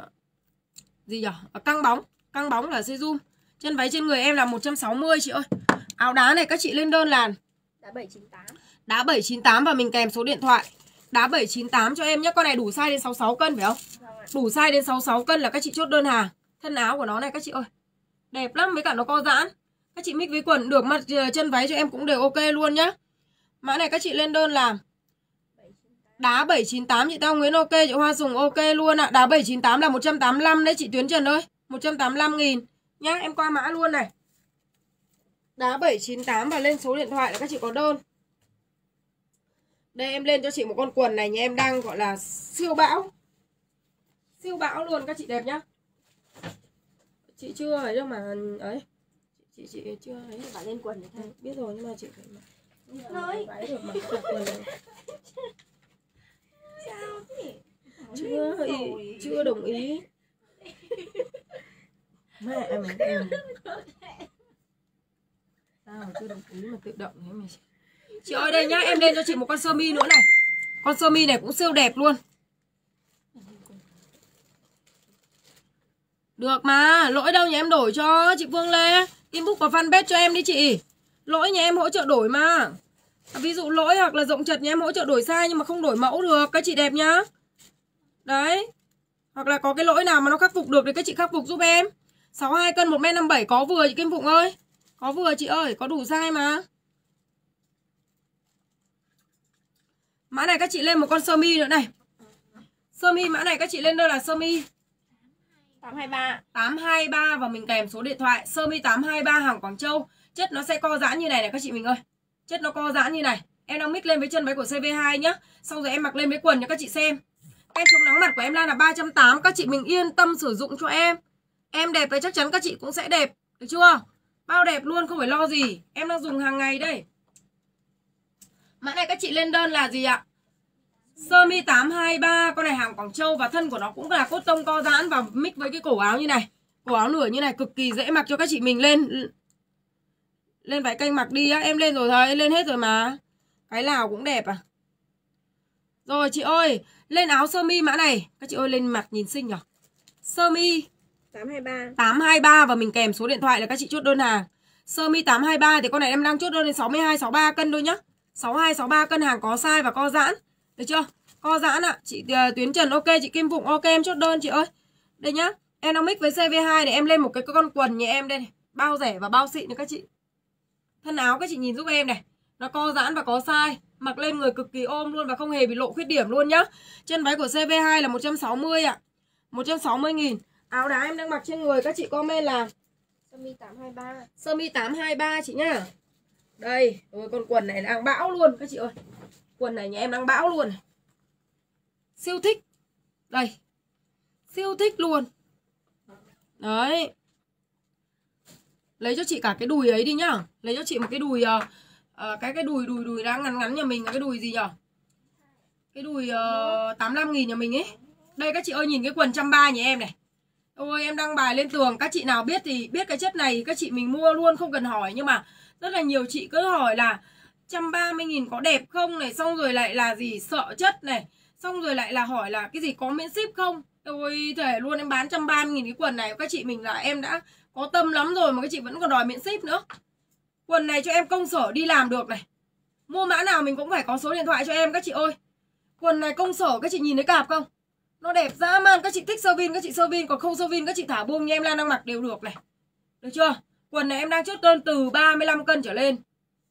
gì uh, căng bóng. Căng bóng là serum. Chân váy trên người em là 160 chị ơi. Áo đá này các chị lên đơn là đá 798 đá 798 và mình kèm số điện thoại. Đá 798 cho em nhé. Con này đủ size đến 66 cân phải không? Vâng đủ size đến 66 cân là các chị chốt đơn hàng. Thân áo của nó này các chị ơi Đẹp lắm, với cả nó co giãn Các chị mix với quần, được mặt ờ, chân váy cho em cũng đều ok luôn nhá. Mã này các chị lên đơn làm Đá 798 chị Tao Nguyễn ok, Chị Hoa Sùng ok luôn ạ. À. Đá 798 là 185 đấy, chị Tuyến Trần ơi. 185 nghìn. Nhá, em qua mã luôn này. Đá 798 và lên số điện thoại là các chị có đơn. Đây, em lên cho chị một con quần này nhà Em đang, gọi là, siêu bão. Siêu bão luôn các chị, đẹp nhá chị chưa ấy đâu mà ấy. Chị chị, chị chưa ấy phải lên quần này ừ, biết rồi nhưng mà chị phải mặc. Nói. váy được mặc quần. Này. sao thế? Chưa ý, chưa đồng ý. Mẹ mày em sao mà chưa đồng ý mà tự động thế mày chị ơi đây nhá em lên cho chị một con sơ mi nữa này. Con sơ mi này cũng siêu đẹp luôn Được mà, lỗi đâu nhà em đổi cho chị Phương Lê. Inbox vào fanpage cho em đi chị. Lỗi nhà em hỗ trợ đổi mà. À, Ví dụ lỗi hoặc là rộng chật nhà em hỗ trợ đổi sai Nhưng mà không đổi mẫu được, các chị đẹp nhá. Đấy. Hoặc là có cái lỗi nào mà nó khắc phục được Thì các chị khắc phục giúp em. 62 cân 1m57 có vừa chị Kim Phụng ơi. Có vừa chị ơi, có đủ size mà. Mã này các chị lên một con sơ mi nữa này. Sơ mi mã này các chị lên đâu là sơ mi? 823 823 và mình kèm số điện thoại sơ mi 823 hàng Quảng Châu. Chất nó sẽ co giãn như này này các chị mình ơi. Chất nó co giãn như này. Em đang mix lên với chân váy của CV2 nhá. Xong rồi em mặc lên với quần cho các chị xem. Em chống nắng mặt của em đang là 380 Các chị mình yên tâm sử dụng cho em Em đẹp thì chắc chắn các chị cũng sẽ đẹp Được chưa Bao đẹp luôn, không phải lo gì Em đang dùng hàng ngày đây Mã này các chị lên đơn là gì ạ Sơ mi 823 Con này hàng Quảng Châu Và thân của nó cũng là cốt tông co giãn Và mix với cái cổ áo như này. Cổ áo nửa như này cực kỳ dễ mặc cho các chị mình lên. Lên váy kênh mặc đi á Em lên rồi thôi Lên hết rồi mà. Cái nào cũng đẹp à. Rồi chị ơi lên áo sơ mi mã này. Các chị ơi lên mặt nhìn xinh nhỉ Sơ mi 823 823 Và mình kèm số điện thoại là các chị chốt đơn hàng. Sơ mi 823 thì con này em đang chốt đơn đến 62 63 cân thôi nhá. 62 63 cân hàng có size và co giãn Được chưa? Co giãn ạ. À. Chị uh, Tuyến Trần ok. Chị Kim Phụng ok. Em chốt đơn chị ơi. Đây nhá. Em đang mix với CV2 này em lên một cái con quần như em đây này. Bao rẻ và bao xịn nữa các chị. Thân áo các chị nhìn giúp em này. Nó co giãn và có size. Mặc lên người cực kỳ ôm luôn và không hề bị lộ khuyết điểm luôn nhá. Chân váy của CV2 là 160 ạ. à. 160 nghìn. Áo đá em đang mặc trên người các chị comment là Sơ mi 823 Sơ mi 823 chị nhá. Đây Rồi con quần này đang bão luôn các chị ơi Quần này nhà em đang bão luôn này. Siêu thích. Đây. Siêu thích luôn. Đấy. Lấy cho chị cả cái đùi ấy đi nhá. Lấy cho chị một cái đùi uh, uh, Cái cái đùi đùi đùi đang ngắn ngắn nhà mình Cái đùi gì nhở? Cái đùi ờ, uh, 85 nghìn nhà mình ấy. Đây các chị ơi nhìn cái quần trăm ba nhà em này. Ôi em đăng bài lên tường. Các chị nào biết thì biết cái chất này Các chị mình mua luôn không cần hỏi. Nhưng mà rất là nhiều chị cứ hỏi là 130 nghìn có đẹp không này, Xong rồi lại là gì, sợ chất này, Xong rồi lại là hỏi là cái gì, có miễn ship không? Ôi thể luôn, em bán 130 nghìn cái quần này, Các chị mình là em đã có tâm lắm rồi Mà các chị vẫn còn đòi miễn ship nữa. Quần này cho em công sở đi làm được này. Mua mã nào mình cũng phải có số điện thoại cho em, các chị ơi. Quần này công sở, các chị nhìn thấy cạp không? Nó đẹp dã man, Các chị thích sơ vin, các chị sơ vin, Còn không sơ vin, các chị thả buông như em Lan đang mặc đều được này. Được chưa? Quần này em đang chốt cân từ 35 cân trở lên.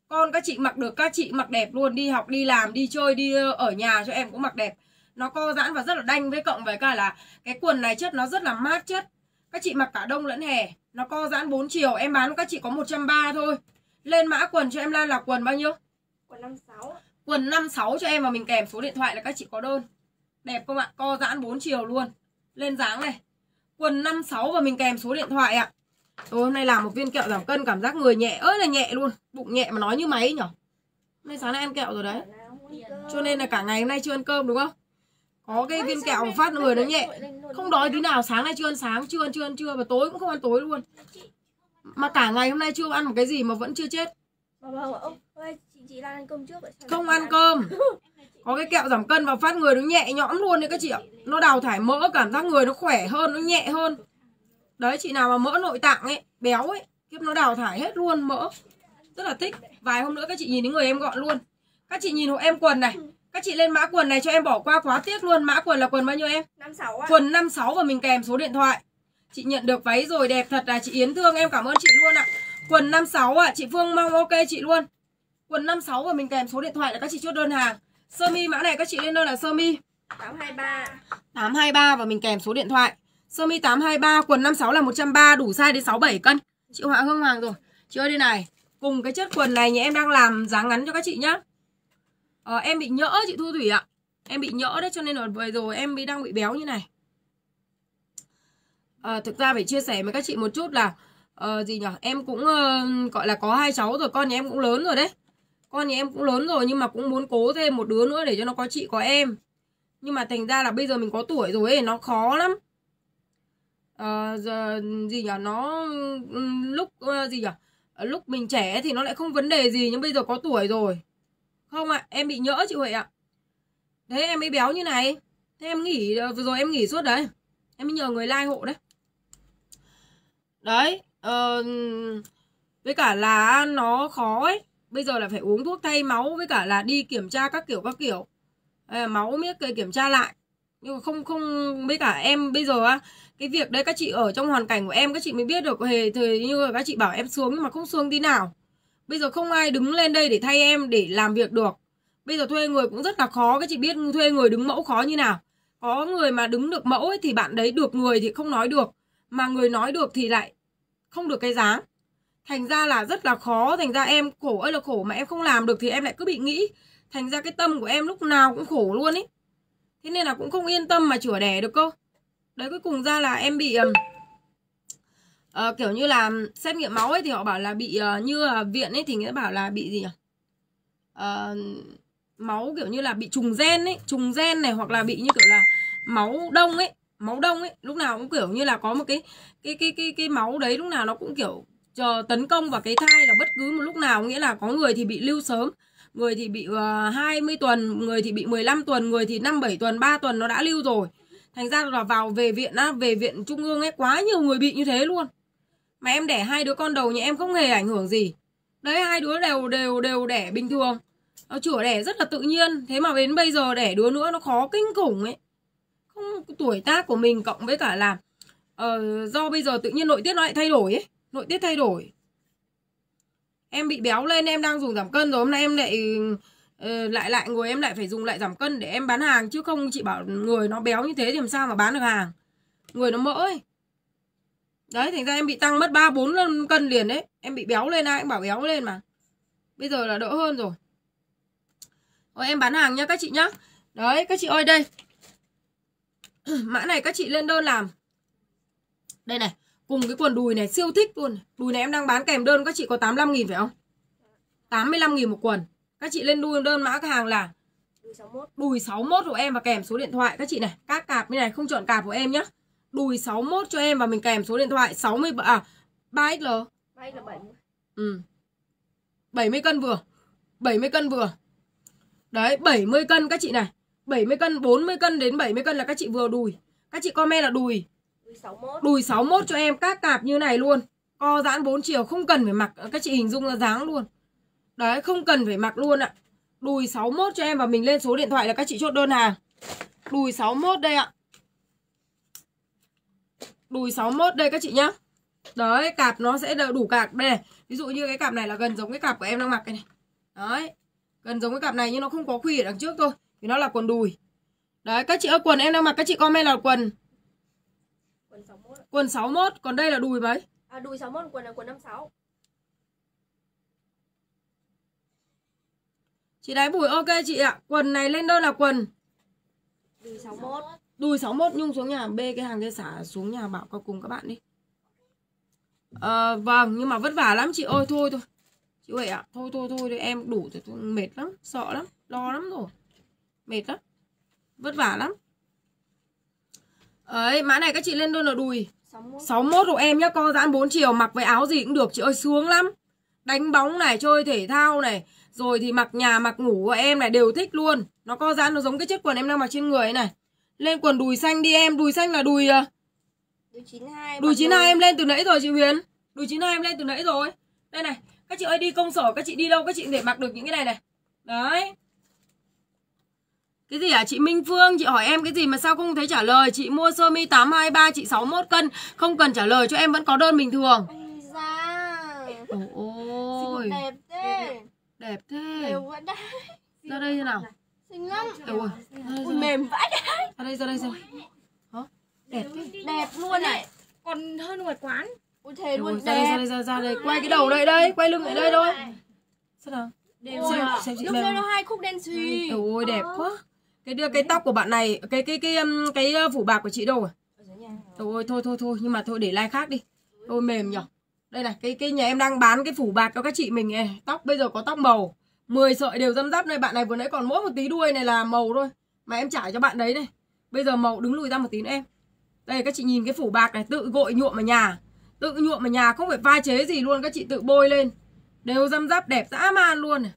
Con các chị mặc được Các chị mặc đẹp luôn Đi học đi làm đi chơi đi ở nhà cho em cũng mặc đẹp. Nó co giãn và rất là đanh Với cộng với cả là Cái quần này chất nó rất là mát chất. Các chị mặc cả đông lẫn hè Nó co giãn 4 chiều Em bán các chị có 130 thôi. Lên mã quần cho em Lan là quần bao nhiêu? Quần 56 Quần 56 cho em và mình kèm số điện thoại là các chị có đơn. Đẹp không ạ? Co giãn 4 chiều luôn. Lên dáng này. Quần 56 và mình kèm số điện thoại ạ Tôi hôm nay làm một viên kẹo giảm cân, cảm giác người nhẹ ơi là nhẹ luôn. Bụng nhẹ mà nói như máy nhở? Hôm nay sáng nay ăn kẹo rồi đấy. Cho nên là cả ngày hôm nay chưa ăn cơm, đúng không? Có cái viên kẹo phát người nó nhẹ. Không đói tí nào, sáng nay chưa ăn sáng, Chưa ăn chưa ăn trưa và tối cũng không ăn tối luôn. Mà cả ngày hôm nay chưa ăn một cái gì mà vẫn chưa chết. Không ăn cơm. Có cái kẹo giảm cân và phát người nó nhẹ nhõm luôn đấy các chị ạ. Nó đào thải mỡ, cảm giác người nó khỏe hơn, Nó nhẹ hơn. Đấy chị nào mà mỡ nội tạng ấy Béo ấy Kiếp nó đào thải hết luôn mỡ. Rất là thích. Vài hôm nữa các chị nhìn thấy người em gọn luôn. Các chị nhìn hộ em quần này. Các chị lên mã quần này cho em bỏ qua quá tiếc luôn. Mã quần là quần bao nhiêu em? 56 ạ. Quần 56 và mình kèm số điện thoại. Chị nhận được váy rồi đẹp thật là chị Yến thương. Em cảm ơn chị luôn ạ. Quần 56 ạ, chị Phương mong ok chị luôn. Quần 56 và mình kèm số điện thoại là các chị chốt đơn hàng. Sơ mi mã này các chị lên đơn là sơ mi? 823 823 và mình kèm số điện thoại. Sơ mi 823 quần 56 là 130 đủ size đến 67 cân. Chị Họa Hương Hoàng rồi. Chị ơi đây này, cùng cái chất quần này nhà em đang làm dáng ngắn cho các chị nhá. Ờ, em bị nhỡ chị Thu Thủy ạ. Em bị nhỡ đấy cho nên là vừa rồi em bị đang bị béo như này Ờ, thực ra phải chia sẻ với các chị một chút là uh, gì nhỉ em cũng uh, gọi là có hai cháu rồi con nhà em cũng lớn rồi đấy con nhà em cũng lớn rồi nhưng mà cũng muốn cố thêm một đứa nữa để cho nó có chị có em nhưng mà thành ra là bây giờ mình có tuổi rồi ấy nó khó lắm uh, giờ ừ, gì nhỉ? Nó ừ, lúc uh, gì nhỉ? Ờ, lúc mình trẻ thì nó lại không vấn đề gì nhưng bây giờ có tuổi rồi. Không ạ à, em bị nhỡ chị Huệ ạ. Thế em mới béo như này. Thế em nghỉ vừa rồi em nghỉ suốt đấy. Em mới nhờ người like hộ đấy. Đấy uh, với cả là nó khó ấy. Bây giờ là phải uống thuốc thay máu với cả là đi kiểm tra các kiểu các kiểu. À, máu miếc kiểm tra lại. Nhưng mà không không với cả em bây giờ á cái việc đấy các chị ở trong hoàn cảnh của em, các chị mới biết được. Hề thời như các chị bảo em xuống nhưng mà không xuống tí nào. Bây giờ không ai đứng lên đây để thay em để làm việc được. Bây giờ thuê người cũng rất là khó, các chị biết thuê người đứng mẫu khó như nào. Có người mà đứng được mẫu ấy thì bạn đấy được người thì không nói được. Mà người nói được thì lại không được cái giá thành ra là rất là khó. Thành ra em khổ ơi là khổ mà em không làm được thì em lại cứ bị nghĩ. Thành ra cái tâm của em lúc nào cũng khổ luôn ý. Thế nên là cũng không yên tâm mà chữa đẻ được cơ đấy cuối cùng ra là em bị uh, kiểu như là xét nghiệm máu ấy thì họ bảo là bị uh, như là viện ấy thì người ta bảo là bị gì nhỉ? Uh, máu kiểu như là bị trùng gen ấy trùng gen này hoặc là bị như kiểu là máu đông ấy máu đông ấy. Lúc nào cũng kiểu như là có một cái cái cái cái cái máu đấy lúc nào nó cũng kiểu chờ tấn công vào cái thai là bất cứ một lúc nào. Nghĩa là có người thì bị lưu sớm người thì bị uh, 20 tuần người thì bị 15 tuần người thì 5 7 tuần 3 tuần nó đã lưu rồi thành ra là vào về viện á về viện trung ương ấy quá nhiều người bị như thế luôn. Mà em đẻ hai đứa con đầu nhà em không hề ảnh hưởng gì. Đấy hai đứa đều đều đều đẻ bình thường. Nó chữa đẻ rất là tự nhiên. Thế mà đến bây giờ đẻ đứa nữa nó khó kinh khủng ấy. Không tuổi tác của mình cộng với cả là uh, do bây giờ tự nhiên nội tiết nó lại thay đổi ấy. Nội tiết thay đổi. Em bị béo lên em đang dùng giảm cân rồi hôm nay em lại Ờ, lại lại người em lại phải dùng lại giảm cân để em bán hàng chứ không chị bảo người nó béo như thế thì làm sao mà bán được hàng. Người nó mỡ ấy. Đấy thành ra em bị tăng mất ba bốn cân liền đấy em bị béo lên ai cũng bảo béo lên mà. Bây giờ là đỡ hơn rồi. Ôi, em bán hàng nha các chị nhá. Đấy các chị ơi đây. Mã này các chị lên đơn làm. Đây này cùng cái quần đùi này siêu thích luôn. Đùi này em đang bán kèm đơn các chị có 85 nghìn phải không? 85 nghìn một quần các chị lên đùi đơn mã cái hàng là Đùi 61 đùi 61 của em và kèm số điện thoại. Các chị này các cạp như này không chọn cạp của em nhá. Đùi 61 cho em và mình kèm số điện thoại 60 à 3XL Bay là 70 ừ. 70 cân vừa 70 cân vừa. Đấy 70 cân các chị này. 70 cân 40 cân đến 70 cân là các chị vừa đùi. Các chị comment là đùi. Đùi 61 Đùi 61 cho em các cạp như này luôn. Co giãn 4 chiều không cần phải mặc. Các chị hình dung là dáng luôn Đấy không cần phải mặc luôn ạ. Đùi 61 cho em và mình lên số điện thoại là các chị chốt đơn hàng Đùi 61 đây ạ. Đùi 61 đây các chị nhá. Đấy cạp nó sẽ đủ cạp đây này Ví dụ như cái cạp này là gần giống cái cạp của em đang mặc đây này. Đấy Gần giống cái cặp này nhưng nó không có khuy ở đằng trước thôi Thì nó là quần đùi. Đấy các chị ơi quần em đang mặc các chị comment là quần. Quần 61 ạ. Quần 61 Còn đây là đùi mấy? À đùi 61 quần là quần 56 Chị đáy bùi ok chị ạ. Quần này lên đơn là quần. Đùi 61 Đùi 61 Nhung xuống nhà bê cái hàng kia xả xuống nhà bảo cao cùng các bạn đi. Ờ vâng nhưng mà vất vả lắm chị. Ơi thôi thôi. Chị Huệ ạ Thôi thôi thôi em đủ rồi thôi, mệt lắm Sợ lắm Lo lắm rồi. Mệt lắm Vất vả lắm. Ấy mã này các chị lên đơn là đùi. 61 61 của em nhá, co giãn 4 chiều mặc với áo gì cũng được. Chị ơi sướng lắm. Đánh bóng này, chơi thể thao này, rồi thì mặc nhà mặc ngủ của em này đều thích luôn. Nó co giãn nó giống cái chất quần em đang mặc trên người ấy này. Lên quần đùi xanh đi em, đùi xanh là đùi à, Đùi 92 đùi mặc 92 đùi- em lên từ nãy rồi chị Huyền. Đùi 92 em lên từ nãy rồi. Đây này, các chị ơi đi công sở các chị đi đâu các chị để mặc được những cái này này. Đấy. Cái gì hả chị Minh Phương Chị hỏi em cái gì mà sao không thấy trả lời Chị mua sơ mi 823 chị 61 cân Không cần trả lời cho em vẫn có đơn bình thường Ôi da Ôi Xinh đẹp Đẹp thế. Đều đấy. Ra đây thế nào? Xinh lắm. Ôi ôi Ui mềm vãi Ra đây ra đây ra đây Hả? Đẹp thế. Đẹp luôn này. Còn hơn ngoài quán. Ui thề Ôi, luôn ra đây ra đẹp đây ra, ra đây. Quay cái đầu đây đây. Quay lưng lại đây thôi. Sao nào. Đều xem, xem chị Lúc đây nó hai khúc đen xì. Ôi đẹp quá. Cái đưa cái tóc của bạn này Cái cái cái um, cái uh, phủ bạc của chị đâu dưới nhà. Ôi thôi thôi thôi. Nhưng mà thôi để like khác đi. Ôi mềm nhở Đây này cái cái nhà em đang bán cái phủ bạc cho các chị mình này. Tóc bây giờ có tóc màu. 10 sợi đều răm rắp này. Bạn này vừa nãy còn mỗi một tí đuôi này là màu thôi. Mà em trải cho bạn đấy này. Bây giờ màu đứng lùi ra một tí nữa em. Đây các chị nhìn cái phủ bạc này Tự gội nhuộm ở nhà. Tự nhuộm ở nhà không phải pha chế gì luôn. Các chị tự bôi lên. Đều răm rắp đẹp dã man luôn này.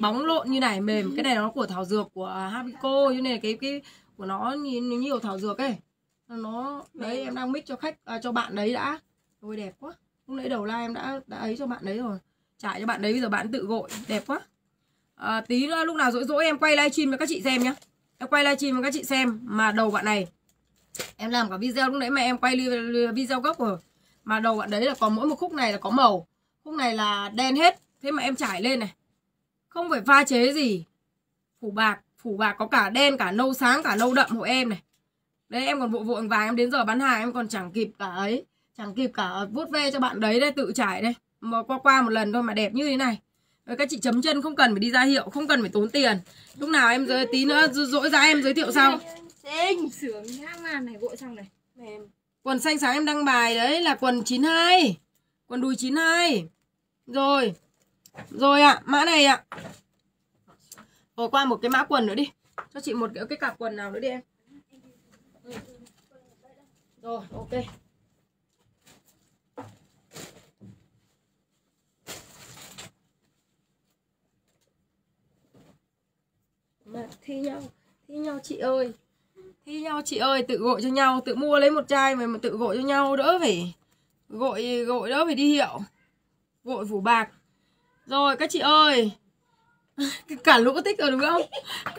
Bóng lộn như này mềm. Cái này nó của thảo dược của Habico như này cái cái của nó nhìn nhiều thảo dược ấy. Nó đấy em đang mix cho khách à, cho bạn đấy đã. Ôi đẹp quá lúc nãy đầu like em đã đã ấy cho bạn đấy rồi. Trải cho bạn đấy bây giờ bạn tự gội đẹp quá. À, tí nữa lúc nào rỗi rỗi em quay livestream cho các chị xem nhá. Em quay livestream cho các chị xem mà đầu bạn này. Em làm cả video lúc nãy mà em quay video gốc rồi. Mà đầu bạn đấy là có mỗi một khúc này là có màu. Khúc này là đen hết. Thế mà em trải lên này. Không phải pha chế gì. Phủ bạc Phủ bạc có cả đen cả nâu sáng cả nâu đậm hộ em này. Đấy em còn vội vội vàng em đến giờ bán hàng em còn chẳng kịp cả ấy. Chẳng kịp cả vuốt ve cho bạn đấy đây tự trải đây. Mà qua qua một lần thôi mà đẹp như thế này. Các chị chấm chân không cần phải đi ra hiệu Không cần phải tốn tiền. Lúc nào em giới tí nữa dỗi ra em giới thiệu sau. Xinh. Sướng nhá màn này gội xong này. Mềm. Quần xanh sáng em đăng bài đấy là quần 92 Quần đùi 92 Rồi. Rồi ạ, à, mã này ạ. À. Rồi qua một cái mã quần nữa đi. Cho chị một cái, cái cặp quần nào nữa đi em. Rồi, ok Mà thi nhau Thi nhau chị ơi. Thi nhau chị ơi tự gội cho nhau Tự mua lấy một chai mà, mà tự gội cho nhau Đỡ phải Gội gội đỡ phải đi hiệu. Gội phủ bạc. Rồi các chị ơi. Cả lũ thích rồi đúng không?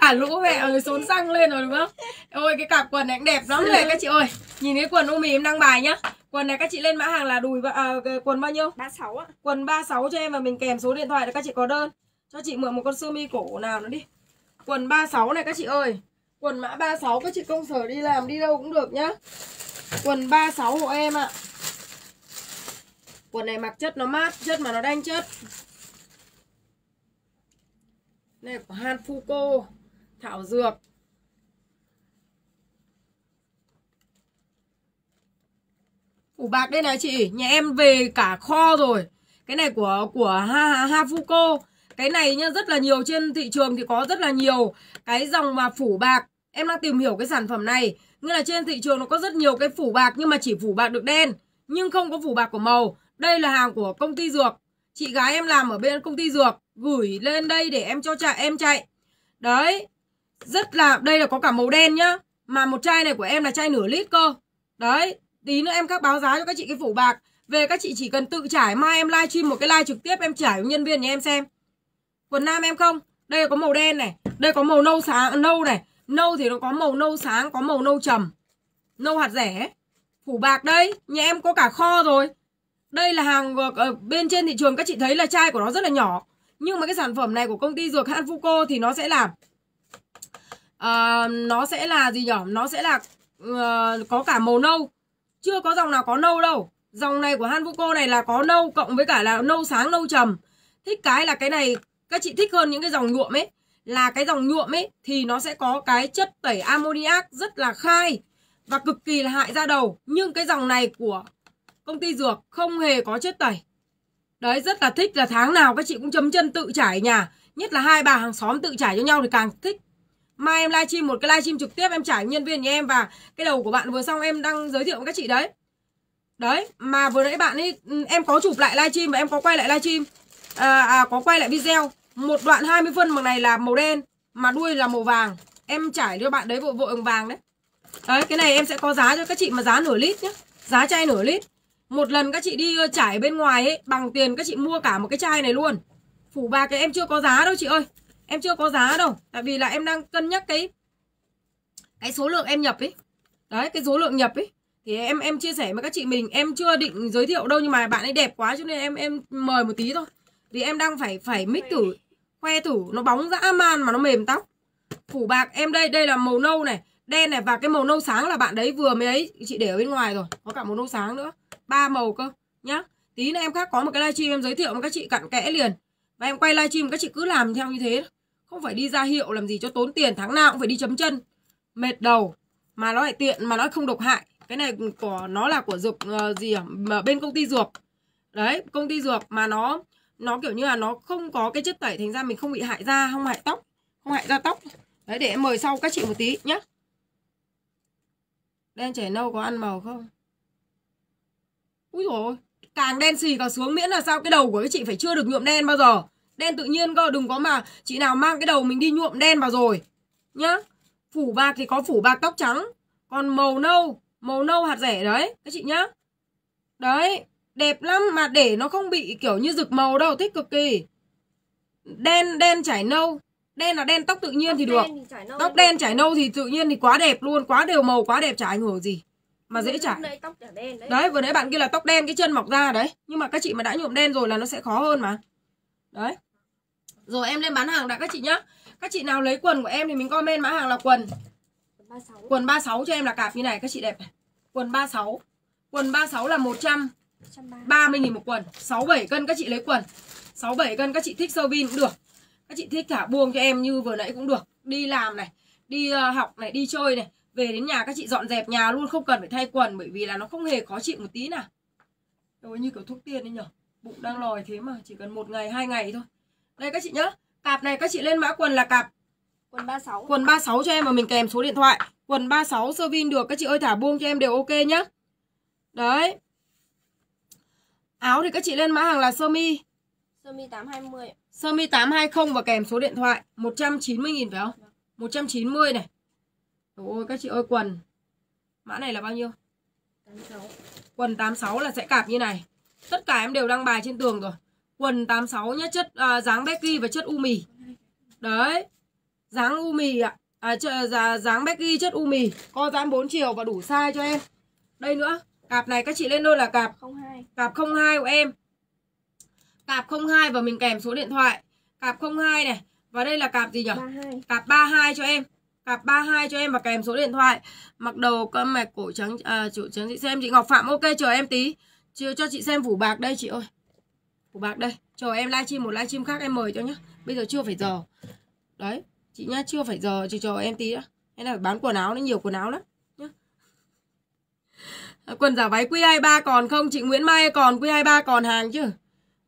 Cả lũ mẹ ơi xốn xăng lên rồi đúng không? Ôi cái cặp quần này cũng đẹp lắm này các chị ơi. Nhìn cái quần umi em đăng bài nhá. Quần này các chị lên mã hàng là đùi à, quần bao nhiêu? 36 ạ. Quần 36 cho em và mình kèm số điện thoại để các chị có đơn. Cho chị mượn một con sơ mi cổ nào nữa đi Quần 36 này các chị ơi. Quần mã 36 các chị công sở đi làm đi đâu cũng được nhá. Quần 36 hộ em ạ. Quần này mặc chất nó mát Chất mà nó đanh chất. Này của Han Fuko Thảo Dược. Ủ bạc đây này chị Nhà em về cả kho rồi. Cái này của của Ha, ha Fuko cái này nhá, rất là nhiều trên thị trường thì có rất là nhiều. Cái dòng mà phủ bạc, em đang tìm hiểu cái sản phẩm này. Nghĩa là trên thị trường nó có rất nhiều cái phủ bạc nhưng mà chỉ phủ bạc được đen, nhưng không có phủ bạc của màu. Đây là hàng của công ty dược. Chị gái em làm ở bên công ty dược, gửi lên đây để em cho chạy, em chạy. Đấy, rất là, đây là có cả màu đen nhá, mà một chai này của em là chai nửa lít cơ. Đấy, tí nữa em các báo giá cho các chị cái phủ bạc. Về các chị chỉ cần tự trải, mai em livestream một cái live trực tiếp, em trải với nhân viên nhà em xem. Quần nam em không? Đây có màu đen này, đây có màu nâu sáng à, nâu này, nâu thì nó có màu nâu sáng, có màu nâu trầm. Nâu hạt rẻ. Phủ bạc đây, nhà em có cả kho rồi. Đây là hàng ờ, ở bên trên thị trường các chị thấy là chai của nó rất là nhỏ. Nhưng mà cái sản phẩm này của công ty dược Hanfuco thì nó sẽ là uh, nó sẽ là gì nhỉ? Nó sẽ là uh, có cả màu nâu. Chưa có dòng nào có nâu đâu. Dòng này của Hanfuco này là có nâu cộng với cả là nâu sáng nâu trầm. Thích cái là cái này các chị thích hơn những cái dòng nhuộm ấy. Là cái dòng nhuộm ấy thì nó sẽ có cái chất tẩy ammoniac rất là khai và cực kỳ là hại da đầu. Nhưng cái dòng này của công ty dược không hề có chất tẩy. Đấy, rất là thích là tháng nào các chị cũng chấm chân tự trải nhà. Nhất là hai bà hàng xóm tự trải cho nhau thì càng thích. Mai em livestream một cái livestream trực tiếp, em trải nhân viên nhà em và cái đầu của bạn vừa xong em đang giới thiệu với các chị đấy. Đấy, mà vừa nãy bạn ấy ừ, em có chụp lại livestream và em có quay lại livestream à, à, có quay lại video. Một đoạn 20 phân bằng này là màu đen mà đuôi là màu vàng. Em trải cho bạn đấy vội vội vàng đấy. Đấy cái này em sẽ có giá cho các chị mà giá nửa lít nhé giá chai nửa lít. Một lần các chị đi ờ, trải bên ngoài ấy bằng tiền các chị mua cả một cái chai này luôn. Phủ bạc cái em chưa có giá đâu chị ơi. Em chưa có giá đâu. Tại vì là em đang cân nhắc cái cái số lượng em nhập ấy. Đấy cái số lượng nhập ấy. Thì em em chia sẻ với các chị mình. Em chưa định giới thiệu đâu nhưng mà bạn ấy đẹp quá cho nên em em mời một tí thôi vì em đang phải phải mix thử khoe thử nó bóng dã man mà nó mềm tóc. Phủ bạc em đây đây là màu nâu này đen này và cái màu nâu sáng là bạn đấy vừa mới ấy chị để ở bên ngoài rồi có cả màu nâu sáng nữa. Ba màu cơ nhá. Tí nữa em khác có một cái livestream em giới thiệu với các chị cặn kẽ liền. Và em quay livestream các chị cứ làm theo như thế. Không phải đi ra hiệu làm gì cho tốn tiền tháng nào cũng phải đi chấm chân. Mệt đầu mà nó lại tiện mà nó không độc hại. Cái này của nó là của dược uh, gì à? mà bên công ty dược. Đấy công ty dược mà nó nó kiểu như là nó không có cái chất tẩy, thành ra mình không bị hại da, không hại tóc, không hại da tóc. Đấy, để em mời sau các chị một tí nhé đen trẻ nâu có ăn màu không? Úi rồi càng đen xì càng xuống miễn là sao? Cái đầu của các chị phải chưa được nhuộm đen bao giờ. Đen tự nhiên cơ, đừng có mà chị nào mang cái đầu mình đi nhuộm đen vào rồi, nhá. Phủ bạc thì có phủ bạc tóc trắng, còn màu nâu màu nâu hạt rẻ đấy, các chị nhá. Đấy Đẹp lắm mà để nó không bị kiểu như rực màu đâu Thích cực kỳ. Đen đen chảy nâu. Đen là đen tóc tự nhiên tóc thì được thì Tóc đen chảy nâu thì tự nhiên thì quá đẹp luôn Quá đều màu quá đẹp chả ảnh hưởng gì Mà dễ chảy đấy. đấy vừa nãy bạn kia là tóc đen cái chân mọc ra đấy. Nhưng mà các chị mà đã nhuộm đen rồi là nó sẽ khó hơn mà. Đấy. Rồi em lên bán hàng đã các chị nhá. Các chị nào lấy quần của em thì mình comment mã hàng là quần. Quần 36 Quần 36 cho em là cạp như này các chị đẹp này. Quần 36 Quần 36 là 100 130 30 nghìn một quần. 67 cân các chị lấy quần. 67 cân các chị thích sơ vin cũng được. Các chị thích thả buông cho em như vừa nãy cũng được. Đi làm này Đi uh, học này Đi chơi này. Về đến nhà các chị dọn dẹp nhà luôn Không cần phải thay quần Bởi vì là nó không hề khó chịu một tí nào. Ôi như kiểu thuốc tiên đấy nhở. Bụng đang lòi thế mà Chỉ cần một ngày hai ngày thôi. Đây các chị nhá. Cạp này các chị lên mã quần là cạp Quần 36 Quần 36 cho em và mình kèm số điện thoại. Quần 36 sơ vin được. Các chị ơi thả buông cho em đều ok nhá. Đấy Áo thì các chị lên mã hàng là sơ mi Sơ mi 820 Sơ mi 820 và kèm số điện thoại. 190.000 phải không? 190 này. Ôi các chị ơi quần. Mã này là bao nhiêu? 86 Quần 86 là sẽ cạp như này. Tất cả em đều đăng bài trên tường rồi. Quần 86 nhá chất à, dáng Becky và chất u mì Đấy. Dáng u mì ạ. À, giá- Dáng Becky chất u mì Co giãn 4 chiều và đủ size cho em. Đây nữa Cạp này các chị lên đôi là cạp 02 Cạp 02 của em. Cạp 02 và mình kèm số điện thoại. Cạp 02 này Và đây là cạp gì nhỉ? 32 Cạp 32 cho em. Cạp 32 cho em và kèm số điện thoại. Mặc đầu cơm mạch cổ trắng à, chủ trắng chị xem. Chị Ngọc Phạm ok chờ em tí. Chưa cho chị xem phủ bạc đây chị ơi. Phủ bạc đây. Chờ em livestream một livestream khác em mời cho nhá. Bây giờ chưa phải giờ. Đấy Chị nhá chưa phải giờ. Chị chờ em tí đã Hay là phải bán quần áo nó nhiều quần áo lắm Ờ, quần giả váy Q23 còn không? Chị Nguyễn Mai còn Q23 còn hàng chứ?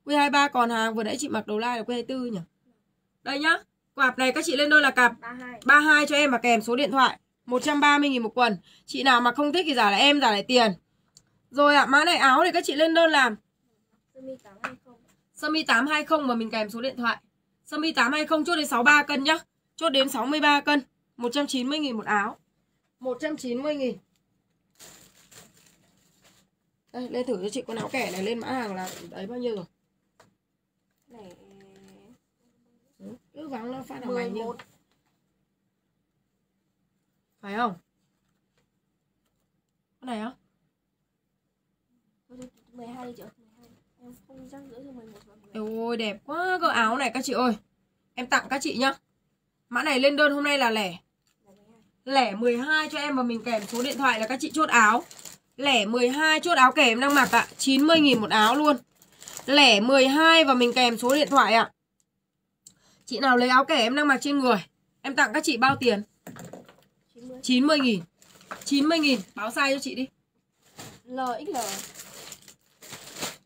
Q23 còn hàng Vừa nãy chị mặc đầu lai là Q24 nhỉ? Đây nhá Quạp này các chị lên đôi là cặp 32 32 cho em và kèm số điện thoại 130.000 một quần. Chị nào mà không thích thì giả lại em giả lại tiền. Rồi ạ à, mã này áo thì các chị lên đơn làm. Sơ mi 820 Sơ mi 820 mà mình kèm số điện thoại. Sơ mi 820 chốt đến 63 cân nhá. Chốt đến 63 cân 190.000 một áo. 190.000 đây lên thử cho chị con áo kẻ này lên mã hàng là đấy bao nhiêu rồi? Này Ừ, Cứ vắng nó phát là mày 11 Phải không? Cái này á? 12 đi chị ơi 12 Em không chắc giữa cho 11 và 10 Ôi đẹp quá cơ áo này các chị ơi. Em tặng các chị nhá. Mã này lên đơn hôm nay là lẻ. Lẻ 12 cho em và mình kèm số điện thoại là các chị chốt áo Lẻ 12 chốt áo kèm em đang mặc ạ. 90.000 một áo luôn. Lẻ 12 và mình kèm số điện thoại ạ. Chị nào lấy áo kẻ em đang mặc trên người Em tặng các chị bao tiền? 90 90.000 90.000 Báo sai cho chị đi. LXL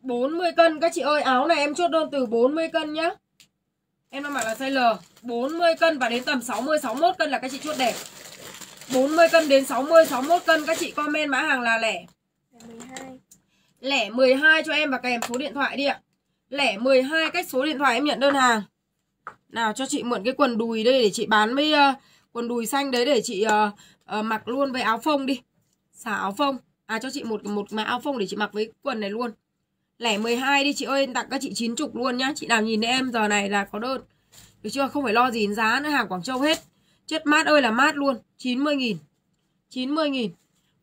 40 cân. Các chị ơi Áo này em chốt đơn từ 40 cân nhá. Em đang mặc là size L. 40 cân và đến tầm 60 61 cân là các chị chốt đẹp 40 cân đến 60 61 cân. Các chị comment mã hàng là lẻ. Lẻ 12 Lẻ 12 cho em và kèm số điện thoại đi ạ. Lẻ 12 cách số điện thoại em nhận đơn hàng. Nào cho chị mượn cái quần đùi đây để chị bán với uh, Quần đùi xanh đấy để chị uh, uh, mặc luôn với áo phông đi. Xả áo phông. À cho chị một một mã áo phông để chị mặc với quần này luôn. Lẻ 12 đi chị ơi. Tặng các chị 90 luôn nhá. Chị nào nhìn thấy em giờ này là có đơn. Được chưa? Không phải lo gì đến giá nữa. Hàng Quảng Châu hết. Chất mát ơi là mát luôn. 90 nghìn. 90 nghìn.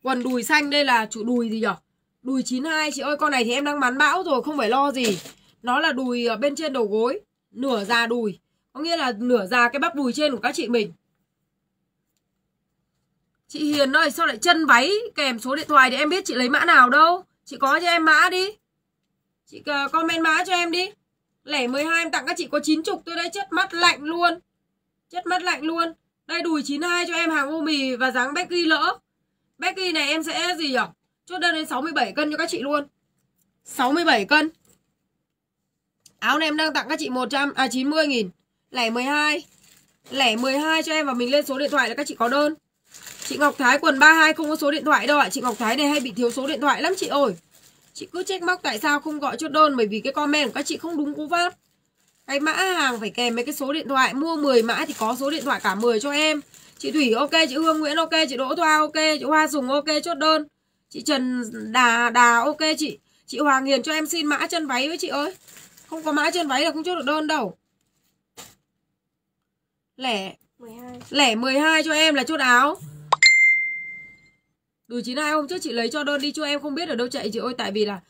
Quần đùi xanh đây là chủ đùi gì nhở? Đùi 92 chị ơi, con này thì em đang bán bão rồi, không phải lo gì. Nó là đùi ở bên trên đầu gối. Nửa già đùi. Có nghĩa là nửa già cái bắp đùi trên của các chị mình. Chị Hiền ơi, sao lại chân váy kèm số điện thoại thì em biết chị lấy mã nào đâu. Chị có cho em mã đi. Chị ờ, comment mã cho em đi. Lẻ 12 em tặng các chị có 90 tôi đây chất mắt lạnh luôn. Chất mắt lạnh luôn. Đây, đùi 92 cho em hàng ô mì và dáng Becky lỡ. Becky này em sẽ gì nhỉ? Chốt đơn đến 67 cân cho các chị luôn. 67 cân. Áo này em đang tặng các chị 100 à 90 nghìn. Lẻ 12 Lẻ 12 cho em và mình lên số điện thoại là các chị có đơn. Chị Ngọc Thái quần 32 không có số điện thoại đâu ạ. Chị Ngọc Thái này hay bị thiếu số điện thoại lắm chị ơi. Chị cứ trách móc tại sao không gọi chốt đơn Bởi vì cái comment của các chị không đúng cú pháp. Cái mã hàng phải kèm với cái số điện thoại. Mua 10 mã thì có số điện thoại cả 10 cho em. Chị Thủy ok, chị Hương Nguyễn ok, chị Đỗ Thoa ok, chị Hoa Sùng ok chốt đơn. Chị Trần Đà Đà ok chị Chị Hoàng Hiền cho em xin mã chân váy với chị ơi. Không có mã chân váy là không chốt được đơn đâu. Lẻ 12 Lẻ 12 cho em là chốt áo. Đùi 92 hôm trước chị lấy cho đơn đi cho em không biết ở đâu chạy chị ơi Tại vì là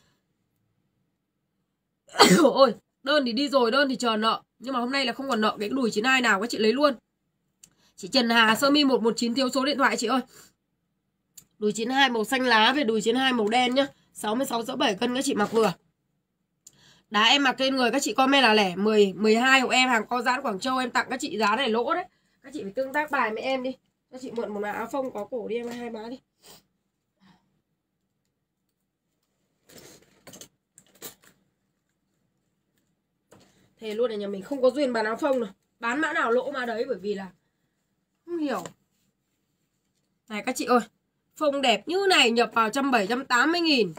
Ôi đơn thì đi rồi, đơn thì chờ nợ Nhưng mà hôm nay là không còn nợ, cái đùi 92 nào các chị lấy luôn Chị Trần Hà, sơ mi 119 thiếu số điện thoại chị ơi Đùi 92 màu xanh lá về đùi 92 màu đen nhá 66 67 cân các chị mặc vừa Đá em mặc trên người các chị comment là lẻ 10 12 hộ em, hàng co giãn Quảng Châu, em tặng các chị giá này lỗ đấy. Các chị phải tương tác bài với em đi. Các chị mượn một áo phông có cổ đi em hai má đi. Thề luôn là nhà mình không có duyên bán áo phông rồi. Bán mã nào lỗ mà đấy bởi vì là không hiểu. Này các chị ơi, phông đẹp như này nhập vào 170 nghìn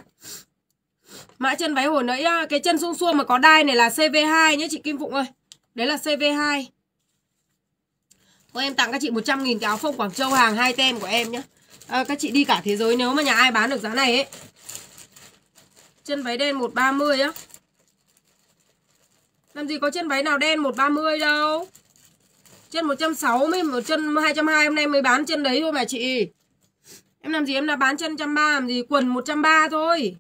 Mã chân váy hồi nãy à, cái chân xuông xuông mà có đai này là CV2 nhé chị Kim Phụng ơi. Đấy là CV2. Thôi em tặng các chị 100 nghìn cái áo phông Quảng Châu hàng hai tem của em nhé. À, các chị đi cả thế giới nếu mà nhà ai bán được giá này ấy. Chân váy đen 130 á. Làm gì có chân váy nào đen 130 đâu. Chân 160 một chân 220 hôm nay mới bán chân đấy thôi mà chị. Em làm gì em đã bán chân 130 làm gì quần 130 thôi.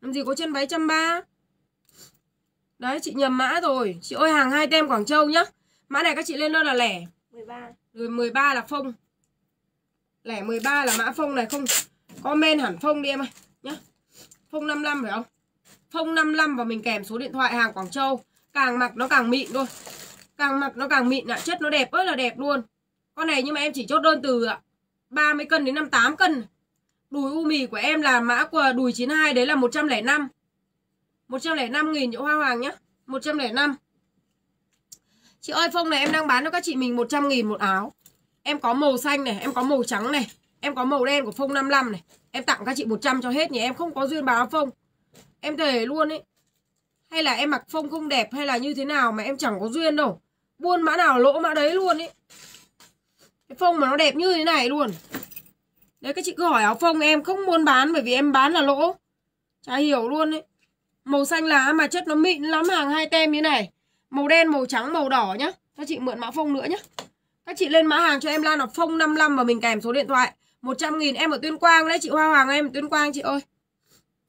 Làm gì có chân váy trăm ba. Đấy chị nhầm mã rồi. Chị ơi hàng hai tem Quảng Châu nhá. Mã này các chị lên đơn là lẻ. 13 Rồi 13 là phông. Lẻ 13 là mã phông này không Comment hẳn phông đi em ơi nhá. Phông 55 phải không? Phông 55 và mình kèm số điện thoại hàng Quảng Châu Càng mặc nó càng mịn thôi. Càng mặc nó càng mịn ạ. À. Chất nó đẹp ơi là đẹp luôn. Con này nhưng mà em chỉ chốt đơn từ ạ. 30 cân đến 58 cân. Đùi u mì của em là mã của đùi 92 đấy là 105 105 nghìn chỗ hoa hoàng nhá. 105 Chị ơi phông này em đang bán cho các chị mình 100 nghìn một áo. Em có màu xanh này, Em có màu trắng này, Em có màu đen của phông 55 này. Em tặng các chị 100 cho hết nhỉ, Em không có duyên báo phông Em thề luôn ấy hay là em mặc phông không đẹp Hay là như thế nào mà em chẳng có duyên đâu Buôn mã nào lỗ mã đấy luôn ấy Cái phông mà nó đẹp như thế này luôn Đấy các chị cứ hỏi áo phông em không muốn bán bởi vì em bán là lỗ. Chả hiểu luôn ấy Màu xanh lá mà chất nó mịn lắm hàng hai tem như này. Màu đen, màu trắng, màu đỏ nhá. Các chị mượn mã phông nữa nhá. Các chị lên mã hàng cho em Lan là phông 55 và mình kèm số điện thoại. 100 nghìn em ở Tuyên Quang đấy chị Hoa Hoàng em ở Tuyên Quang chị ơi.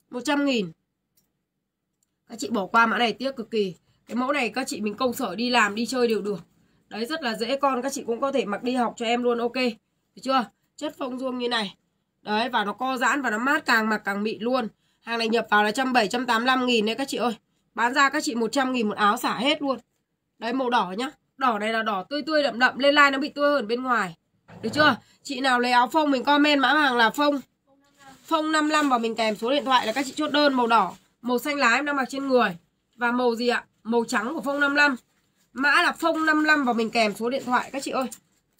100 nghìn các chị bỏ qua mã này tiếc cực kỳ. Cái mẫu này các chị mình công sở đi làm, đi chơi đều được. Đấy, rất là dễ con, các chị cũng có thể mặc đi học cho em luôn, ok. Được chưa? chất phông ruông như này. Đấy, và nó co giãn và nó mát càng mặc càng mịn luôn. Hàng này nhập vào là trăm bảy, trăm tám mươi nghìn đấy các chị ơi. Bán ra các chị 100 nghìn, một áo xả hết luôn. Đấy, màu đỏ nhá. Đỏ này là đỏ tươi tươi đậm đậm, lên lai nó bị tươi hơn bên ngoài. Được chưa? Chị nào lấy áo phông mình comment mã hàng là phông. Phông 55 và mình kèm số điện thoại là các chị chốt đơn màu đỏ màu xanh lá em đang mặc trên người. Và màu gì ạ? Màu trắng của phông 55 mã là phông 55 và mình kèm số điện thoại các chị ơi.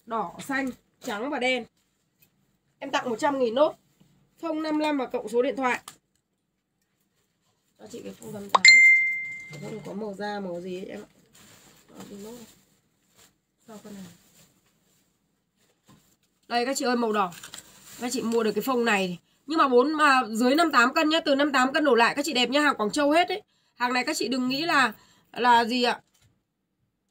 Đỏ xanh trắng và đen. Em tặng 100 nghìn nốt. 055 và cộng số điện thoại. Cho chị cái 088 Không có màu da màu gì ấy, em ạ? Đó, đi nốt. Sao con này. Đây các chị ơi màu đỏ. Các chị mua được cái phông này nhưng mà bốn, mà dưới 58 cân nhá, Từ 58 cân đổ lại, các chị đẹp nhá, Hàng Quảng Châu hết ấy. Hàng này các chị đừng nghĩ là Là gì ạ?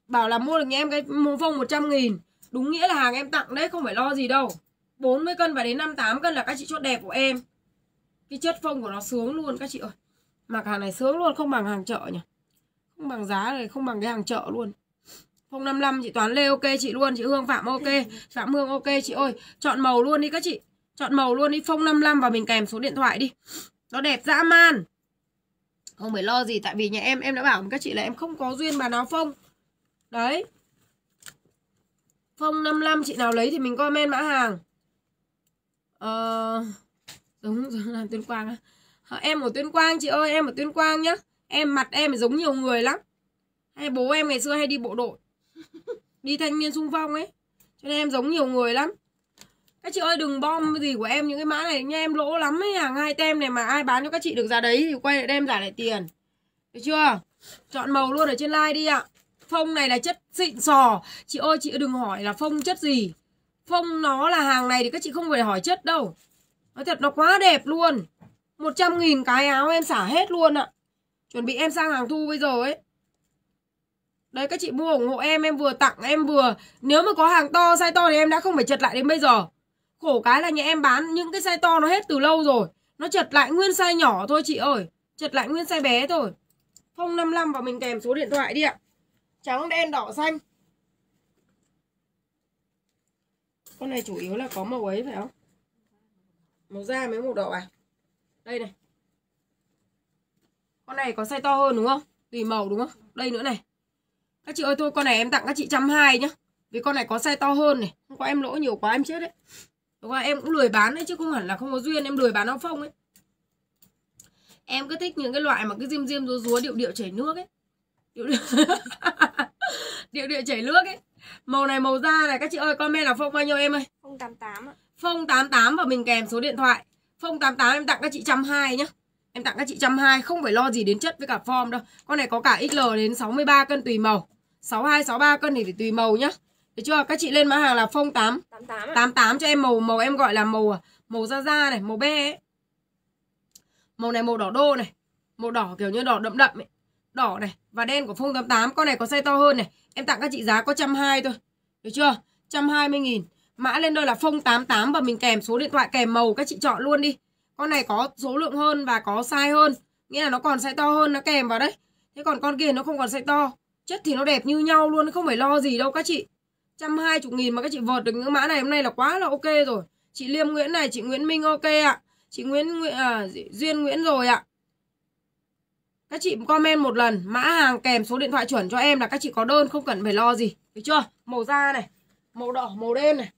Bảo là mua được nhà em cái phông 100 nghìn. Đúng nghĩa là hàng em tặng đấy, Không phải lo gì đâu. 40 cân và đến 58 cân là các chị chốt đẹp của em. Cái chất phông của nó sướng luôn, các chị ơi. Mặc hàng này sướng luôn, không bằng hàng chợ nhỉ. Không bằng giá này, không bằng cái hàng chợ luôn. Phông 55 chị Toán Lê ok chị luôn, Chị Hương Phạm ok. Phạm Hương ok chị ơi. Chọn màu luôn đi các chị. Chọn màu luôn đi Phông 55 và mình kèm số điện thoại đi. Nó đẹp dã man. Không phải lo gì Tại vì nhà em em đã bảo các chị là em không có duyên bàn áo phông. Đấy. Phông 55 chị nào lấy thì mình comment mã hàng. Ờ... Giống, giống Tuyên Quang á. Em ở Tuyên Quang chị ơi, em ở Tuyên Quang nhá. Em mặt em giống nhiều người lắm. Hay bố em ngày xưa hay đi bộ đội. Đi thanh niên sung phong ấy. Cho nên em giống nhiều người lắm. Các chị ơi, đừng bom gì của em, Những cái mã này nha em lỗ lắm ấy Hàng hai tem này mà ai bán cho các chị được giá đấy Thì quay lại đem trả lại tiền. Được chưa? Chọn màu luôn ở trên like đi ạ. Phông này là chất xịn sò. Chị ơi, chị đừng hỏi là phông chất gì. Phông nó là hàng này thì các chị không phải hỏi chất đâu. Nói thật, nó quá đẹp luôn. 100 nghìn cái áo em xả hết luôn ạ. Chuẩn bị em sang hàng thu bây giờ ấy. Đấy các chị mua ủng hộ em Em vừa tặng, em vừa Nếu mà có hàng to, size to thì em đã không phải chật lại đến bây giờ. Khổ cái là nhà em bán những cái size to nó hết từ lâu rồi. Nó chật lại nguyên size nhỏ thôi chị ơi. Chật lại nguyên size bé thôi. Phông 55 và mình kèm số điện thoại đi ạ. Trắng, đen, đỏ, xanh. Con này chủ yếu là có màu ấy phải không? Màu da mấy màu đỏ à? Đây này. Con này có size to hơn đúng không? Tùy màu đúng không? Đây nữa này. Các chị ơi, thôi con này em tặng các chị trăm hai nhá. Vì con này có size to hơn này. Không có em lỗ nhiều quá, em chết đấy đúng không? Em cũng lười bán đấy chứ không hẳn là không có duyên em lười bán áo phông ấy. Em cứ thích những cái loại mà cái diêm diêm rúa rúa điệu điệu chảy nước ấy. Điệu điệu, điệu, điệu chảy nước ấy. Màu này màu da này các chị ơi comment là phông bao nhiêu em ơi? 088 ạ. phông 88 và mình kèm số điện thoại. Phông 88 em tặng các chị trăm hai nhá. Em tặng các chị trăm hai không phải lo gì đến chất với cả form đâu. Con này có cả XL đến 63 cân tùy màu. 62 63 cân thì phải tùy màu nhá được chưa? Các chị lên mã hàng là phông 8 88 ạ. 88 cho em màu màu em gọi là màu màu da da này màu be ấy. màu này màu đỏ đô này. Màu đỏ kiểu như đỏ đậm đậm ấy. Đỏ này và đen của phông 88 con này có size to hơn này. Em tặng các chị giá có trăm hai thôi. Được chưa? 120 nghìn. Mã lên đây là phông 88 và mình kèm số điện thoại kèm màu các chị chọn luôn đi. Con này có số lượng hơn và có size hơn. Nghĩa là nó còn size to hơn nó kèm vào đấy. Thế còn con kia nó không còn size to. Chất thì nó đẹp như nhau luôn không phải lo gì đâu các chị trăm hai chục nghìn mà các chị vợt được những mã này hôm nay là quá là ok rồi. Chị Liêm Nguyễn này chị Nguyễn Minh ok ạ. Chị Nguyễn, Nguyễn à, Duyên Nguyễn rồi ạ. Các chị comment một lần mã hàng kèm số điện thoại chuẩn cho em là các chị có đơn không cần phải lo gì. Được chưa? Màu da này màu đỏ màu đen này.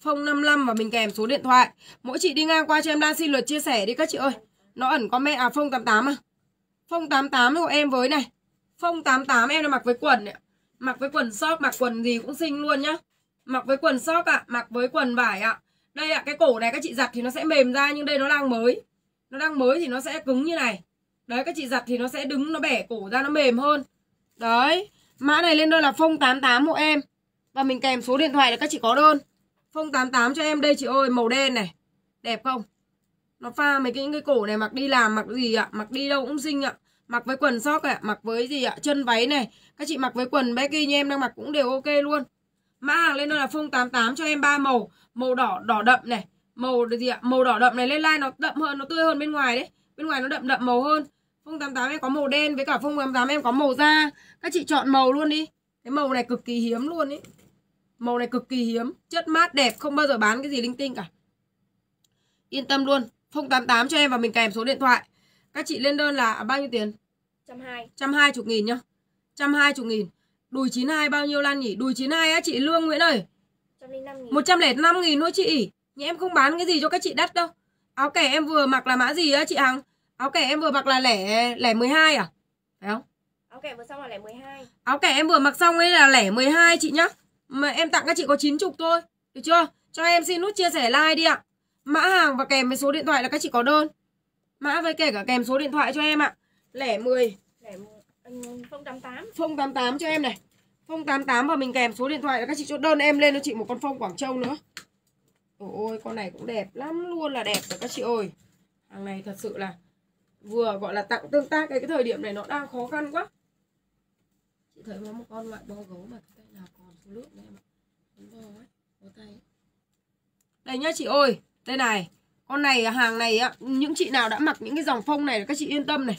Phông 55 và mình kèm số điện thoại. Mỗi chị đi ngang qua cho em đang xin lượt chia sẻ đi các chị ơi. Nó ẩn comment à phông 88 à. Phông 88 của em với này. Phông 88 em là mặc với quần ạ. Mặc với quần sóc, mặc quần gì cũng xinh luôn nhá. Mặc với quần sóc ạ, mặc với quần vải ạ. Đây ạ, cái cổ này các chị giặt thì nó sẽ mềm ra nhưng đây nó đang mới. Nó đang mới thì nó sẽ cứng như này. Đấy các chị giặt thì nó sẽ đứng nó bẻ cổ ra nó mềm hơn. Đấy. Mã này lên đơn là phông 88 hộ em. Và mình kèm số điện thoại để các chị có đơn. Phông 88 cho em đây chị ơi, màu đen này. Đẹp không? Nó pha mấy cái những cái cổ này mặc đi làm mặc gì ạ? Mặc đi đâu cũng xinh ạ. Mặc với quần sóc ạ, mặc với gì ạ? Chân váy này. Các chị mặc với quần Becky như em đang mặc cũng đều ok luôn. Mã hàng lên đây là phông 88 cho em ba màu, màu đỏ đỏ đậm này, màu gì ạ? Màu đỏ đậm này lên like nó đậm hơn, nó tươi hơn bên ngoài đấy. Bên ngoài nó đậm đậm màu hơn. Phông 88 em có màu đen với cả phông 88 em có màu da. Các chị chọn màu luôn đi. Cái màu này cực kỳ hiếm luôn ý. Màu này cực kỳ hiếm, chất mát đẹp, không bao giờ bán cái gì linh tinh cả. Yên tâm luôn, 088 cho em và mình kèm số điện thoại. Các chị lên đơn là bao nhiêu tiền? 120. 120 nghìn nhá. 120 nghìn. Đùi 92 bao nhiêu Lan nhỉ? Đùi 92 á chị Lương Nguyễn ơi. 105 nghìn. 105 nghìn thôi chị. Nhưng em không bán cái gì cho các chị đắt đâu. Áo kẻ em vừa mặc là mã gì á chị Hằng? Áo kẻ em vừa mặc là lẻ lẻ 12 à? Phải không? Áo kẻ vừa xong là lẻ 12. Áo kẻ em vừa mặc xong ấy là lẻ 12 chị nhá. Mà em tặng các chị có 90 thôi. Được chưa? Cho em xin nút chia sẻ like đi ạ. Mã hàng và kèm với số điện thoại là các chị có đơn. Mã với kể cả kèm số điện thoại cho em ạ. Lẻ 10. Lẻ ừ, 088. Phông 88 cho em này. Phông 88 và mình kèm số điện thoại là các chị chốt đơn em lên cho chị một con phông Quảng Châu nữa. Ôi ôi con này cũng đẹp lắm luôn là đẹp rồi các chị ơi. Hàng này thật sự là vừa gọi là tặng tương tác cái, cái thời điểm này nó đang khó khăn quá. Chị thấy có một con loại bo gấu mà em ạ. Ấy, có tay. Đây nhá chị ơi, đây này. Con này hàng này á, những chị nào đã mặc những cái dòng phông này các chị yên tâm này.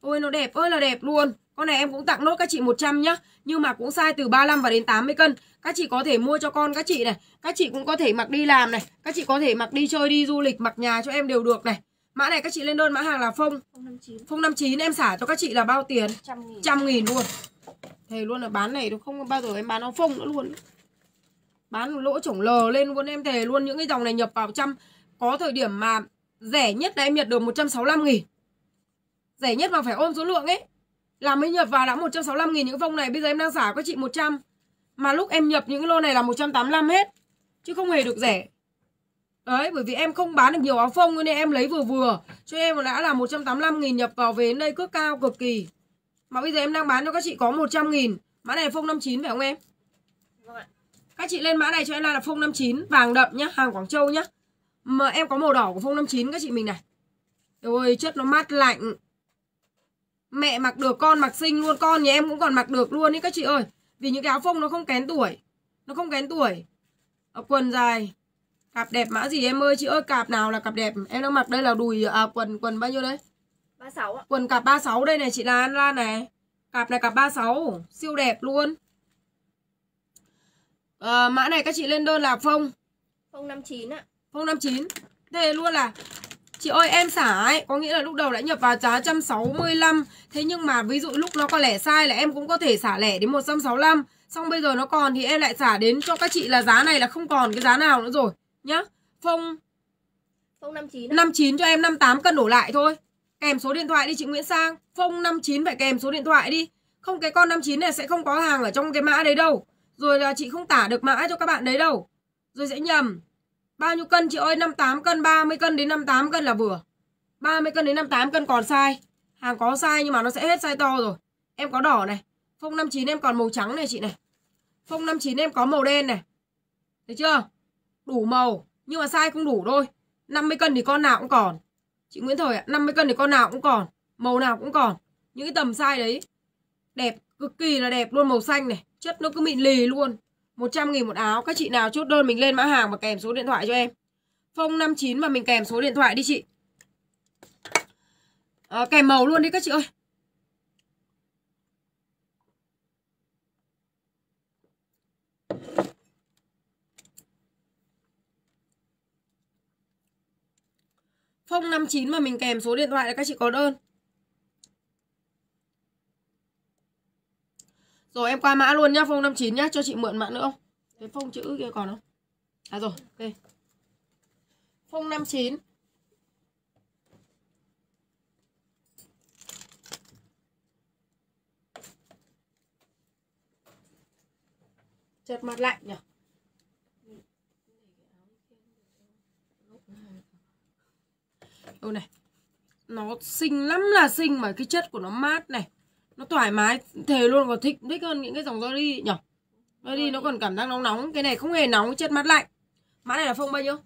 Ôi nó đẹp ơi là đẹp luôn. Con này em cũng tặng nốt các chị 100 nhá. Nhưng mà cũng size từ 35 và đến 80 cân. Các chị có thể mua cho con các chị này. Các chị cũng có thể mặc đi làm này. Các chị có thể mặc đi chơi, đi du lịch, mặc nhà cho em đều được này. Mã này các chị lên đơn mã hàng là phông. 059. Phông 59 em xả cho các chị là bao tiền? 100 nghìn. trăm nghìn luôn Thề luôn là bán này không? Bao giờ em bán áo phông nữa luôn Bán lỗ chổng lờ lên luôn em, thề luôn. Những cái dòng này nhập vào trăm. Có thời điểm mà rẻ nhất là em nhận được 165 nghìn. Rẻ nhất mà phải ôm số lượng ấy. Là mới nhập vào đã 165 nghìn những phông này. Bây giờ em đang xả các chị 100 Mà lúc em nhập những cái lô này là 185 hết. Chứ không hề được rẻ. Đấy, bởi vì em không bán được nhiều áo phông, Nên em lấy vừa vừa. Cho em đã là 185 nghìn nhập vào về đến đây cước cao cực kỳ. Mà bây giờ em đang bán cho các chị có 100 nghìn. Mã này là phông 59 phải không em? Vâng ạ. Các chị lên mã này cho em là phông 59 Vàng đậm nhá, hàng Quảng Châu nhá. Mà em có màu đỏ của phông 59 các chị mình này. Ôi chất nó mát lạnh. Mẹ mặc được con mặc xinh luôn. Con nhà em cũng còn mặc được luôn ý các chị ơi. Vì những cái áo phông nó không kén tuổi. Nó không kén tuổi. À, quần dài. Cạp đẹp mã gì em ơi? Chị ơi cạp nào là cạp đẹp? Em đang mặc đây là đùi à quần quần bao nhiêu đấy 36 ạ. quần cạp 36 đây này chị Lan Lan này. Cạp này cạp 36 siêu đẹp luôn. À, mã này các chị lên đơn là phông 059 ạ. phông 59 thế luôn là Chị ơi em xả ấy Có nghĩa là lúc đầu đã nhập vào giá 165 Thế nhưng mà ví dụ lúc nó có lẻ sai là em cũng có thể xả lẻ đến 165 Xong bây giờ nó còn thì em lại xả đến cho các chị là giá này là không còn cái giá nào nữa rồi Nhá. Phông 059 ạ. 59 cho em 58 cân đổ lại thôi Kèm số điện thoại đi chị Nguyễn Sang. Phông 59 phải kèm số điện thoại đi. Không, cái con 59 này sẽ không có hàng ở trong cái mã đấy đâu. Rồi là chị không tả được mã cho các bạn đấy đâu. Rồi sẽ nhầm. Bao nhiêu cân chị ơi? 58 cân 30 cân đến 58 cân là vừa. 30 cân đến 58 cân còn sai. Hàng có sai nhưng mà nó sẽ hết sai to rồi. Em có đỏ này. Phông 59 em còn màu trắng này chị này. Phông 59 em có màu đen này. Thấy chưa? Đủ màu. Nhưng mà sai không đủ thôi. 50 cân thì con nào cũng còn. Chị Nguyễn Thời ạ 50 cân thì con nào cũng còn Màu nào cũng còn. Những cái tầm size đấy Đẹp Cực kỳ là đẹp luôn màu xanh này Chất nó cứ mịn lì luôn. 100 nghìn một áo Các chị nào chốt đơn mình lên mã hàng và kèm số điện thoại cho em. Phông 59 và mình kèm số điện thoại đi chị. À, Kèm màu luôn đi các chị ơi. 059 mà mình kèm số điện thoại là các chị có đơn Rồi em qua mã luôn nhá, phông 59 nhá, cho chị mượn mã nữa không? Cái phông chữ kia còn không? À rồi, ok. Phông 59. Chật mặt lạnh nhỉ? Đâu này. Nó xinh lắm là xinh mà cái chất của nó mát này. Nó thoải mái thề luôn còn thích thích hơn những cái dòng Jolly nhỉ? Jolly nó còn cảm giác nóng nóng. Cái này không hề nóng chất mát lạnh. Mã này là phông bao nhiêu?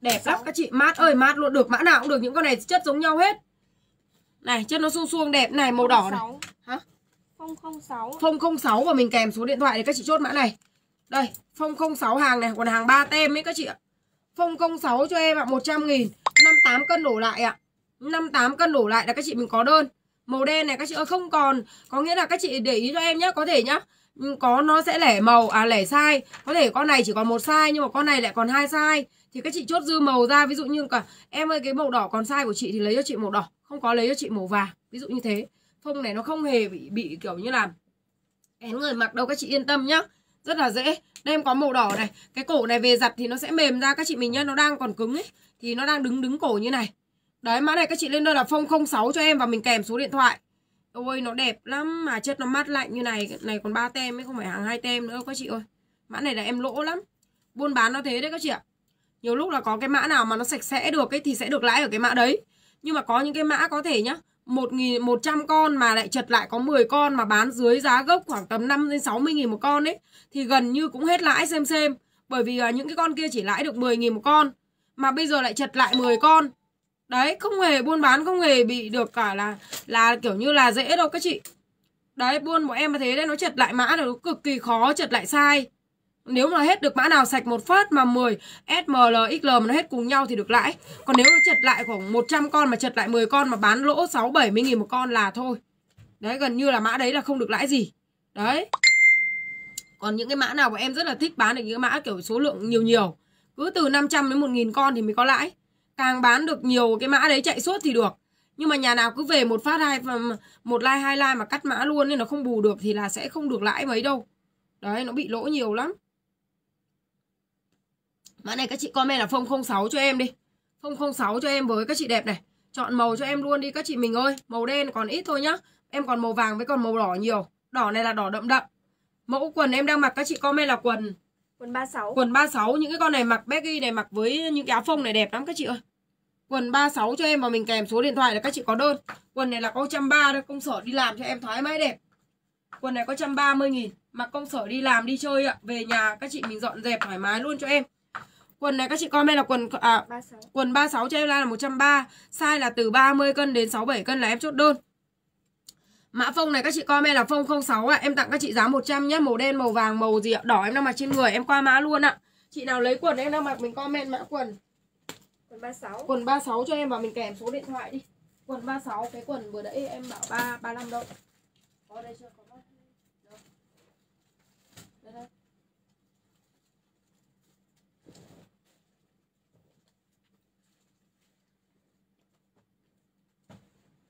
Đẹp lắm các chị. Mát ơi mát luôn. Được mã nào cũng được. Những con này chất giống nhau hết. Này chất nó suông suông đẹp. Này màu đỏ này. Hả? 006 006 và mình kèm số điện thoại để các chị chốt mã này. Đây 006 hàng này. Còn hàng 3 tem ấy các chị ạ 006 cho em ạ 100 nghìn. 58 cân đổ lại ạ. 58 cân đổ lại là các chị mình có đơn. Màu đen này các chị ơi, không còn. Có nghĩa là các chị để ý cho em nhé Có thể nhá. Ừ, có, nó sẽ lẻ màu À lẻ sai Có thể con này chỉ còn một sai Nhưng mà con này lại còn hai sai Thì các chị chốt dư màu ra, Ví dụ như cả, Em ơi, cái màu đỏ còn sai của chị Thì lấy cho chị màu đỏ. Không có lấy cho chị màu vàng. Ví dụ như thế. Phông này nó không hề bị bị kiểu như là Én người mặc đâu, các chị yên tâm nhá. Rất là dễ. Đây em có màu đỏ này. Cái cổ này về giặt thì nó sẽ mềm ra. Các chị mình nhá, Nó đang còn cứng ấy, Thì nó đang đứng đứng cổ như này. Đấy, mã này các chị lên đơn là 006 cho em và mình kèm số điện thoại. Ôi, nó đẹp lắm mà chất nó mát lạnh như này. Này còn 3 tem ấy, không phải hàng hai tem nữa, các chị ơi. Mã này là em lỗ lắm. Buôn bán nó thế đấy các chị ạ. Nhiều lúc là có cái mã nào mà nó sạch sẽ được ấy, Thì sẽ được lãi ở cái mã đấy. Nhưng mà có những cái mã có thể nhá 1.100 con mà lại chật lại có 10 con mà bán dưới giá gốc khoảng tầm 5 đến 60 nghìn một con ấy thì gần như cũng hết lãi xem xem. Bởi vì uh, những cái con kia chỉ lãi được 10 nghìn một con mà bây giờ lại chật lại 10 con Đấy, không hề buôn bán không hề bị được cả là là kiểu như là dễ đâu các chị. Đấy, buôn của em mà thế đấy nó chật lại mã là nó cực kỳ khó chật lại sai. Nếu mà hết được mã nào sạch một phát mà 10 SML, XL mà nó hết cùng nhau thì được lãi. Còn nếu nó chật lại khoảng 100 con mà chật lại 10 con mà bán lỗ 6 70 nghìn một con là thôi. Đấy, gần như là mã đấy là không được lãi gì. Đấy. Còn những cái mã nào của em rất là thích bán được những cái mã kiểu số lượng nhiều nhiều. Cứ từ 500 đến 1000 con thì mới có lãi càng bán được nhiều cái mã đấy chạy suốt thì được nhưng mà nhà nào cứ về một phát hai một like hai like mà cắt mã luôn nên nó không bù được thì là sẽ không được lãi mấy đâu đấy nó bị lỗ nhiều lắm mã này các chị comment là phông 06 cho em đi. Phông 06 cho em với các chị đẹp này. Chọn màu cho em luôn đi các chị mình ơi. Màu đen còn ít thôi nhá. Em còn màu vàng với còn màu đỏ nhiều. Đỏ này là đỏ đậm đậm. Mẫu quần em đang mặc các chị comment là quần Quần 36 Quần 36 Những cái con này mặc baggy này mặc với những cái áo phông này đẹp lắm các chị ơi. Quần 36 cho em mà mình kèm số điện thoại là các chị có đơn. Quần này là có 130 thôi Công sở đi làm cho em thoải mái đẹp. Quần này có 130 nghìn. Mặc công sở đi làm đi chơi ạ. Về nhà các chị mình dọn dẹp thoải mái luôn cho em Quần này các chị comment là quần à, 36. Quần 36 cho em là 130 Size là từ 30 cân đến 67 cân là em chốt đơn Mã phông này các chị comment là phông 06 ạ. À. Em tặng các chị giá 100 nhá. Màu đen, màu vàng, màu gì ạ? Đỏ em đang mặc trên người. Em qua mã luôn ạ. À. Chị nào lấy quần em đang mặc mình comment mã quần. Quần 36. Quần 36 cho em và mình kèm số điện thoại đi. Quần 36 cái quần vừa nãy em bảo 3 35 đâu. Có đây chưa? Có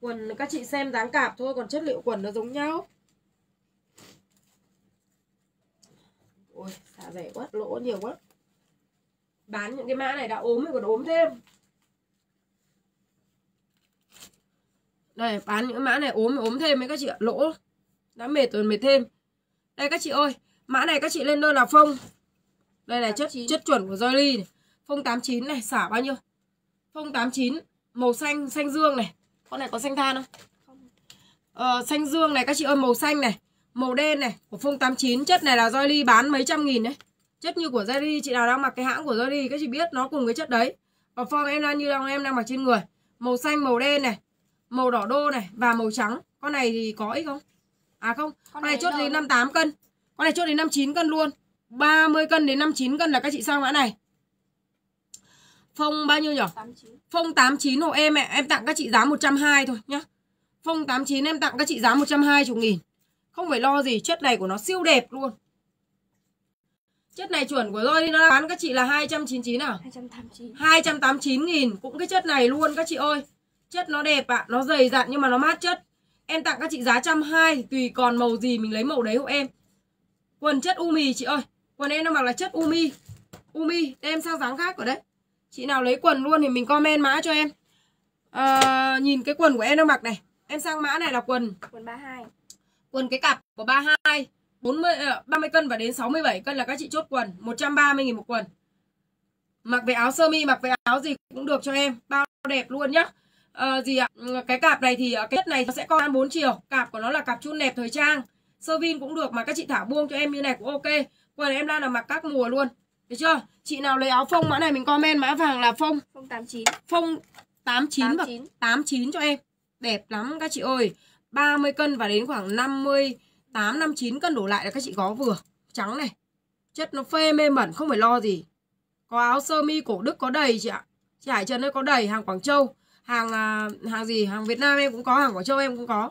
Quần các chị xem dáng cạp thôi Còn chất liệu quần nó giống nhau. Ôi xả rẻ quá Lỗ nhiều quá. Bán những cái mã này đã ốm rồi còn ốm thêm. Đây bán những mã này ốm ốm thêm mấy các chị ạ Lỗ. Đã mệt rồi mệt thêm. Đây các chị ơi Mã này các chị lên đơn là phông Đây là chất chất chuẩn của Jolie này. Phông 89 này xả bao nhiêu? Phông 89 Màu xanh xanh dương này con này có xanh than không? Không. Ờ, xanh dương này các chị ơi màu xanh này, màu đen này của Phong 89 chất này là Joy bán mấy trăm nghìn đấy. Chất như của Joy chị nào đang mặc cái hãng của Joy các chị biết nó cùng cái chất đấy. Và form em đang như đang em đang mặc trên người. Màu xanh, màu đen này, màu đỏ đô này và màu trắng. Con này thì có ít không? À không, con, con này, này chốt đến 58 cân. Con này chốt đến 59 cân luôn. 30 cân đến 59 cân là các chị sang mã này. Phong bao nhiêu nhỉ? 89. Phong 89 hộ em ạ, em tặng các chị giá 120 thôi nhá. Phong 89 em tặng các chị giá 120 nghìn. Không phải lo gì, chất này của nó siêu đẹp luôn. Chất này chuẩn của tôi nó bán các chị là 299 à? 289. 289 nghìn cũng cái chất này luôn các chị ơi. Chất nó đẹp ạ, à, nó dày dặn nhưng mà nó mát chất. Em tặng các chị giá 120 tùy còn màu gì mình lấy màu đấy hộ em. Quần chất umi chị ơi. Quần em nó mặc là chất umi. Umi, đem sang dáng khác ở đấy. Chị nào lấy quần luôn thì mình comment mã cho em. À, Nhìn cái quần của em nó mặc này. Em sang mã này là quần. Quần 32 Quần cái cặp của 32 40, 30 cân và đến 67 cân là các chị chốt quần. 130 nghìn một quần. Mặc về áo sơ mi, mặc về áo gì cũng được cho em. Bao đẹp luôn nhá. À, Gì ạ, cái cặp này thì cái chất này nó sẽ có 4 chiều. Cặp của nó là cặp chun đẹp thời trang. Sơ vin cũng được mà các chị thả buông cho em như này cũng ok. Quần em đang là mặc các mùa luôn được chưa? Chị nào lấy áo phông mã này mình comment mã vàng là phông. Phông 89. Phông 89 89. và 89 cho em. Đẹp lắm các chị ơi. 30 cân và đến khoảng 58 59 cân đổ lại là các chị có vừa. Trắng này. Chất nó phê mê mẩn không phải lo gì. Có áo sơ mi cổ Đức có đầy chị ạ. Chị Hải Trần ơi có đầy hàng Quảng Châu. Hàng à, hàng gì? Hàng Việt Nam em cũng có, hàng Quảng Châu em cũng có.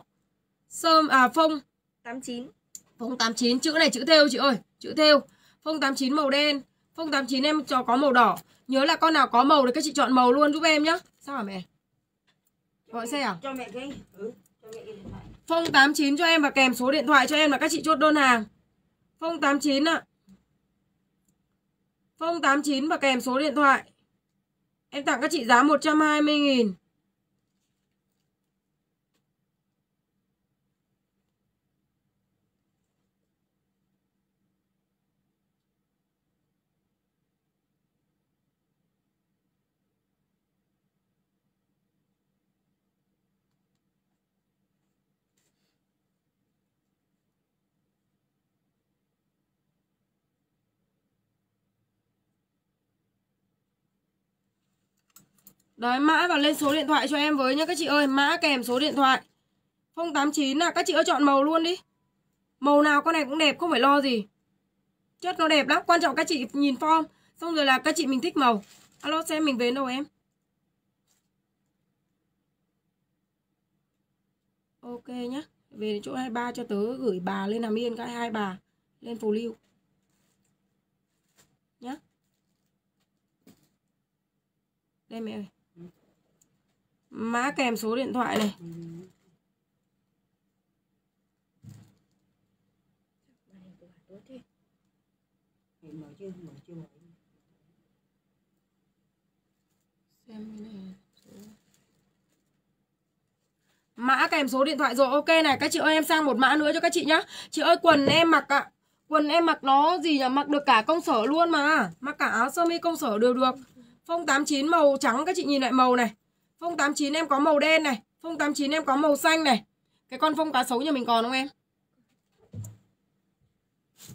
Sơm à phông 89. Phông 89 chữ này chữ thêu chị ơi, chữ thêu. Phông 89 màu đen, 089 em cho có màu đỏ. Nhớ là con nào có màu thì các chị chọn màu luôn giúp em nhá. Sao hả mẹ? Gọi xe à? Cho mẹ cái ừ, cho mẹ cái điện thoại. 089 cho em và kèm số điện thoại cho em là các chị chốt đơn hàng. 089 ạ. À. 089 và kèm số điện thoại. Em tặng các chị giá 120 nghìn Đấy, mã và lên số điện thoại cho em với nhá, các chị ơi. Mã kèm số điện thoại. 089 là các chị ơi, chọn màu luôn đi. Màu nào con này cũng đẹp, không phải lo gì. Chất nó đẹp lắm, Quan trọng các chị nhìn form. Xong rồi là các chị mình thích màu. Alo, xem mình về đâu em? Ok nhá, Về chỗ 23 cho tớ gửi bà lên làm yên, cái hai bà Lên phù lưu. Nhá. Đây mẹ ơi. Mã kèm số điện thoại này. Mã kèm số điện thoại rồi, ok này, Các chị ơi, em sang một mã nữa cho các chị nhá. Chị ơi, quần em mặc ạ. Quần em mặc nó gì nhỉ? Mặc được cả công sở luôn mà. Mặc cả áo sơ mi công sở đều được. Phông 89 màu trắng, các chị nhìn lại màu này. Phông 89 em có màu đen này Phông 89 em có màu xanh này. Cái con phông cá sấu nhà mình còn không em?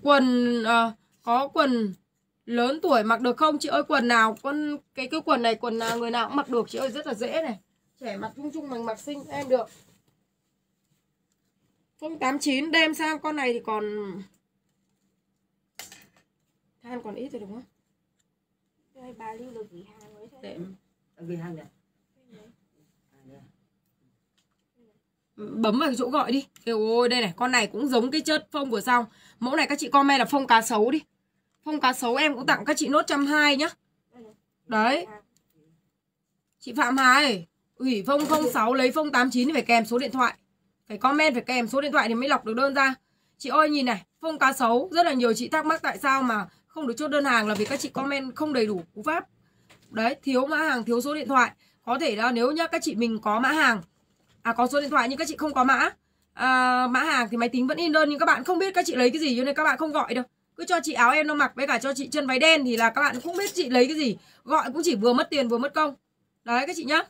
Quần uh, Có quần lớn tuổi mặc được không? Chị ơi quần nào con cái cái quần này quần nào người nào cũng mặc được chị ơi rất là dễ này. Trẻ mặc chung chung mình mặc xinh em được. Phông 89 đem sang con này thì còn than còn ít rồi đúng không? Đây bà lưu được gửi hàng thế. Để ghi hàng này bấm vào chỗ gọi đi. Kêu ôi đây này, con này cũng giống cái chất phông vừa xong. Mẫu này các chị comment là phông cá sấu đi. Phông cá sấu em cũng tặng các chị nốt trăm hai nhá. Đấy. Chị Phạm Hải, ủy phông 06 lấy phông 89 thì phải kèm số điện thoại. Phải comment phải kèm số điện thoại thì mới lọc được đơn ra. Chị ơi nhìn này, phông cá sấu rất là nhiều chị thắc mắc tại sao mà không được chốt đơn hàng là vì các chị comment không đầy đủ cú pháp. Đấy, thiếu mã hàng, thiếu số điện thoại. Có thể là nếu nhá các chị mình có mã hàng à có số điện thoại nhưng các chị không có mã. À, mã hàng thì máy tính vẫn in đơn nhưng các bạn không biết các chị lấy cái gì cho nên các bạn không gọi đâu. Cứ cho chị áo em nó mặc với cả cho chị chân váy đen thì là các bạn cũng biết chị lấy cái gì. Gọi cũng chỉ vừa mất tiền vừa mất công. Đấy các chị nhá.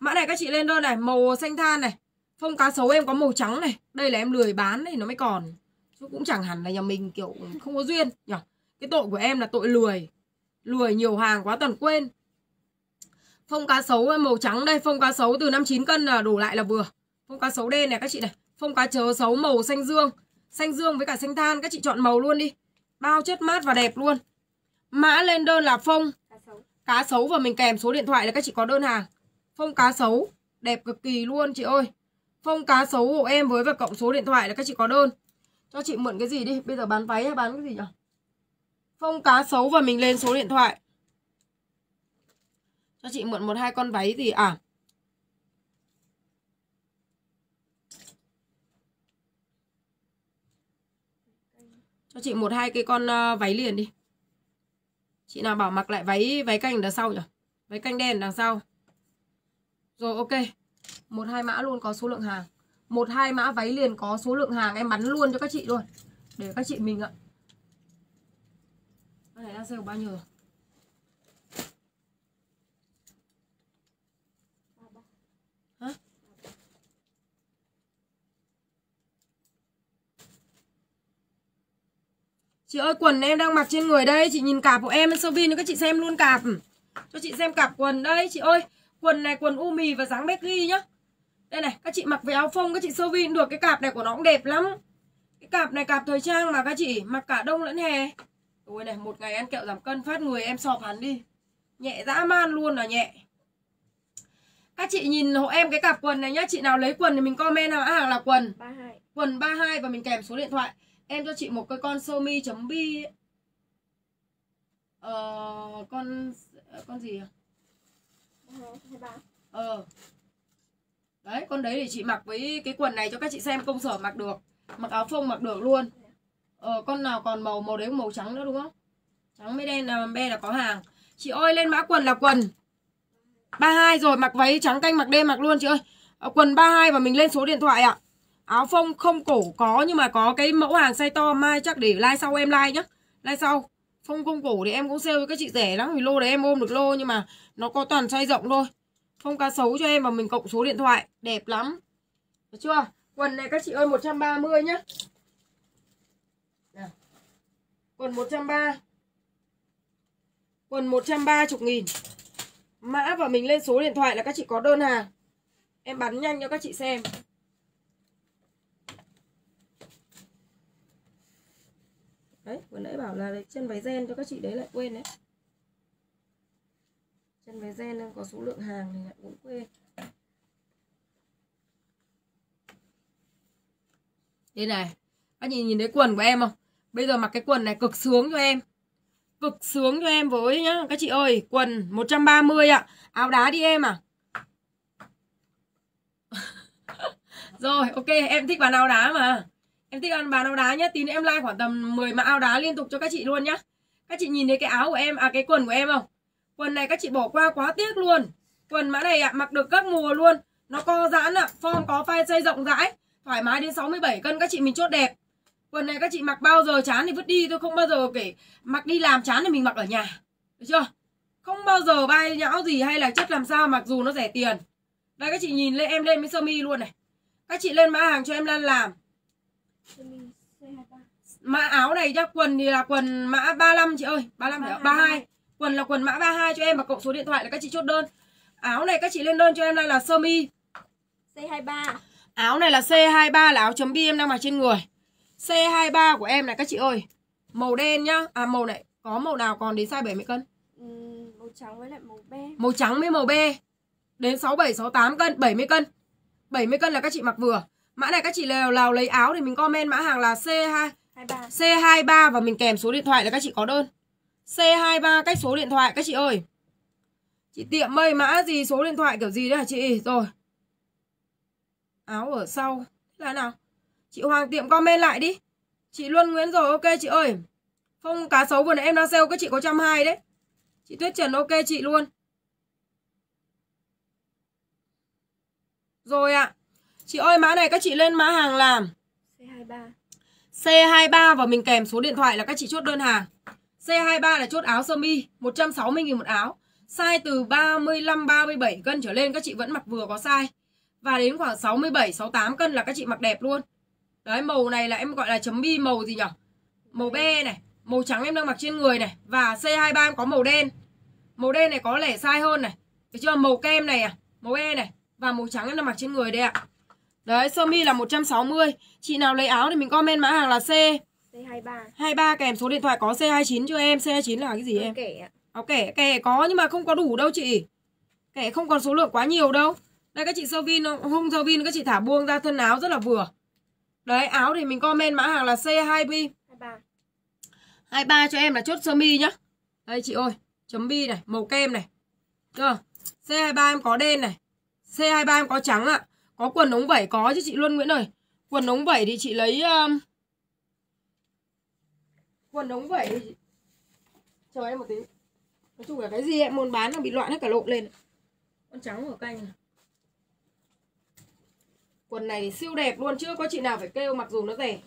Mã này các chị lên đơn này màu xanh than này phông cá sấu em có màu trắng này. Đây là em lười bán này nó mới còn. Chứ cũng chẳng hẳn là nhà mình kiểu không có duyên nhỉ cái tội của em là tội lười. Lười nhiều hàng quá toàn quên. Phông cá sấu màu trắng đây, phông cá sấu từ 59 cân là đổ lại là vừa. Phông cá sấu đen này các chị này. Phông cá chớ sấu màu xanh dương. Xanh dương với cả xanh than, các chị chọn màu luôn đi. Bao chất mát và đẹp luôn. Mã lên đơn là phông Cá sấu. cá sấu và mình kèm số điện thoại là các chị có đơn hàng. Phông cá sấu đẹp cực kỳ luôn chị ơi. Phông cá sấu hộ em với và cộng số điện thoại là các chị có đơn. Cho chị mượn cái gì đi, bây giờ bán váy hay bán cái gì nhỉ? Phông cá sấu và mình lên số điện thoại cho chị mượn một hai con váy gì à. Cho chị một hai cái con uh, váy liền đi. Chị nào bảo mặc lại váy váy canh đằng sau nhỉ? Váy canh đen đằng sau. Rồi ok. Một hai mã luôn có số lượng hàng. Một hai mã váy liền có số lượng hàng em bắn luôn cho các chị luôn. Để các chị mình ạ. Cái này đang sale bao nhiêu rồi? Chị ơi quần em đang mặc trên người đây Chị nhìn cạp của em sơ vin cho các chị xem luôn cạp Cho chị xem cạp quần đây Chị ơi. Quần này quần u mì và dáng Becky nhá. Đây này các chị mặc với áo phông Các chị sơ vin được. Cái cạp này của nó cũng đẹp lắm. Cái cạp này cạp thời trang mà các chị Mặc cả đông lẫn hè. Ôi này một ngày ăn kẹo giảm cân phát người em sọp hẳn đi. Nhẹ dã man luôn là nhẹ. Các chị nhìn hộ em cái cặp quần này nhá. Chị nào lấy quần thì mình comment nào hàng là quần. 32. Quần 32 và mình kèm số điện thoại Em cho chị một cái con sơ mi chấm bi Ờ con con gì à? Ờ. Đấy, con đấy thì chị mặc với cái quần này cho các chị xem công sở mặc được. Mặc áo phông mặc được luôn. Ờ con nào còn màu màu đấy màu trắng nữa đúng không? Trắng mới đen là be là có hàng. Chị ơi lên mã quần là quần 32 rồi, mặc váy trắng canh mặc đêm mặc luôn chị ơi. Ờ, quần 32 và mình lên số điện thoại ạ. Áo phông không cổ có nhưng mà có cái mẫu hàng size to mai chắc để like sau em like nhá. Like sau. Phông không cổ thì em cũng sale với các chị rẻ lắm vì lô đấy em ôm được lô nhưng mà nó có toàn size rộng thôi. Phông cá sấu cho em và mình cộng số điện thoại, đẹp lắm. Được chưa? Quần này các chị ơi 130 nhá. Quần 130. Quần 130 nghìn. Mã và mình lên số điện thoại là các chị có đơn hàng. Em bắn nhanh cho các chị xem. Đấy, vừa nãy bảo là chân váy gen cho các chị đấy lại quên đấy. Chân váy gen đang có số lượng hàng thì lại cũng quên. Đây này, các chị nhìn thấy quần của em không? Bây giờ mặc cái quần này cực sướng cho em. Cực sướng cho em với nhá. Các chị ơi, quần 130 ạ. Áo đá đi em à. Rồi, ok, em thích bán áo đá mà. Em thích ăn bán áo đá nhá Tí nữa em like khoảng tầm 10 mã áo đá liên tục cho các chị luôn nhá. Các chị nhìn thấy cái áo của em À cái quần của em không? Quần này các chị bỏ qua quá tiếc luôn. Quần mã này ạ à, mặc được các mùa luôn. Nó co giãn ạ à. Form có file xây rộng rãi Thoải mái đến 67 cân các chị mình chốt đẹp. Quần này các chị mặc bao giờ chán thì vứt đi Tôi không bao giờ kể. Mặc đi làm chán thì mình mặc ở nhà Được chưa? Không bao giờ bay nhão gì hay là chất làm sao Mặc dù nó rẻ tiền. Đây các chị nhìn lên em lên với sơ mi luôn này. Các chị lên mã hàng cho em lên làm. Mã áo này chắc quần thì là quần mã 35 chị ơi 35 phải 32 Quần là quần mã 32 cho em và cộng số điện thoại là các chị chốt đơn Áo này các chị lên đơn cho em đây là sơ mi C23 Áo này là C23 là áo chấm bi em đang mặc trên người. C23 của em này các chị ơi. Màu đen nhá. À màu này có màu nào còn đến size 70 cân? Ừ, màu trắng với lại màu be. Màu trắng với màu be. Đến 67 68 cân, 70 cân. 70 cân là các chị mặc vừa. Mã này các chị nào, nào lấy áo thì mình comment mã hàng là C2 23. C23 và mình kèm số điện thoại là các chị có đơn. C23 cách số điện thoại các chị ơi. Chị tiệm mây mã gì số điện thoại kiểu gì đấy hả chị? Rồi. Áo ở sau. Là nào? Chị Hoàng tiệm comment lại đi. Chị Luân Nguyễn rồi ok chị ơi. Phong cá sấu vừa nãy em đang sale các chị có 120 đấy. Chị Tuyết Trần ok chị luôn. Rồi ạ. À. Chị ơi mã này các chị lên mã hàng làm. C23. C23 và mình kèm số điện thoại là các chị chốt đơn hàng. C23 là chốt áo sơ mi 160 000 một áo. Size từ 35 37 cân trở lên các chị vẫn mặc vừa có size. Và đến khoảng 67 68 cân là các chị mặc đẹp luôn. Đấy màu này là em gọi là chấm bi màu gì nhỉ? Màu be này, màu trắng em đang mặc trên người này và C23 em có màu đen. Màu đen này có lẻ size hơn này. Được chưa? Màu kem này à, màu be này và màu trắng em đang mặc trên người đây ạ. Đấy, sơ mi là 160. Chị nào lấy áo thì mình comment mã hàng là C C23. 23 kèm số điện thoại có C29 cho em. C29 là cái gì em? Kể ạ. Áo kẻ, kẻ có nhưng mà không có đủ đâu chị. Kẻ không còn số lượng quá nhiều đâu. Đây các chị sơ vin không sơ vin các chị thả buông ra thân áo rất là vừa. Đấy, áo thì mình comment mã hàng là C2B. 23. 23 cho em là chốt sơ mi nhá. Đây chị ơi, chấm bi này, màu kem này. Chưa? C23 em có đen này. C23 em có trắng ạ. À. Có quần ống vẩy có chứ chị Luân Nguyễn ơi. Quần ống vẩy thì chị lấy um... quần ống vẩy thì chờ em một tí. Nói chung là cái gì em muốn bán nó bị loạn hết cả lộn lên. Con trắng ở canh. Quần này thì siêu đẹp luôn chưa có chị nào phải kêu mặc dù nó rẻ.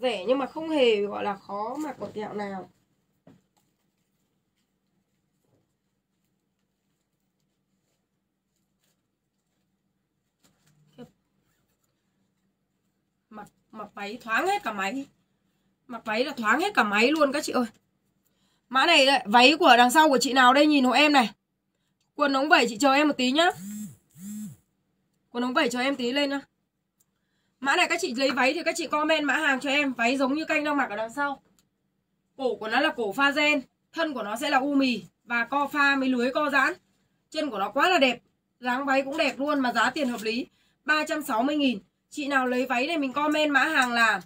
Rẻ nhưng mà không hề gọi là khó mặc một kẹo nào. Mặc váy thoáng hết cả máy. Mặc váy là thoáng hết cả máy luôn các chị ơi. Mã này đấy, váy của đằng sau của chị nào đây nhìn hộ em này. Quần ống vẩy chị chờ em một tí nhá. Quần ống vẩy cho em tí lên nhá. Mã này các chị lấy váy thì các chị comment mã hàng cho em. Váy giống như canh đang mặc ở đằng sau. Cổ của nó là cổ pha gen. Thân của nó sẽ là u mì. Và co pha mấy lưới co giãn. Chân của nó quá là đẹp. Dáng váy cũng đẹp luôn mà giá tiền hợp lý. 360 nghìn Chị nào lấy váy này mình comment mã hàng là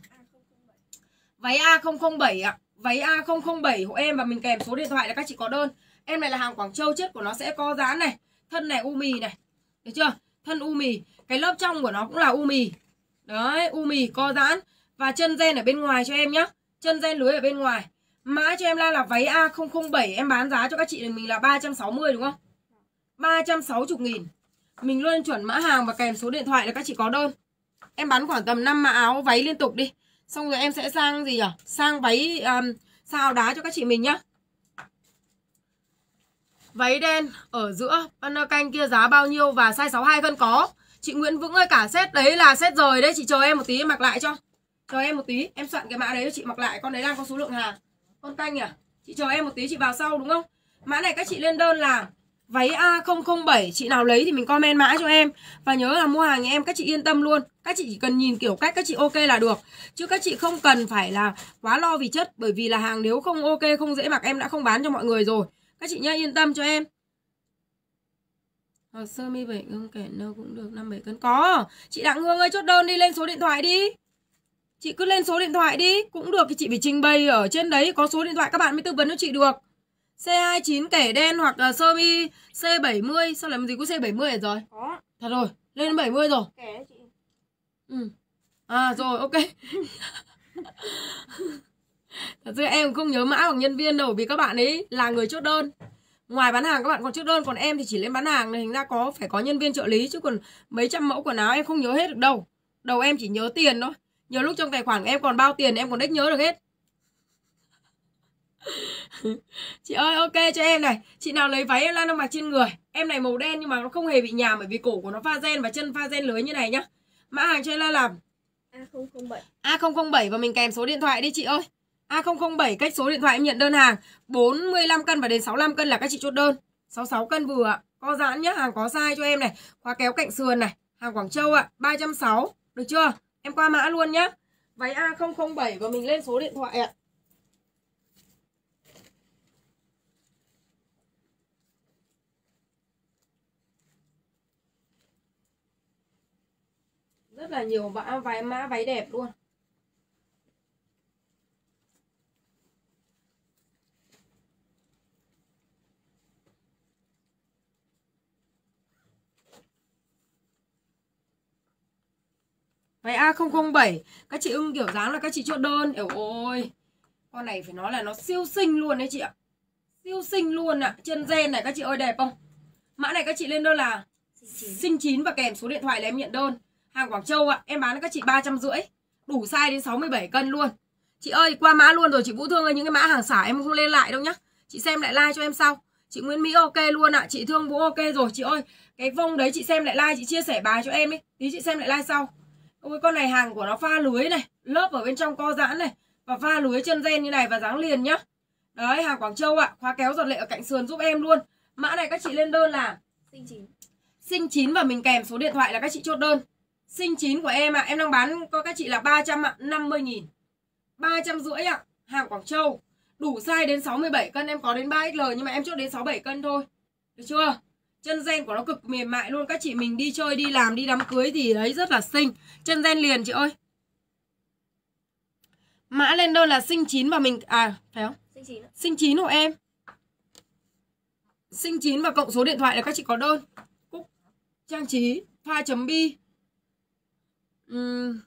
Váy A007 ạ. Váy A007 hộ em và mình kèm số điện thoại là các chị có đơn. Em này là hàng Quảng Châu chất của nó sẽ co giãn này. Thân này u mì này. Được chưa? Thân u mì. Cái lớp trong của nó cũng là u mì. Đấy, u mì co giãn và chân ren ở bên ngoài cho em nhá. Chân ren lưới ở bên ngoài. Mã cho em là là váy A007 em bán giá cho các chị mình là 360 đúng không? 360 nghìn Mình luôn chuẩn mã hàng và kèm số điện thoại là các chị có đơn. Em bán khoảng tầm 5 mã áo váy liên tục đi. Xong rồi em sẽ sang gì nhỉ Sang váy um, sao đá cho các chị mình nhá. Váy đen ở giữa banner canh kia giá bao nhiêu và size 62 cân có. Chị Nguyễn Vững ơi cả set đấy là set rời đấy. Chị chờ em một tí em mặc lại cho. Chờ em một tí. Em soạn cái mã đấy cho chị mặc lại. Con đấy đang có số lượng hàng. Con canh à Chị chờ em một tí chị vào sau đúng không? Mã này các chị lên đơn là Váy A007 Chị nào lấy thì mình comment mã cho em Và nhớ là mua hàng nhà em các chị yên tâm luôn Các chị chỉ cần nhìn kiểu cách các chị ok là được Chứ các chị không cần phải là quá lo vì chất Bởi vì là hàng nếu không ok không dễ mặc em đã không bán cho mọi người rồi Các chị nhá yên tâm cho em hoặc sơ mi bảy ngưng kẻ nâu cũng được 5 7 cân. Có. Chị Đặng Hương ơi chốt đơn đi lên số điện thoại đi. Chị cứ lên số điện thoại đi, cũng được thì chị phải trình bày ở trên đấy có số điện thoại các bạn mới tư vấn cho chị được. C29 kẻ đen hoặc là sơ mi C70, sao làm gì có C70 rồi? Có. Thật rồi, lên 70 rồi. Kẻ chị. Ừ. À rồi, ok. Thật sự em không nhớ mã hoặc nhân viên đâu vì các bạn ấy là người chốt đơn ngoài bán hàng các bạn còn trước đơn còn em thì chỉ lên bán hàng thành ra có phải có nhân viên trợ lý chứ còn mấy trăm mẫu quần áo em không nhớ hết được đâu đầu em chỉ nhớ tiền thôi nhiều lúc trong tài khoản em còn bao tiền em còn đếch nhớ được hết chị ơi ok cho em này. Chị nào lấy váy em lan mặc trên người? Em này màu đen nhưng mà nó không hề bị nhàm bởi vì cổ của nó pha gen và chân pha gen lưới như này nhá. Mã hàng cho em lan làm. A007 A007 và mình kèm số điện thoại đi chị ơi. A007 cách số điện thoại em nhận đơn hàng. 45 cân và đến 65 cân là các chị chốt đơn. 66 cân vừa Co giãn nhá Hàng có size cho em này. Khóa kéo cạnh sườn này. Hàng Quảng Châu ạ, à, 360. Được chưa? Em qua mã luôn nhá. Váy A007 và mình lên số điện thoại ạ. Rất là nhiều mã váy mã váy đẹp luôn. Váy A007 Các chị ưng kiểu dáng là các chị chốt đơn. Ẻo ôi Con này phải nói là nó siêu xinh luôn đấy chị ạ. Siêu xinh luôn ạ. À. Chân gen này các chị ơi đẹp không? Mã này các chị lên đơn là Sinh 9 và kèm số điện thoại là em nhận đơn Hàng Quảng Châu ạ à. Em bán cho các chị ba trăm rưỡi Đủ size đến 67 cân luôn. Chị ơi qua mã luôn rồi chị Vũ Thương ơi Những cái mã hàng xả em không lên lại đâu nhá. Chị xem lại like cho em sau. Chị Nguyễn Mỹ ok luôn ạ à. Chị Thương Vũ ok rồi. Chị ơi cái vông đấy chị xem lại like Chị chia sẻ bài cho em ấy. Tí chị xem lại like sau. Ôi con này hàng của nó pha lưới này Lớp ở bên trong co giãn này Và pha lưới chân ren như này và dáng liền nhá. Đấy hàng Quảng Châu ạ à. Khóa kéo giọt lệ ở cạnh sườn giúp em luôn. Mã này các chị lên đơn là Sinh 9 Sinh 9 và mình kèm số điện thoại là các chị chốt đơn Sinh 9 của em ạ. À. Em đang bán có các chị là 350 nghìn. 350 ạ à. Hàng Quảng Châu. Đủ size đến 67 cân Em có đến 3XL nhưng mà em chốt đến 67 cân thôi. Được chưa? Chân ren của nó cực mềm mại luôn. Các chị mình đi chơi, đi làm, đi đám cưới thì đấy rất là xinh. Chân ren liền chị ơi. Mã lên đơn là sinh chín và mình À phải không? Sinh 9 Sinh chín của em. Sinh chín và cộng số điện thoại là các chị có đơn. Cúc Trang trí Pha chấm bi uhm,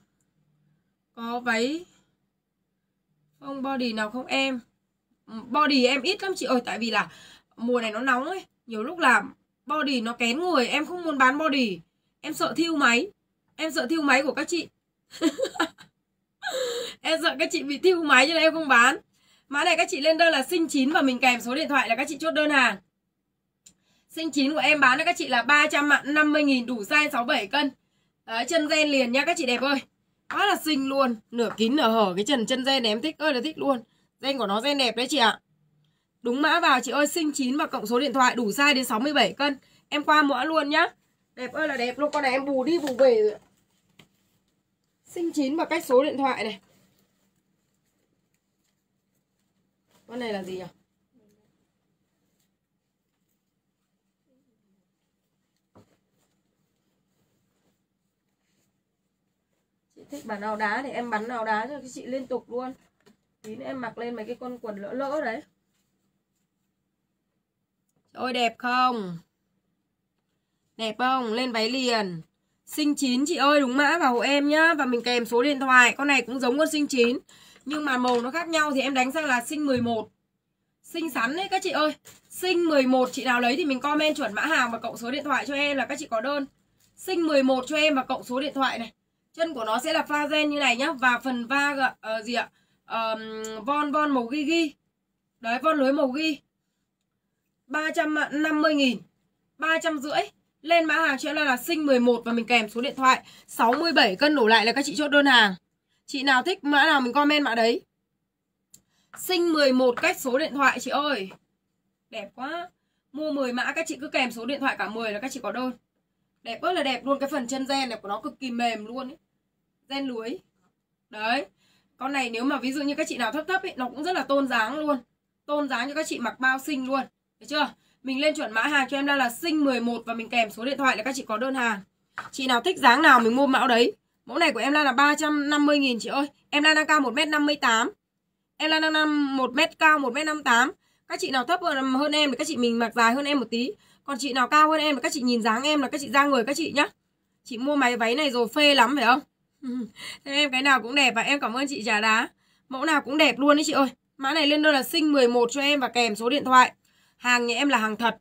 Có váy. Không body nào không em? Body em ít lắm chị ơi Tại vì là mùa này nó nóng ấy. Nhiều lúc là Body nó kén người Em không muốn bán body. Em sợ thiêu máy. Em sợ thiêu máy của các chị. Em sợ các chị bị thiêu máy cho nên em không bán. Mã này các chị lên đơn là sinh chín Và mình kèm số điện thoại là các chị chốt đơn hàng. Sinh chín của em bán cho các chị là 350 nghìn đủ size 67 cân. Đấy, chân ren liền nha các chị đẹp ơi. Quá là xinh luôn. Nửa kín nửa hở cái chân chân ren này em thích ơi là thích luôn. Ren của nó ren đẹp đấy chị ạ. Đúng mã vào chị ơi sinh 9 và cộng số điện thoại đủ size đến 67 cân. Em qua mã luôn nhá. Đẹp ơi là đẹp luôn Con này em bù đi bù về rồi Sinh 9 và cách số điện thoại này. Con này là gì nhỉ? À? Thích bán áo đá thì em bắn áo đá cho các chị liên tục luôn Tí nữa em mặc lên mấy cái con quần lỡ lỡ đấy Ôi đẹp không? Đẹp không? Lên váy liền. Sinh chín chị ơi, đúng mã vào hộ em nhá. Và mình kèm số điện thoại. Con này cũng giống con sinh chín Nhưng mà màu nó khác nhau thì em đánh sang là sinh 11. Sinh sắn đấy các chị ơi. Sinh 11 chị nào lấy thì mình comment chuẩn mã hàng và cộng số điện thoại cho em là các chị có đơn. Sinh 11 cho em và cộng số điện thoại này. Chân của nó sẽ là pha gen như này nhá. Và phần va uh, gì ạ? Uh, von von màu ghi ghi. Đấy, von lưới màu ghi. 350 nghìn 350 Lên mã hàng cho em là sinh 11 Và mình kèm số điện thoại 67 cân đổ lại là các chị chốt đơn hàng Chị nào thích mã nào mình comment mã đấy Sinh 11 cách số điện thoại chị ơi Đẹp quá Mua 10 mã các chị cứ kèm số điện thoại cả 10 là các chị có đơn Đẹp rất là đẹp luôn Cái phần chân gen này của nó cực kỳ mềm luôn ấy. Gen lưới Đấy Con này nếu mà ví dụ như các chị nào thấp thấp ấy Nó cũng rất là tôn dáng luôn Tôn dáng cho các chị mặc bao xinh luôn được chưa? Mình lên chuẩn mã hàng cho em đang là sinh 11 và mình kèm số điện thoại là các chị có đơn hàng. Chị nào thích dáng nào mình mua mẫu đấy. Mẫu này của em đang là 350 000 chị ơi. Em đang đang cao 1m58. Em đang đang 1m cao 1m58. Các chị nào thấp hơn, hơn em thì các chị mình mặc dài hơn em một tí. Còn chị nào cao hơn em thì các chị nhìn dáng em là các chị ra người các chị nhá. Chị mua máy váy này rồi phê lắm phải không? Thế em cái nào cũng đẹp và em cảm ơn chị trà đá. Mẫu nào cũng đẹp luôn đấy chị ơi. Mã này lên đơn là sinh 11 cho em và kèm số điện thoại. Hàng nhà em là hàng thật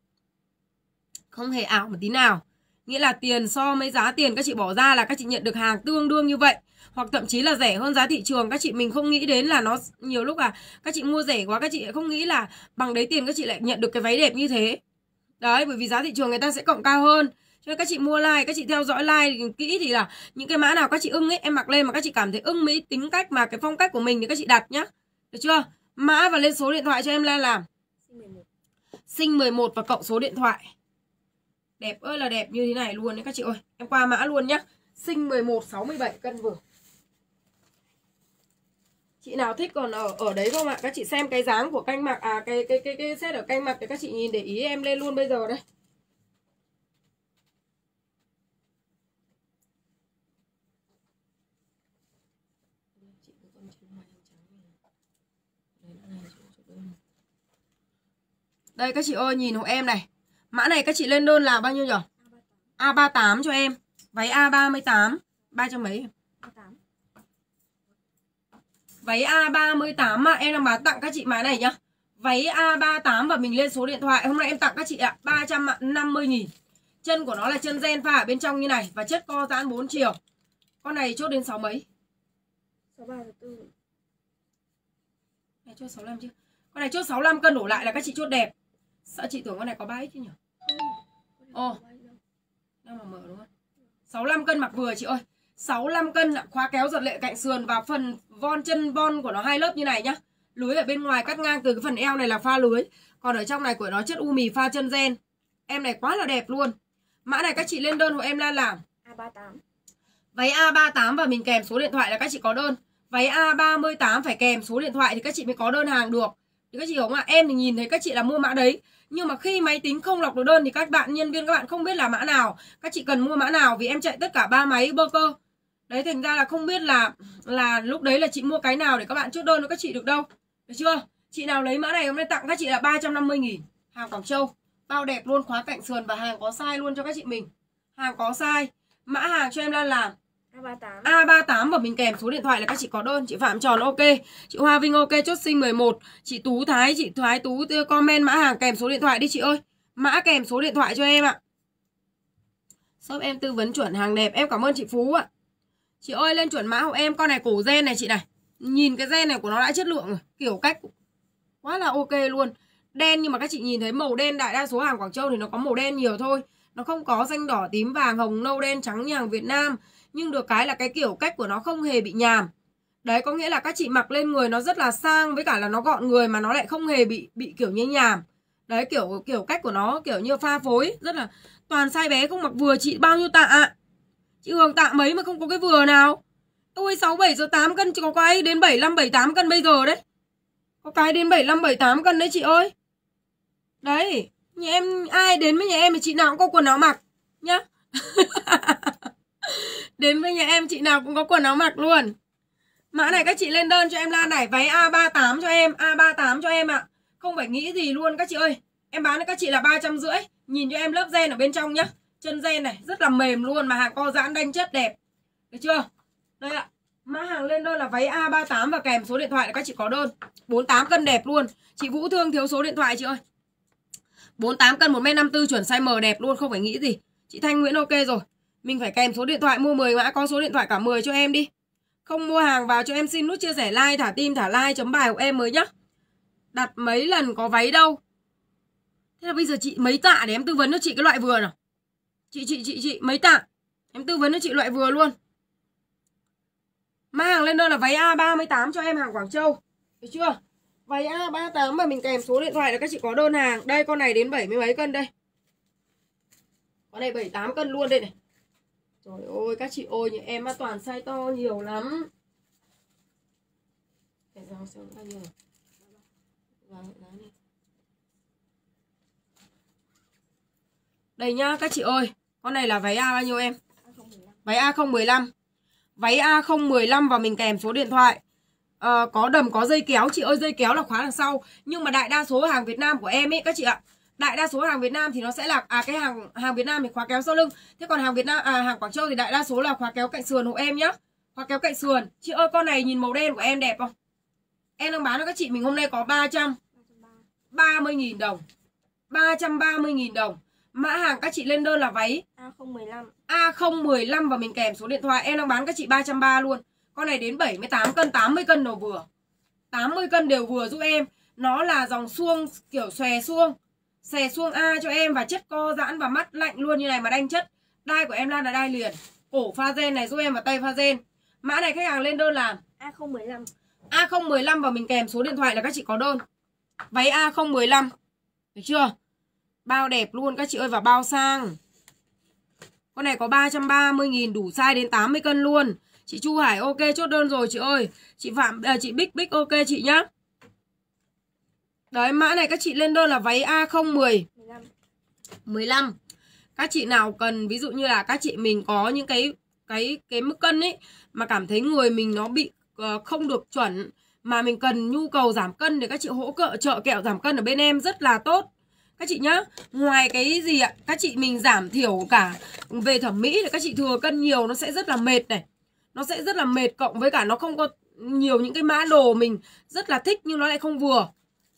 Không hề ảo một tí nào Nghĩa là tiền so với giá tiền các chị bỏ ra là các chị nhận được hàng tương đương như vậy Hoặc thậm chí là rẻ hơn giá thị trường, Các chị mình không nghĩ đến là nó nhiều lúc là Các chị mua rẻ quá các chị không nghĩ là Bằng đấy tiền các chị lại nhận được cái váy đẹp như thế Đấy, bởi vì giá thị trường người ta sẽ cộng cao hơn cho nên các chị mua like, các chị theo dõi like kỹ thì là những cái mã nào các chị ưng ấy em mặc lên mà các chị cảm thấy ưng mỹ tính cách mà cái phong cách của mình thì các chị đặt nhá. Được chưa? Mã và lên số điện thoại cho em lên làm sinh 11 và cộng số điện thoại Đẹp ơi là đẹp như thế này luôn đấy các chị ơi Em qua mã luôn nhá Sinh 11 67 cân vừa Chị nào thích còn ở ở đấy không ạ? Các chị xem cái dáng của canh mặc à cái cái cái cái set ở canh mặc thì các chị nhìn để ý em lên luôn bây giờ đây. Đây các chị ơi nhìn hộ em này. Mã này các chị lên đơn là bao nhiêu nhỉ? A38 cho em. Váy A38 300 mấy? Váy A38 mà em đang bán tặng các chị mã này nhá. Váy A38 và mình lên số điện thoại. Hôm nay em tặng các chị ạ, 350 nghìn Chân của nó là chân gen pha ở bên trong như này và chất co giãn 4 chiều. Con này chốt đến 6 mấy? 63 4. Này chốt 65 chứ. Con này chốt 65 cân đổ lại là các chị chốt đẹp. Sợ chị tưởng con này có 3 chứ nhỉ? Ồ. Đang mà mở đúng không? 65 cân mặc vừa chị ơi. 65 cân là khóa kéo giật lệ cạnh sườn và phần von chân von của nó hai lớp như này nhá. Lưới ở bên ngoài cắt ngang từ cái phần eo này là pha lưới. Còn ở trong này của nó chất u mì pha chân gen. Em này quá là đẹp luôn. Mã này các chị lên đơn hộ em là làm. A38. Váy A38 và mình kèm số điện thoại là các chị có đơn. Váy A38 phải kèm số điện thoại thì các chị mới có đơn hàng được. Thì các chị hiểu không ạ? Em thì nhìn thấy các chị là mua mã đấy. Nhưng mà khi máy tính không lọc được đơn thì các bạn nhân viên, các bạn không biết là mã nào. Các chị cần mua mã nào vì em chạy tất cả ba máy bơ cơ. Đấy, thành ra là không biết là là lúc đấy là chị mua cái nào để các bạn chốt đơn cho các chị được đâu. Được chưa? Chị nào lấy mã này hôm nay tặng các chị là 350 nghìn Hàng Quảng Châu. Bao đẹp luôn, khóa cạnh sườn và hàng có size luôn cho các chị mình. Hàng có size. Mã hàng cho em đang làm A38. A38 và mình kèm số điện thoại là các chị có đơn, Chị Phạm Tròn ok, Chị Hoa Vinh ok, chốt sinh 11 Chị Tú Thái, Chị Thái Tú comment mã hàng kèm số điện thoại đi chị ơi. Mã kèm số điện thoại cho em ạ. Shop em tư vấn chuẩn hàng đẹp, Em cảm ơn chị Phú ạ. Chị ơi, lên chuẩn mã hộ em, Con này cổ gen này chị này. Nhìn cái gen này của nó đã chất lượng rồi, Kiểu cách quá là ok luôn. Đen nhưng mà các chị nhìn thấy màu đen, Đại đa số hàng Quảng Châu thì nó có màu đen nhiều thôi. Nó không có xanh đỏ tím vàng, hồng, nâu, đen, trắng như hàng Việt Nam nhưng được cái là cái kiểu cách của nó không hề bị nhàm. Đấy, có nghĩa là các chị mặc lên người nó rất là sang, với cả là nó gọn người mà nó lại không hề bị bị kiểu như nhàm. Đấy, kiểu kiểu cách của nó kiểu như pha phối, rất là, toàn size bé, không mặc vừa, chị bao nhiêu tạ ạ? Chị hường tạ mấy mà không có cái vừa nào? Tôi sáu bảy giờ tám cân chỉ có cái đến bảy năm bảy tám cân bây giờ đấy. Có cái đến bảy năm bảy tám cân đấy chị ơi. Đấy, nhà em, ai đến với nhà em thì chị nào cũng có quần áo mặc, nhá. Đến với nhà em, chị nào cũng có quần áo mặc luôn. Mã này các chị lên đơn cho em Lan này, Váy A38 cho em A38 cho em ạ. À. Không phải nghĩ gì luôn các chị ơi. Em bán cho các chị là ba trăm rưỡi. Nhìn cho em lớp gen ở bên trong nhá. Chân gen này, rất là mềm luôn Mà hàng co giãn đanh chất đẹp. Được chưa? Đây ạ. Mã hàng lên đơn là váy A38 và kèm số điện thoại là các chị có đơn. 48 cân đẹp luôn. Chị Vũ Thương thiếu số điện thoại chị ơi. 48 cân 1m54 chuẩn size M đẹp luôn, Không phải nghĩ gì. Chị Thanh Nguyễn ok rồi mình phải kèm số điện thoại mua 10 mã có số điện thoại cả 10 cho em đi. Không mua hàng vào cho em xin nút chia sẻ like, thả tim, thả like chấm bài của em mới nhá. Đặt mấy lần có váy đâu. Thế là bây giờ chị mấy tạ để em tư vấn cho chị cái loại vừa nào. Chị chị chị chị mấy tạ. Em tư vấn cho chị loại vừa luôn. mang hàng lên đơn là váy A38 cho em hàng Quảng Châu. Được chưa? Váy A38 mà mình kèm số điện thoại là các chị có đơn hàng. Đây con này đến 70 mấy cân đây. Con này 78 cân luôn đây này. Trời ơi các chị ơi những em mà toàn size to nhiều lắm. Cái rau xem bao nhiêu. Vâng, Đây nhá các chị ơi. Con này là váy A bao nhiêu em? Váy A015 Váy A015 và mình kèm số điện thoại. À, Có đầm có dây kéo. Chị ơi dây kéo là khóa đằng sau. Nhưng mà đại đa số hàng Việt Nam của em ấy các chị ạ đại đa số hàng Việt Nam thì nó sẽ là à cái hàng hàng Việt Nam thì khóa kéo sau lưng. Thế còn hàng Việt Nam à hàng Quảng Châu thì đại đa số là khóa kéo cạnh sườn hộ em nhá. Khóa kéo cạnh sườn. Chị ơi con này nhìn màu đen của em đẹp không? Em đang bán cho các chị mình hôm nay có 300 30.000 đồng. 330.000 đồng. Mã hàng các chị lên đơn là váy. A015 A015 và mình kèm số điện thoại. Em đang bán các chị 330 luôn. Con này đến 78 cân 80 cân đều vừa. 80 cân đều vừa giúp em. Nó là dòng suông kiểu xòe suông Xè xuông A cho em và chất co giãn và mắt lạnh luôn như này mà đanh chất. Đai của em Lan là đai liền. Cổ pha gen này giúp em và tay pha gen. Mã này khách hàng lên đơn là A015. A015 và mình kèm số điện thoại là các chị có đơn. Váy A015. Được chưa? Bao đẹp luôn các chị ơi và bao sang. Con này có 330 000 đủ size đến 80 cân luôn. Chị Chu Hải ok chốt đơn rồi chị ơi. Chị Phạm à, chị Bích Bích ok chị nhá. Đấy mã này các chị lên đơn là váy A010 15 15. Các chị nào cần ví dụ như là các chị mình có những cái cái cái mức cân ấy mà cảm thấy người mình nó bị uh, không được chuẩn mà mình cần nhu cầu giảm cân thì các chị hỗ trợ trợ kẹo giảm cân ở bên em rất là tốt. Các chị nhá ngoài cái gì ạ? Các chị mình giảm thiểu cả về thẩm mỹ thì các chị thừa cân nhiều nó sẽ rất là mệt này. Nó sẽ rất là mệt cộng với cả nó không có nhiều những cái mã đồ mình rất là thích nhưng nó lại không vừa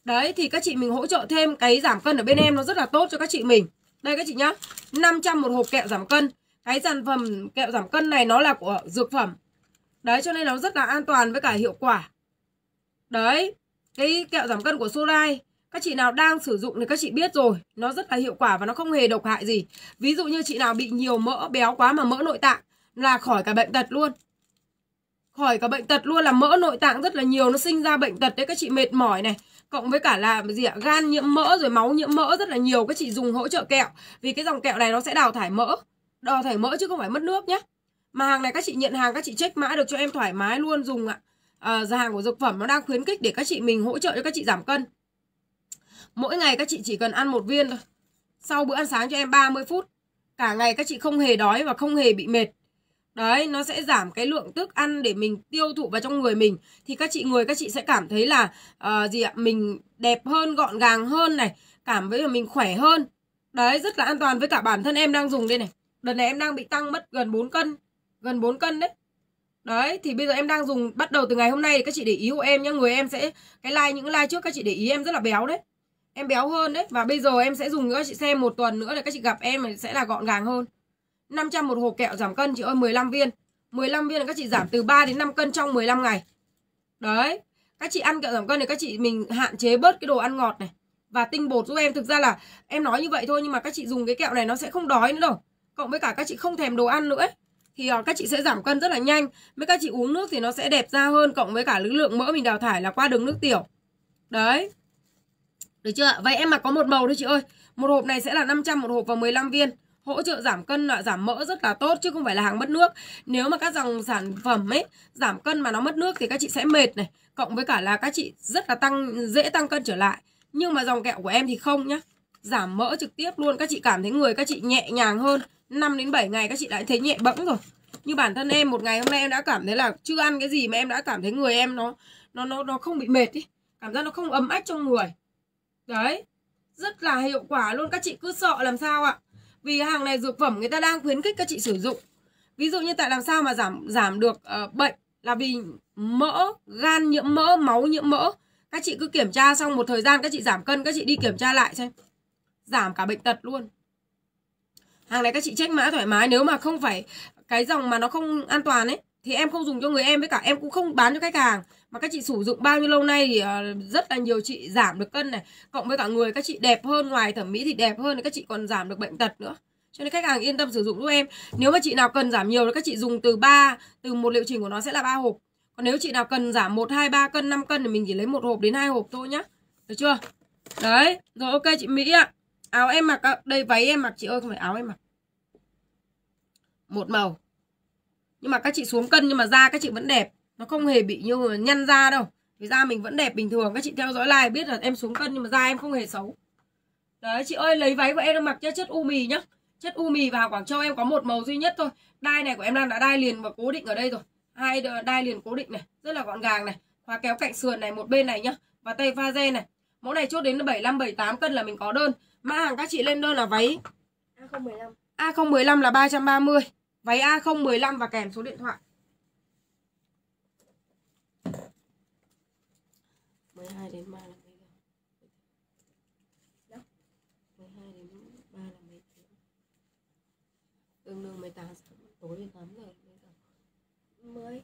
đấy, thì các chị mình hỗ trợ thêm cái giảm cân ở bên em nó rất là tốt cho các chị mình. Đây các chị nhá 500 một hộp kẹo giảm cân. Cái sản phẩm kẹo giảm cân này nó là của dược phẩm. Đấy, cho nên nó rất là an toàn với cả hiệu quả. Đấy, cái kẹo giảm cân của Solai các chị nào đang sử dụng thì các chị biết rồi. Nó rất là hiệu quả và nó không hề độc hại gì. Ví dụ như chị nào bị nhiều mỡ, béo quá mà mỡ nội tạng là khỏi cả bệnh tật luôn. Khỏi cả bệnh tật luôn là mỡ nội tạng rất là nhiều, nó sinh ra bệnh tật đấy, các chị mệt mỏi này cộng với cả là gì ạ? Gan nhiễm mỡ rồi máu nhiễm mỡ rất là nhiều các chị dùng hỗ trợ kẹo. Vì cái dòng kẹo này nó sẽ đào thải mỡ đào thải mỡ chứ không phải mất nước nhé mà hàng này các chị nhận hàng các chị check mã được cho em thoải mái luôn dùng ạ. À, hàng của dược phẩm nó đang khuyến khích để các chị mình hỗ trợ cho các chị giảm cân. Mỗi ngày các chị chỉ cần ăn một viên thôi. Sau bữa ăn sáng cho em 30 phút cả ngày các chị không hề đói và không hề bị mệt. Đấy, nó sẽ giảm cái lượng thức ăn để mình tiêu thụ vào trong người mình. Thì các chị người các chị sẽ cảm thấy là uh, gì ạ Mình đẹp hơn, gọn gàng hơn này Cảm thấy là mình khỏe hơn. Đấy, rất là an toàn với cả bản thân em đang dùng đây này. Đợt này em đang bị tăng mất gần 4 cân Gần 4 cân đấy. Đấy, thì bây giờ em đang dùng Bắt đầu từ ngày hôm nay các chị để ý hộ em nhá. Người em sẽ, cái like những like trước các chị để ý em rất là béo đấy. Em béo hơn đấy. Và bây giờ em sẽ dùng nữa chị xem một tuần nữa để các chị gặp em sẽ là gọn gàng hơn. 500 một hộp kẹo giảm cân, chị ơi 15 viên. 15 viên là các chị giảm từ 3 đến 5 cân trong 15 ngày. Đấy, Các chị ăn kẹo giảm cân thì các chị mình hạn chế bớt cái đồ ăn ngọt này Và tinh bột giúp em. Thực ra là em nói như vậy thôi Nhưng mà các chị dùng cái kẹo này nó sẽ không đói nữa đâu. Cộng với cả các chị không thèm đồ ăn nữa ấy. Thì ờ, các chị sẽ giảm cân rất là nhanh. Với các chị uống nước thì nó sẽ đẹp da hơn Cộng với cả lượng mỡ mình đào thải là qua đường nước tiểu. Đấy. Được chưa Vậy em mà có một màu thôi chị ơi. Một hộp này sẽ là 500 một hộp và 15 viên hỗ trợ giảm cân là giảm mỡ rất là tốt chứ không phải là hàng mất nước. Nếu mà các dòng sản phẩm ấy giảm cân mà nó mất nước thì các chị sẽ mệt này, cộng với cả là các chị rất là tăng, dễ tăng cân trở lại. Nhưng mà dòng kẹo của em thì không nhá, giảm mỡ trực tiếp luôn. Các chị cảm thấy người các chị nhẹ nhàng hơn 5 đến 7 ngày các chị lại thấy nhẹ bẫng rồi. Như bản thân em, một ngày hôm nay em đã cảm thấy là chưa ăn cái gì mà em đã cảm thấy người em nó nó nó nó không bị mệt ý, cảm giác nó không ấm ách trong người. Đấy, rất là hiệu quả luôn. Các chị cứ sợ làm sao ạ? Vì hàng này dược phẩm người ta đang khuyến khích các chị sử dụng. Ví dụ như tại làm sao mà giảm giảm được uh, bệnh là vì mỡ gan nhiễm mỡ máu nhiễm mỡ. Các chị cứ kiểm tra xong một thời gian các chị giảm cân các chị đi kiểm tra lại xem. Giảm cả bệnh tật luôn. Hàng này các chị check mã thoải mái nếu mà không phải cái dòng mà nó không an toàn ấy thì em không dùng cho người em với cả em cũng không bán cho khách hàng mà các chị sử dụng bao nhiêu lâu nay thì ờ, rất là nhiều chị giảm được cân này. Cộng với cả người các chị đẹp hơn ngoài thẩm mỹ thì đẹp hơn thì các chị còn giảm được bệnh tật nữa. Cho nên khách hàng yên tâm sử dụng giúp em. Nếu mà chị nào cần giảm nhiều thì các chị dùng từ 3 từ một liệu trình của nó sẽ là ba hộp. Còn nếu chị nào cần giảm 1, 2, 3 cân 5 cân thì mình chỉ lấy một hộp đến hai hộp thôi nhá. Được chưa? Đấy rồi ok chị Mỹ ạ. Áo em mặc đây váy em mặc. Chị ơi không phải áo em mặc. Một màu. Nhưng mà các chị xuống cân nhưng mà da các chị vẫn đẹp nó không hề bị như nhăn da đâu. Vì da mình vẫn đẹp bình thường. Các chị theo dõi live biết là em xuống cân nhưng mà da em không hề xấu. Đấy chị ơi lấy váy của em mặc cho chất u mì nhá. Chất u mì và Quảng Châu em có một màu duy nhất thôi. Đai này của em đang đã đai liền và cố định ở đây rồi. Hai đai liền cố định này. Rất là gọn gàng này. Khóa kéo cạnh sườn này một bên này nhá. Và tay pha dê này. Mẫu này chốt đến 75 78 cân là mình có đơn. Mã hàng các chị lên đơn là váy A015 A015 là 330 váy A015 và kèm số điện thoại 12 đến 3 là mấy giờ? 12 đến 3 là mấy tiếng? Tương đương 18 tối đến 8 giờ mấy giờ? 10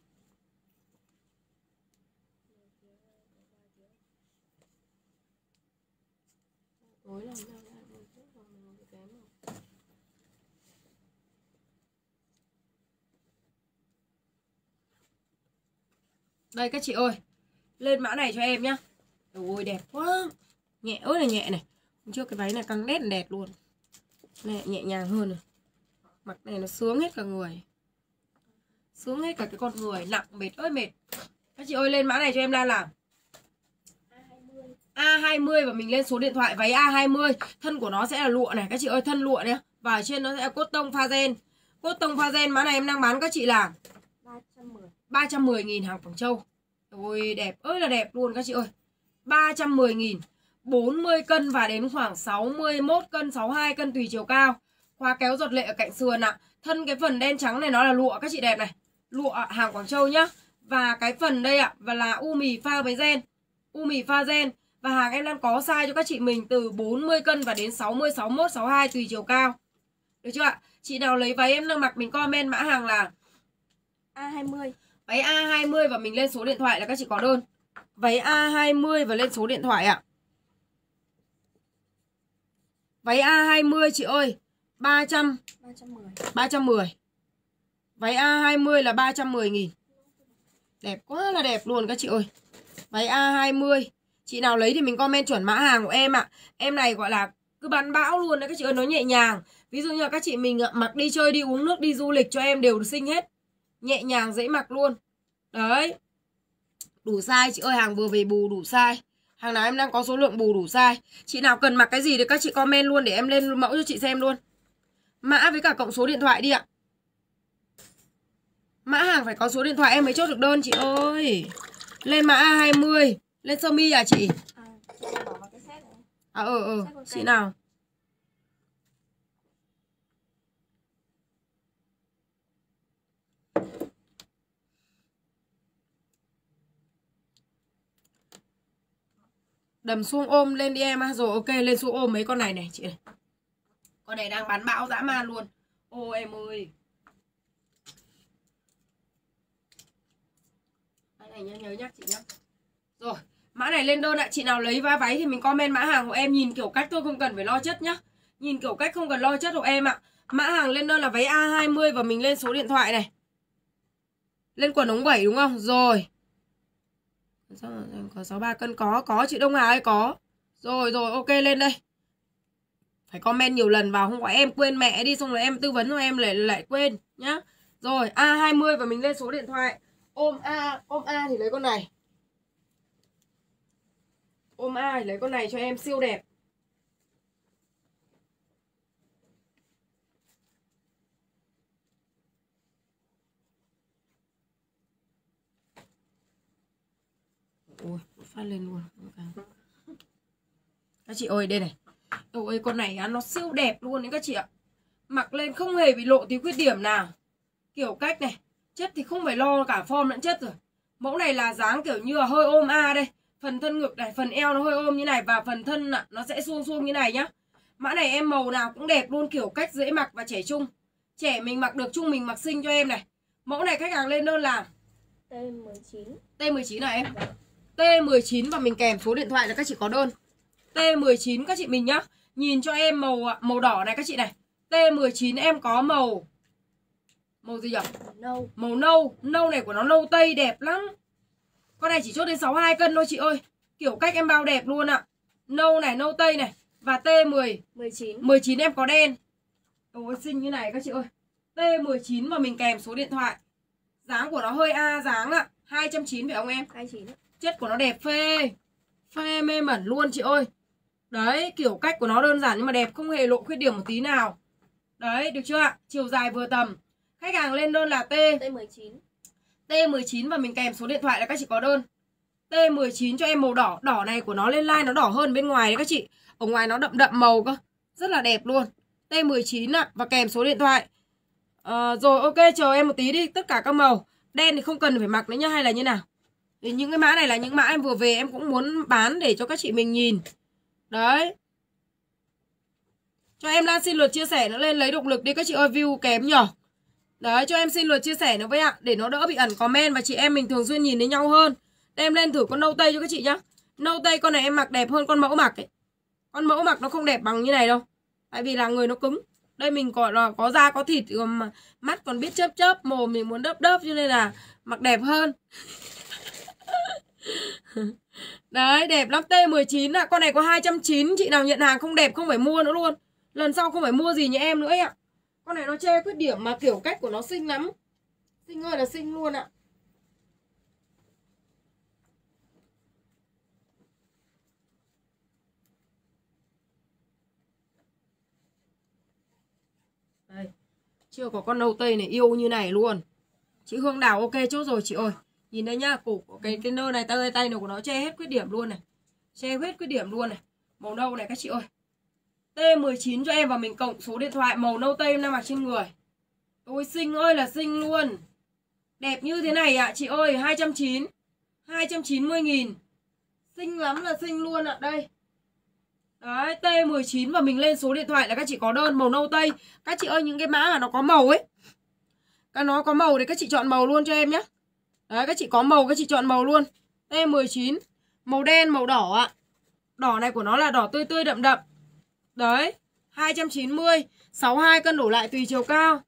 Tối làm sao ra một chút rồi mình kém rồi. Đây các chị ơi Lên mã này cho em nhá Ôi đẹp quá. Nhẹ ơi là nhẹ này. Hôm trước cái váy này căng đét đẹp luôn. Này nhẹ nhàng hơn này. Mặc này nó sướng hết cả người. Sướng hết cả cái con người. Nặng mệt ơi mệt. Các chị ơi lên mã này cho em Lan làm. A20 A20 và mình lên số điện thoại váy A20 Thân của nó sẽ là lụa này. Các chị ơi thân lụa nhé Và ở trên nó sẽ là cốt tông pha gen. Cốt tông pha gen mã này em đang bán các chị là 310 310 nghìn hàng Quảng Châu. Ôi đẹp ơi là đẹp luôn các chị ơi 310 nghìn 40 cân và đến khoảng 61 cân 62 cân tùy chiều cao. Khóa kéo giọt lệ ở cạnh sườn ạ. Thân cái phần đen trắng này nó là lụa các chị đẹp này. Lụa hàng Quảng Châu nhá. Và cái phần đây ạ Và là u mì pha với gen. U mì pha gen. Và hàng em đang có size cho các chị mình từ 40 cân và đến 60, 61, 62 tùy chiều cao. Được chưa ạ? Chị nào lấy váy em đang mặc mình comment mã hàng là A20 Váy A20 và mình lên số điện thoại là các chị có đơn Váy A20 và lên số điện thoại ạ. Váy A20 chị ơi 300 310 310 Váy A20 là 310 nghìn. Đẹp quá là đẹp luôn các chị ơi. Váy A20 Chị nào lấy thì mình comment chuẩn mã hàng của em ạ. Em này gọi là cứ bán bão luôn đấy các chị ơi, Nó nhẹ nhàng. Ví dụ như là các chị mình à, mặc đi chơi, đi uống nước, đi du lịch cho em đều xinh hết. Nhẹ nhàng, dễ mặc luôn. Đấy. Đủ size chị ơi hàng vừa về bù đủ size. Hàng nào em đang có số lượng bù đủ size. Chị nào cần mặc cái gì thì các chị comment luôn Để em lên mẫu cho chị xem luôn. Mã với cả cộng số điện thoại đi ạ. Mã hàng phải có số điện thoại em mới chốt được đơn chị ơi. Lên mã A20 Lên sơ mi à chị? À, chị cái set này. À ờ ờ. Chị nào Đầm xuông ôm lên đi em á Rồi ok lên xuống ôm mấy con này này chị này Con này đang bán bão dã man luôn. Ô em ơi. Cái này nhớ, nhớ nhắc chị nhá. Rồi Mã này lên đơn ạ. Chị nào lấy vá váy thì mình comment mã hàng của em. Nhìn kiểu cách thôi không cần phải lo chất nhá. Nhìn kiểu cách không cần lo chất của em ạ. Mã hàng lên đơn là váy A20 Và mình lên số điện thoại này. Lên quần ống 7 đúng không? Rồi. Sao mà có 63 cân? Có Có chị Đông Hà ơi, có. Rồi rồi, ok, lên đây. Phải comment nhiều lần vào, Không có em quên mẹ đi, Xong rồi em tư vấn cho em lại lại quên, nhá. Rồi A20 và mình lên số điện thoại. Ôm A Ôm A thì lấy con này. Ôm A thì lấy con này cho em siêu đẹp. Ôi, phát lên luôn. Các chị ơi, đây này. Ôi, con này á, nó siêu đẹp luôn đấy các chị ạ. Mặc lên không hề bị lộ tí khuyết điểm nào. Kiểu cách này. Chất thì không phải lo cả form lẫn chất rồi. Mẫu này là dáng kiểu như là hơi ôm A đây. Phần thân ngực này, phần eo nó hơi ôm như này. Và phần thân ạ, nó sẽ suông suông như này nhá. Mã này em màu nào cũng đẹp luôn. Kiểu cách dễ mặc và trẻ trung. Trẻ mình mặc được, trung mình mặc xinh cho em này. Mẫu này khách hàng lên đơn là T19 T19 này em T19 và mình kèm số điện thoại là các chị có đơn. T19 các chị mình nhá. Nhìn cho em màu màu đỏ này các chị này. T19 em có màu Màu gì nhỉ? nâu. Màu nâu. Nâu này của nó nâu tây đẹp lắm. Con này chỉ chốt đến 62 cân thôi chị ơi. Kiểu cách em bao đẹp luôn ạ. Nâu này, nâu tây này. Và T10 19 19 em có đen. Ôi xinh như này các chị ơi. T19 mà mình kèm số điện thoại. Dáng của nó hơi A dáng ạ. 290 phải không em? 29 Chất của nó đẹp phê. Phê mê mẩn luôn chị ơi. Đấy kiểu cách của nó đơn giản nhưng mà đẹp Không hề lộ khuyết điểm một tí nào. Đấy được chưa ạ? Chiều dài vừa tầm. Khách hàng lên đơn là T. T19 T19 và mình kèm số điện thoại là các chị có đơn. T19 cho em màu đỏ. Đỏ này của nó lên line nó đỏ hơn bên ngoài đấy các chị. Ở ngoài nó đậm đậm màu cơ. Rất là đẹp luôn. T19 ạ Và kèm số điện thoại. Ờ, Rồi ok chờ em một tí đi. Tất cả các màu. Đen thì không cần phải mặc nữa nhá Hay là như nào thì những cái mã này là những mã em vừa về, em cũng muốn bán để cho các chị mình nhìn. Đấy. Cho em Lan xin lượt chia sẻ nó lên, lấy động lực đi, các chị ơi, view kém nhở? Đấy, cho em xin lượt chia sẻ nữa với ạ, Để nó đỡ bị ẩn comment và chị em mình thường xuyên nhìn thấy nhau hơn. Đem lên thử con nâu tây cho các chị nhá. Nâu tây con này em mặc đẹp hơn con mẫu mặc ấy. Con mẫu mặc nó không đẹp bằng như này đâu. Tại vì là người nó cứng. Đây mình gọi là có da, có thịt mà Mắt còn biết chớp chớp, Mồm mình muốn đớp đớp, cho nên là mặc đẹp hơn. Đấy, đẹp lắm. T19 ạ. Con này có 290 Chị nào nhận hàng không đẹp không phải mua nữa luôn. Lần sau không phải mua gì như em nữa ấy ạ. Con này nó che khuyết điểm mà kiểu cách của nó xinh lắm. Xinh ơi là xinh luôn ạ. Đây, Chưa có con nâu tây này, yêu như này luôn. Chị Hương Đào ok chốt rồi, chị ơi. Nhìn đây nhá Cổ cái, cái nơ này tay tay này của nó che hết khuyết điểm luôn này. Che hết khuyết điểm luôn này. Màu nâu này các chị ơi. T19 cho em và mình cộng số điện thoại màu nâu tây em đang mặc trên người. Ôi xinh ơi là xinh luôn. Đẹp như thế này ạ à, chị ơi 290 290 nghìn. Xinh lắm là xinh luôn ạ à. Đây. Đấy T19 và mình lên số điện thoại là các chị có đơn màu nâu tây Các chị ơi những cái mã mà nó có màu ấy. Các nó có màu thì các chị chọn màu luôn cho em nhé Đấy, các chị có màu, các chị chọn màu luôn. T19 Màu đen, màu đỏ ạ. Đỏ này của nó là đỏ tươi tươi đậm đậm. Đấy 290 62 cân đổ lại tùy chiều cao.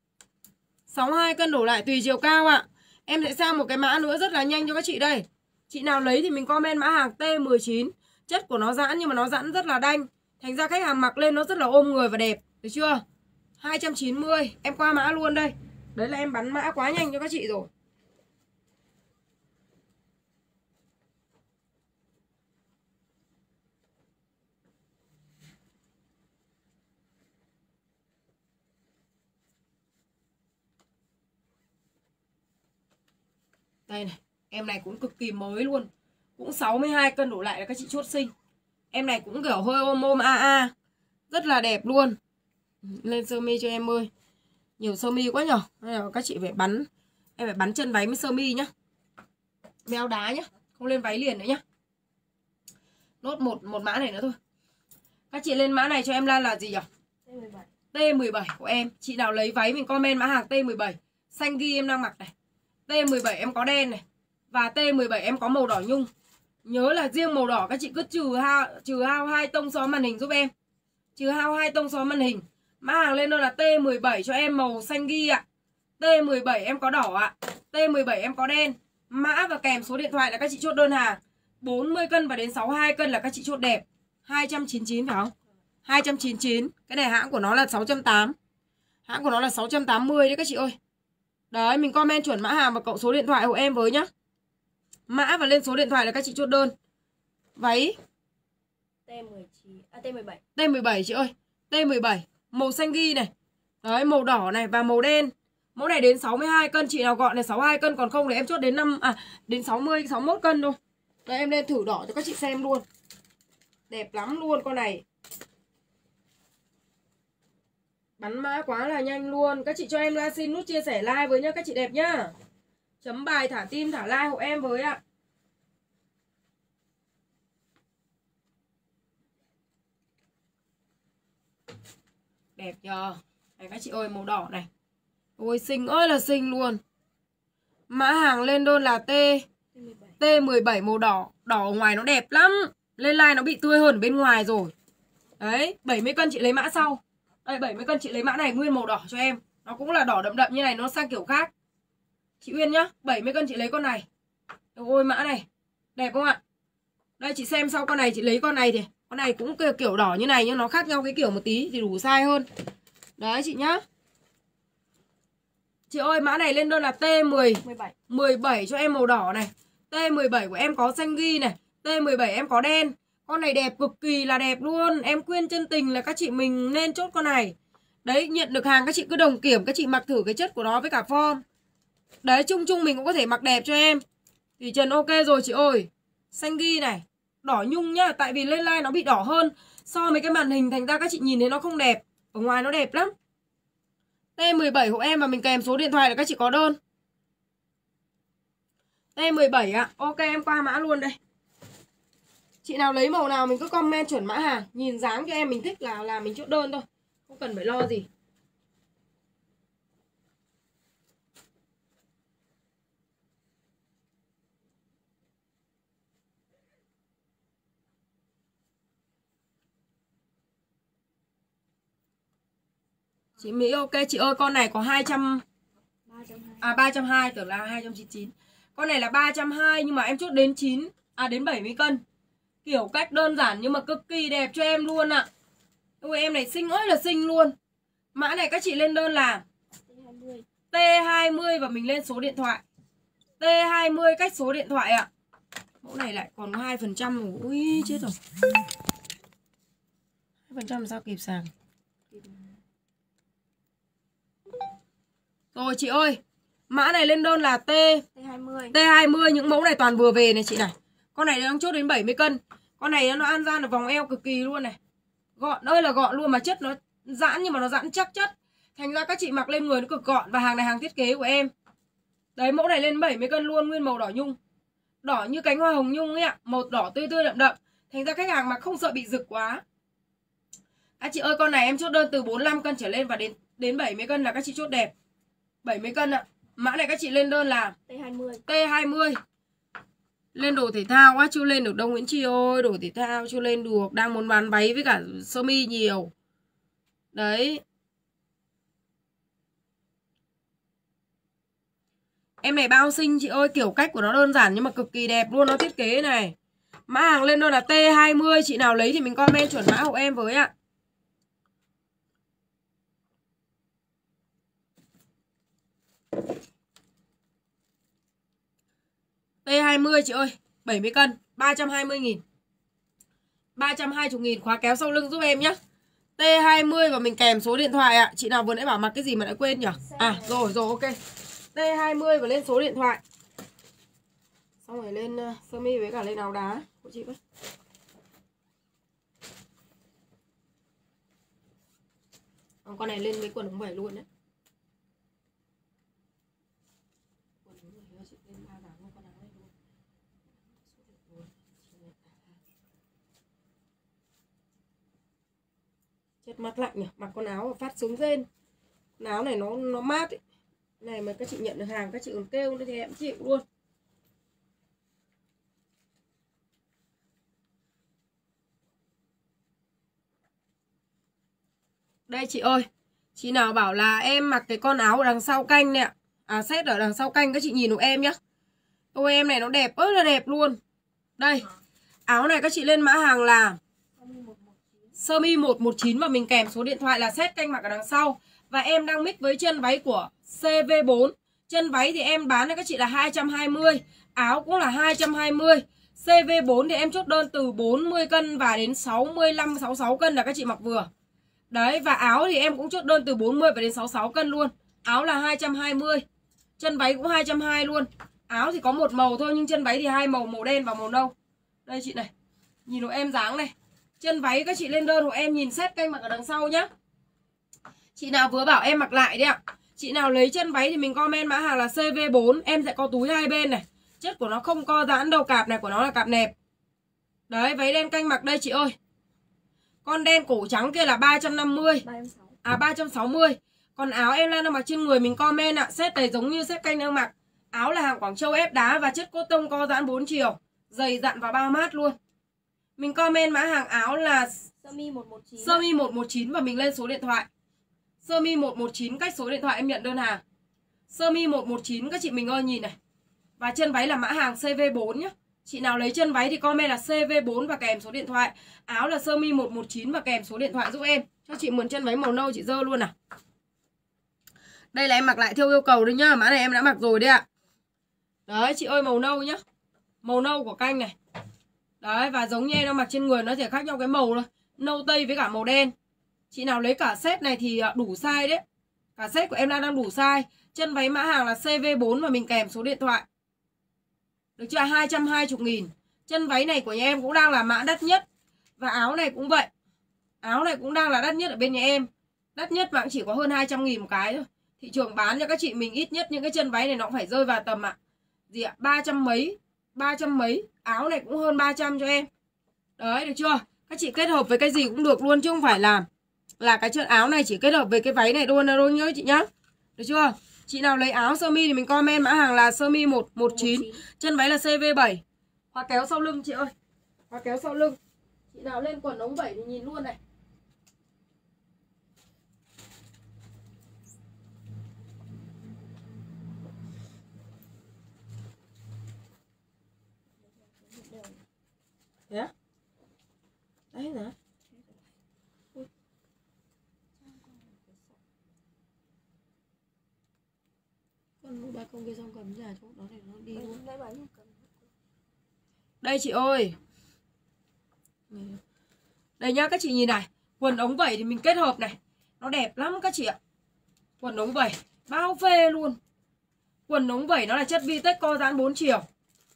62 cân đổ lại tùy chiều cao ạ. Em sẽ sang một cái mã nữa rất là nhanh cho các chị đây. Chị nào lấy thì mình comment mã hàng T19 Chất của nó giãn nhưng mà nó giãn rất là đanh. Thành ra khách hàng mặc lên nó rất là ôm người và đẹp. Được chưa? 290 Em qua mã luôn đây. Đấy là em bắn mã quá nhanh cho các chị rồi. Đây này, em này cũng cực kỳ mới luôn. Cũng 62 cân đổ lại là các chị chốt sinh. Em này cũng kiểu hơi ôm ôm a a. Rất là đẹp luôn. Lên sơ mi cho em ơi. Nhiều sơ mi quá nhở. Các chị phải bắn em phải bắn chân váy với sơ mi nhá. Mèo đá nhá, không lên váy liền nữa nhá. Nốt một một mã này nữa thôi. Các chị lên mã này cho em Lan là gì nhỉ? T17. T17 của em. Chị nào lấy váy mình comment mã hàng T17. Xanh ghi em đang mặc này. T17 em có đen này, Và T17 em có màu đỏ nhung. Nhớ là riêng màu đỏ các chị cứ trừ hao trừ hao hai tông xóa màn hình giúp em. Trừ hao hai tông xóa màn hình. Mã hàng lên đó là T17 cho em màu xanh ghi ạ. T17 em có đỏ ạ. T17 em có đen. Mã và kèm số điện thoại là các chị chốt đơn hàng. 40 cân và đến 62 cân là các chị chốt đẹp. 299 phải không? 299 Cái này hãng của nó là 680 Hãng của nó là 680 đấy các chị ơi. Đấy, mình comment chuẩn mã hàng và cộng số điện thoại của em với nhá. Mã và lên số điện thoại là các chị chốt đơn. Váy T19 à T17. T17 chị ơi. T17, màu xanh ghi này. Đấy, màu đỏ này và màu đen. Mẫu này đến 62 cân, chị nào gọi này 62 cân còn không thì em chốt đến 5 à đến 60 61 cân thôi. Đây em lên thử đỏ cho các chị xem luôn. Đẹp lắm luôn con này. Bắn mã quá là nhanh luôn. Các chị cho em là xin nút chia sẻ like với nhá, Các chị đẹp nhá. Chấm bài, thả tim thả like hộ em với ạ. Đẹp nhờ. Này, các chị ơi, màu đỏ này. Ôi, xinh ơi là xinh luôn. Mã hàng lên đơn là T. T17 màu đỏ. Đỏ ở ngoài nó đẹp lắm. Lên like nó bị tươi hơn bên ngoài rồi. Đấy 70 cân chị lấy mã sau đây 70 cân chị lấy mã này nguyên màu đỏ cho em. Nó cũng là đỏ đậm đậm như này nó sang kiểu khác. Chị Uyên nhá 70 cân chị lấy con này. Ôi mã này. Đẹp không ạ? Đây chị xem sau con này chị lấy con này thì Con này cũng kiểu đỏ như này nhưng nó khác nhau cái kiểu một tí Thì đủ size hơn. Đấy chị nhá. Chị ơi mã này lên đơn là T10 17 17 cho em màu đỏ này. T17 của em có xanh ghi này. T17 em có đen con này đẹp cực kỳ là đẹp luôn. Em khuyên chân tình là các chị mình nên chốt con này. Đấy, nhận được hàng các chị cứ đồng kiểm, Các chị mặc thử cái chất của nó với cả form. Đấy, chung chung mình cũng có thể mặc đẹp cho em. Thì Trần, ok rồi, chị ơi. Xanh ghi này. Đỏ nhung nhá, Tại vì lên like nó bị đỏ hơn. So với cái màn hình, thành ra các chị nhìn thấy nó không đẹp. Ở ngoài nó đẹp lắm. T17 hộ em và mình kèm số điện thoại là các chị có đơn. T17 ạ. À. Ok, em qua mã luôn đây. Chị nào lấy màu nào mình cứ comment chuẩn mã hàng. Nhìn dáng cho em mình thích là là mình chốt đơn thôi. Không cần phải lo gì. Chị Mỹ, ok, chị ơi, con này có 200 320. À 320 tưởng là 299 Con này là 320 nhưng mà em chốt đến 9 À đến 70 cân. Kiểu cách đơn giản nhưng mà cực kỳ đẹp cho em luôn ạ à. Ôi em này xinh ơi là xinh luôn Mã này các chị lên đơn là T20 T20 và mình lên số điện thoại. T20 cách số điện thoại ạ. Mẫu này lại còn có 2% rồi. Ui chết rồi. 2% sao kịp sàng. Rồi chị ơi, mã này lên đơn là T T20 T20 những mẫu này toàn vừa về này chị này. Con này nó đang chốt đến 70 cân. Con này nó ăn ra được vòng eo cực kỳ luôn này. Gọn ơi là gọn luôn mà chất nó giãn nhưng mà nó giãn chắc chất. Thành ra các chị mặc lên người nó cực gọn và hàng này hàng thiết kế của em. Đấy mẫu này lên 70 cân luôn nguyên màu đỏ nhung. Đỏ như cánh hoa hồng nhung ấy ạ, màu đỏ tươi tươi đậm đậm. Thành ra khách hàng mà không sợ bị rực quá. Các chị ơi con này em chốt đơn từ 45 cân trở lên và đến đến 70 cân là các chị chốt đẹp. 70 cân ạ. Mã này các chị lên đơn là T20 T20 lên đồ thể thao quá chưa lên được đâu Nguyễn Chi ơi, Đồ thể thao chưa lên được, Đang muốn bán váy với cả sơ mi nhiều. Đấy. Em này bao xinh chị ơi, Kiểu cách của nó đơn giản nhưng mà cực kỳ đẹp luôn, Nó thiết kế này. Mã hàng lên đơn là T20 Chị nào lấy thì mình comment chuẩn mã hộ em với ạ. T20 chị ơi 70 cân 320 nghìn. 320 nghìn khóa kéo sau lưng giúp em nhé T20 và mình kèm số điện thoại ạ. Chị nào vừa nãy bảo mặc cái gì mà đã quên nhỉ? À rồi rồi ok. T20 và lên số điện thoại. Xong rồi lên uh, sơ mi với cả lên áo đá. Của chị với. Còn con này lên với quần ống vải luôn đấy Quần ống vải chị lên ba dáng luôn con áo này luôn Chất mắt lạnh nhỉ Mặc con áo mà phát súng rên Con áo này nó nó mát ấy. Này mà các chị nhận được hàng Các chị còn kêu nữa thì em chịu luôn. Đây chị ơi Chị nào bảo là em mặc cái con áo ở đằng sau canh nè À set ở đằng sau canh các chị nhìn của em nhá. Ôi em này nó đẹp ớt là đẹp luôn. Đây Áo này các chị lên mã hàng là Sơ mi 119 và mình kèm số điện thoại là set canh mặc ở đằng sau Và em đang mix với chân váy của CV4 Chân váy thì em bán cho các chị là 220 Áo cũng là 220 CV4 thì em chốt đơn từ 40 cân và đến 65 66 cân là các chị mặc vừa. Đấy và áo thì em cũng chốt đơn từ 40 và đến 66 cân luôn. Áo là 220. Chân váy cũng 220 luôn. Áo thì có một màu thôi nhưng chân váy thì hai màu, màu đen và màu nâu. Đây chị này. Nhìn hộ em dáng này. Chân váy các chị lên đơn hộ em nhìn xét canh mặc ở đằng sau nhá. Chị nào vừa bảo em mặc lại đấy ạ. Chị nào lấy chân váy thì mình comment mã hàng là CV4, em sẽ có túi hai bên này. Chất của nó không co giãn đâu, cạp này của nó là cạp nẹp. Đấy, váy đen canh mặc đây chị ơi. Con đen cổ trắng kia là 350 360 À 360 Còn áo em đang mặc trên người mình comment ạ xét này giống như xếp canh đang mặc Áo là hàng Quảng Châu ép đá và chất cốt tông co giãn 4 chiều Dày dặn và bao mát luôn mình comment mã hàng áo là Sơ mi 119 Sơ mi 119 và mình lên số điện thoại. Sơ mi 119 cách số điện thoại em nhận đơn hàng. Sơ mi 119 các chị mình ơi nhìn này. Và chân váy là mã hàng CV4 nhé Chị nào lấy chân váy thì comment là CV4 và kèm số điện thoại. Áo là sơ mi 119 và kèm số điện thoại giúp em. Cho chị mượn chân váy màu nâu chị dơ luôn à. Đây là em mặc lại theo yêu cầu đấy nhá. Mã này em đã mặc rồi đấy ạ. Đấy chị ơi màu nâu nhá. Màu nâu của canh này Đấy, và giống như em đang mặc trên người nó chỉ khác nhau cái màu thôi. Nâu tây với cả màu đen. Chị nào lấy cả set này thì à, đủ size đấy. Cả set của em đang đang đủ size. Chân váy mã hàng là CV4 và mình kèm số điện thoại. Được chưa? 220 nghìn. Chân váy này của nhà em cũng đang là mã đắt nhất. Và áo này cũng vậy. Áo này cũng đang là đắt nhất ở bên nhà em. Đắt nhất mà cũng chỉ có hơn 200 nghìn một cái thôi. Thị trường bán cho các chị mình ít nhất những cái chân váy này nó cũng phải rơi vào tầm ạ Gì ạ? 300 mấy 300 mấy Áo này cũng hơn 300 cho em. Đấy được chưa? Các chị kết hợp với cái gì cũng được luôn chứ không phải là Là cái chân áo này chỉ kết hợp với cái váy này luôn thôi nhớ chị nhá. Được chưa? Chị nào lấy áo sơ mi thì mình comment mã hàng là sơ mi 119 Chân váy là CV7 Khóa kéo sau lưng chị ơi. Khóa kéo sau lưng. Chị nào lên quần ống 7 thì nhìn luôn này Dạ. Đấy nè Con ba con kia xong cầm ra chỗ đó để nó đi luôn. Đây chị ơi. Đây nhá các chị nhìn này. Quần ống vẩy thì mình kết hợp này. Nó đẹp lắm các chị ạ. Quần ống vẩy Bao phê luôn. Quần ống vẩy nó là chất vi tết co giãn 4 chiều.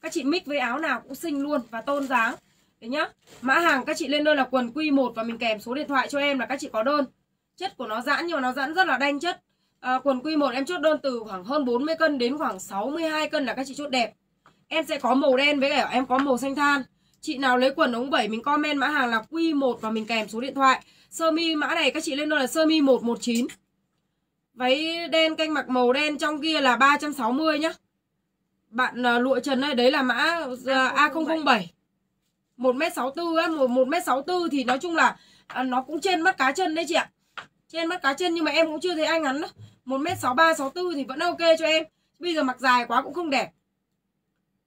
Các chị mix với áo nào cũng xinh luôn Và tôn dáng đấy nhá. Mã hàng các chị lên đơn là quần Q1 và mình kèm số điện thoại cho em là các chị có đơn. Chất của nó giãn nhưng mà nó giãn rất là đanh chất. À, quần Q1 em chốt đơn từ khoảng hơn 40 cân đến khoảng 62 cân là các chị chốt đẹp. Em sẽ có màu đen với cả em có màu xanh than. Chị nào lấy quần ống 7 mình comment mã hàng là Q1 và mình kèm số điện thoại. Sơ mi mã này các chị lên đơn là sơ mi 119 váy đen canh mặc màu đen trong kia là 360 nhá. Bạn uh, lụa trần đây đấy là mã uh, A007 1m64 á, 1m64 thì nói chung là à, nó cũng trên mắt cá chân đấy chị ạ. Trên mắt cá chân nhưng mà em cũng chưa thấy ai ngắn đâu. 1m63 64 thì vẫn ok cho em. Bây giờ mặc dài quá cũng không đẹp.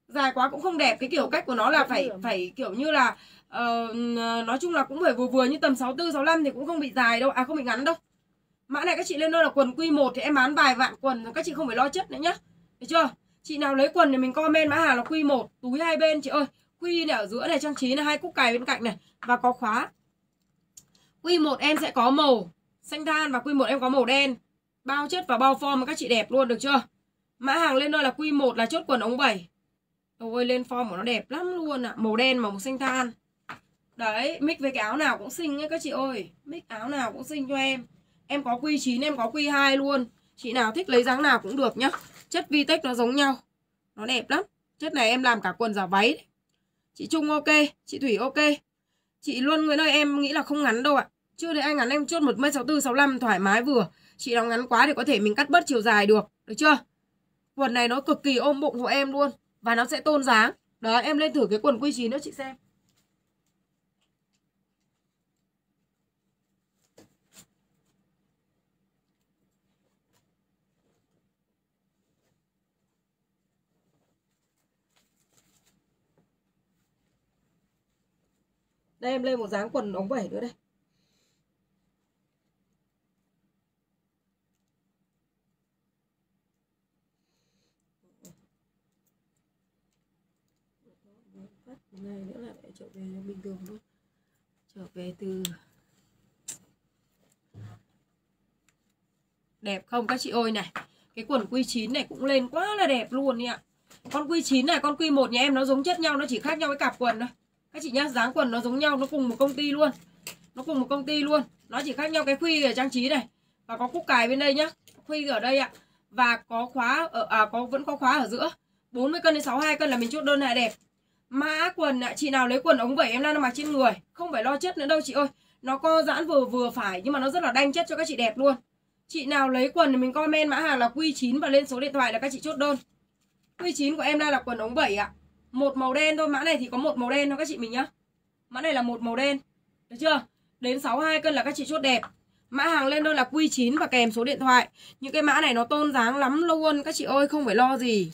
Dài quá cũng không đẹp, cái kiểu cách của nó là phải phải kiểu như là uh, nói chung là cũng phải vừa vừa như tầm 64 65 thì cũng không bị dài đâu, à không bị ngắn đâu. Mã này các chị lên đơn là quần Q1 thì em bán vài vạn quần rồi các chị không phải lo chất nữa nhá. Được chưa? Chị nào lấy quần thì mình comment mã hàng là Q1, túi hai bên chị ơi. Quy này ở giữa này trang trí là hai cúc cài bên cạnh này và có khóa. Quy 1 em sẽ có màu xanh than và quy 1 em có màu đen. Bao chất và bao form các chị đẹp luôn được chưa? Mã hàng lên đây là quy 1 là chốt quần ống 7. Ôi lên form của nó đẹp lắm luôn ạ, à. màu đen màu xanh than. Đấy, mix với cái áo nào cũng xinh ấy các chị ơi. Mix áo nào cũng xinh cho em. Em có quy 9, em có quy 2 luôn. Chị nào thích lấy dáng nào cũng được nhá. Chất Vitex nó giống nhau. Nó đẹp lắm. Chất này em làm cả quần giả váy. Chị Trung ok, chị Thủy ok. Chị luôn người ơi em nghĩ là không ngắn đâu ạ. Chưa đấy anh ngắn em chốt 1m64 65 thoải mái vừa. Chị nào ngắn quá thì có thể mình cắt bớt chiều dài được, được chưa? Quần này nó cực kỳ ôm bụng của em luôn và nó sẽ tôn dáng. Đó em lên thử cái quần quy 9 nữa chị xem. Đây, em lên một dáng quần ống vẩy nữa đây. ngày nữa là lại trở về bình thường luôn trở về từ đẹp không các chị ơi này. Cái quần quy 9 này cũng lên quá là đẹp luôn nha. Con quy 9 này, con quy 1 nhà em nó giống chất nhau, nó chỉ khác nhau cái cặp quần thôi các chị nhá, dáng quần nó giống nhau, nó cùng một công ty luôn. Nó cùng một công ty luôn. Nó chỉ khác nhau cái khuy ở trang trí này. Và có cúc cài bên đây nhá. Khuy ở đây ạ. Và có khóa ở à có, vẫn có khóa ở giữa. 40 cân đến 62 cân là mình chốt đơn này đẹp. Mã quần ạ, chị nào lấy quần ống vẩy em đang mặc trên người. Không phải lo chất nữa đâu chị ơi. Nó co giãn vừa vừa phải, nhưng mà nó rất là đanh chất cho các chị đẹp luôn. Chị nào lấy quần thì mình comment mã hàng là Q9 và lên số điện thoại là các chị chốt đơn. Q9 của em đang là quần ống vẩy ạ một màu đen thôi, mã này thì có một màu đen thôi các chị mình nhá. Mã này là một màu đen, được chưa? Đến 62 cân là các chị chốt đẹp. Mã hàng lên đơn là Q9 và kèm số điện thoại. Những cái mã này nó tôn dáng lắm luôn, các chị ơi, không phải lo gì.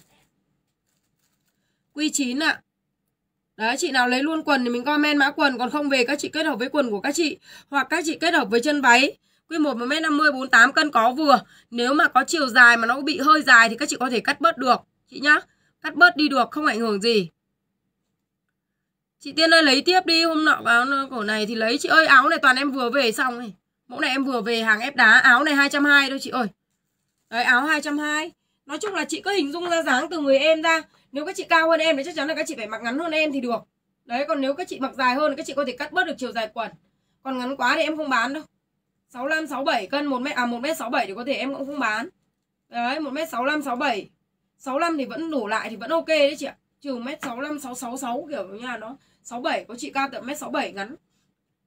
Q9 ạ. Đấy, chị nào lấy luôn quần thì mình comment mã quần, Còn không về các chị kết hợp với quần của các chị. Hoặc các chị kết hợp với chân váy. Quy 1 1m50 48 cân có vừa. Nếu mà có chiều dài mà nó bị hơi dài Thì các chị có thể cắt bớt được, Chị nhá. Cắt bớt đi được không ảnh hưởng gì. Chị Tiên ơi lấy tiếp đi Hôm nọ áo cổ này thì lấy. Chị ơi áo này toàn em vừa về xong này Mẫu này em vừa về hàng ép đá Áo này 220 thôi chị ơi. Đấy áo 220 Nói chung là chị cứ hình dung ra dáng từ người em ra. Nếu các chị cao hơn em thì chắc chắn là các chị phải mặc ngắn hơn em thì được. Đấy còn nếu các chị mặc dài hơn thì các chị có thể cắt bớt được chiều dài quần. Còn ngắn quá thì em không bán đâu. 65 67 cân 1 m à 1 m 67 thì có thể em cũng không bán. Đấy, 1 m 65 67. 65 thì vẫn đủ lại thì vẫn ok đấy chị ạ. Trừ 1 m 65 666 kiểu như là nó 67 có chị cao tận 1 m 67 ngắn.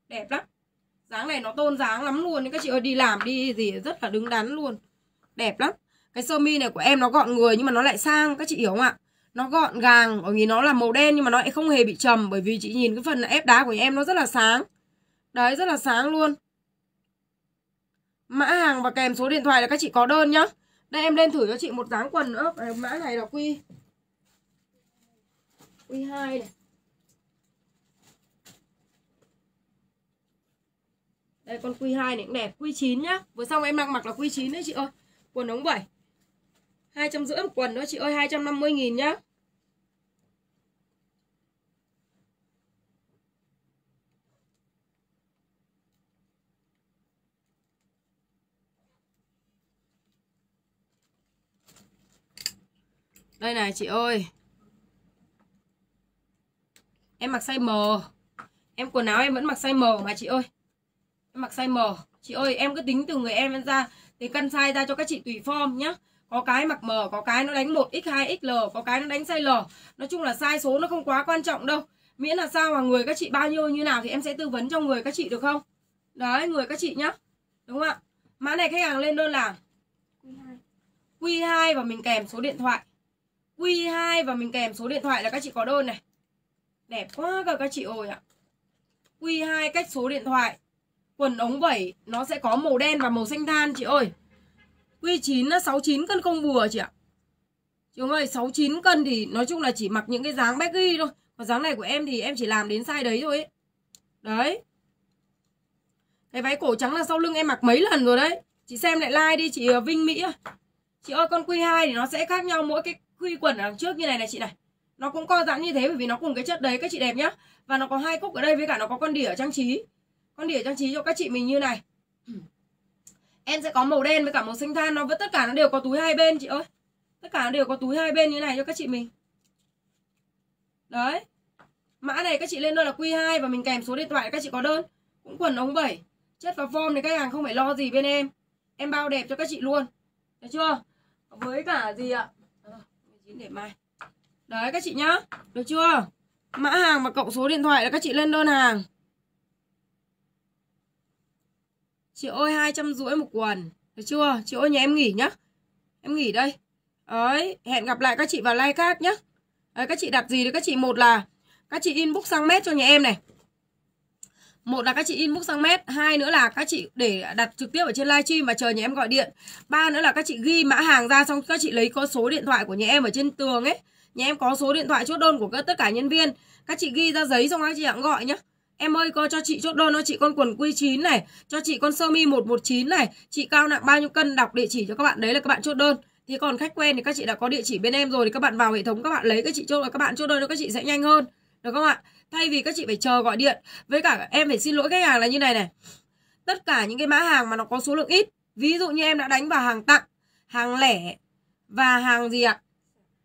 Đẹp lắm. Dáng này nó tôn dáng lắm luôn các chị ơi đi làm, đi gì rất là đứng đắn luôn. Đẹp lắm. Cái sơ mi này của em nó gọn người nhưng mà nó lại sang, các chị hiểu không ạ? Nó gọn gàng, bởi vì nó là màu đen nhưng mà nó lại không hề bị trầm, bởi vì chị nhìn cái phần ép đá của em nó rất là sáng. Đấy, rất là sáng luôn. Mã hàng và kèm số điện thoại là các chị có đơn nhá. Đây em lên thử cho chị một dáng quần nữa. à, Mã này là Q Q2 này. Đây con Q2 này cũng đẹp, Q9 nhá. Vừa xong em đang mặc là Q9 đấy chị ơi. Quần ống 7. 250 một quần đó chị ơi 250 nghìn nhá Đây này chị ơi. Em mặc size M. Em quần áo em vẫn mặc size M mà chị ơi. Em mặc size M. Chị ơi em cứ tính từ người em ra Thì cân size ra cho các chị tùy form nhá. Có cái mặc M Có cái nó đánh 1X 2XL Có cái nó đánh size L. Nói chung là size số nó không quá quan trọng đâu. Miễn là sao mà người các chị bao nhiêu như nào Thì em sẽ tư vấn cho người các chị được không? Đấy người các chị nhá. Đúng không ạ? Mã này khách hàng lên đơn là Q2 Q2 và mình kèm số điện thoại Q2 và mình kèm số điện thoại là các chị có đơn này. Đẹp quá cơ các chị ơi ạ. Q2 cách số điện thoại. Quần ống vẩy, Nó sẽ có màu đen và màu xanh than chị ơi. Q9 nó 69 cân không vừa chị ạ. Chị ơi 69 cân thì nói chung là chỉ mặc những cái dáng baggy thôi. Còn dáng này của em thì em chỉ làm đến size đấy thôi ấy. Đấy. Cái váy cổ trắng là sau lưng em mặc mấy lần rồi đấy. Chị xem lại like đi chị ờ, Vinh Mỹ Chị ơi, con Q2 thì nó sẽ khác nhau mỗi cái quy quần ở đằng trước như này này chị này. Nó cũng co giãn như thế bởi vì nó cùng cái chất đấy, các chị đẹp nhá. Và nó có hai cúc ở đây với cả nó có con đỉa trang trí. Con đỉa trang trí cho các chị mình như này. Em sẽ có màu đen với cả màu xanh than. Nó vẫn tất cả nó đều có túi hai bên, chị ơi. Tất cả nó đều có túi hai bên như này cho các chị mình. Đấy. Mã này các chị lên đơn là Q2 và mình kèm số điện thoại các chị có đơn. Cũng quần ống 7 chất và form thì khách hàng không phải lo gì bên em. Em bao đẹp cho các chị luôn. Được chưa? Với cả gì ạ? Đến để mai. Đấy các chị nhá. Được chưa? Mã hàng và cộng số điện thoại là các chị lên đơn hàng. Chị ơi hai trăm rưỡi một quần. Được chưa? Chị ơi nhà em nghỉ nhá. Em nghỉ đây. Đấy hẹn gặp lại các chị vào like khác nhá. Đấy, các chị đặt gì đấy các chị một là các chị inbox sang mét cho nhà em này một là các chị inbox sang mét, hai nữa là các chị để đặt trực tiếp ở trên livestream và chờ nhà em gọi điện. Ba nữa là các chị ghi mã hàng ra xong các chị lấy có số điện thoại của nhà em ở trên tường ấy. Nhà em có số điện thoại chốt đơn của các tất cả nhân viên. Các chị ghi ra giấy xong các chị hãng gọi nhá. Em ơi coi cho chị chốt đơn cho chị con quần quy 9 này, cho chị con sơ mi 119 này. Chị cao nặng bao nhiêu cân? Đọc địa chỉ cho các bạn, đấy là các bạn chốt đơn. Thì còn khách quen thì các chị đã có địa chỉ bên em rồi thì các bạn vào hệ thống các bạn lấy, các chị chốt các bạn chốt đơn cho các chị sẽ nhanh hơn. Được không ạ? Thay vì các chị phải chờ gọi điện với cả em phải xin lỗi khách hàng là như này này. Tất cả những cái mã hàng mà nó có số lượng ít ví dụ như em đã đánh vào hàng tặng hàng lẻ và hàng gì ạ?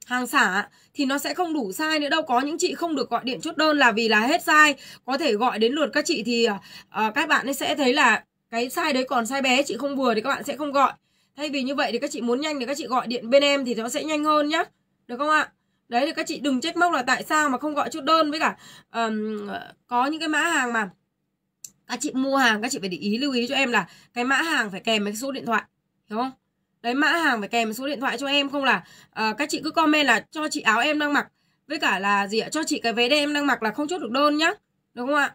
Hàng xả thì nó sẽ không đủ size nữa đâu. Có những chị không được gọi điện chốt đơn là vì là hết size. Có thể gọi đến lượt các chị thì uh, các bạn ấy sẽ thấy là cái size đấy còn size bé chị không vừa thì các bạn sẽ không gọi. Thay vì như vậy thì các chị muốn nhanh thì các chị gọi điện bên em thì nó sẽ nhanh hơn nhá. Được không ạ? Đấy thì các chị đừng trách móc là tại sao mà không gọi chốt đơn với cả um, có những cái mã hàng mà các chị mua hàng các chị phải để ý lưu ý cho em là cái mã hàng phải kèm với cái số điện thoại hiểu không? Đấy mã hàng phải kèm số điện thoại cho em không là uh, các chị cứ comment là cho chị áo em đang mặc với cả là gì ạ? Cho chị cái váy đen em đang mặc là không chốt được đơn nhá đúng không ạ?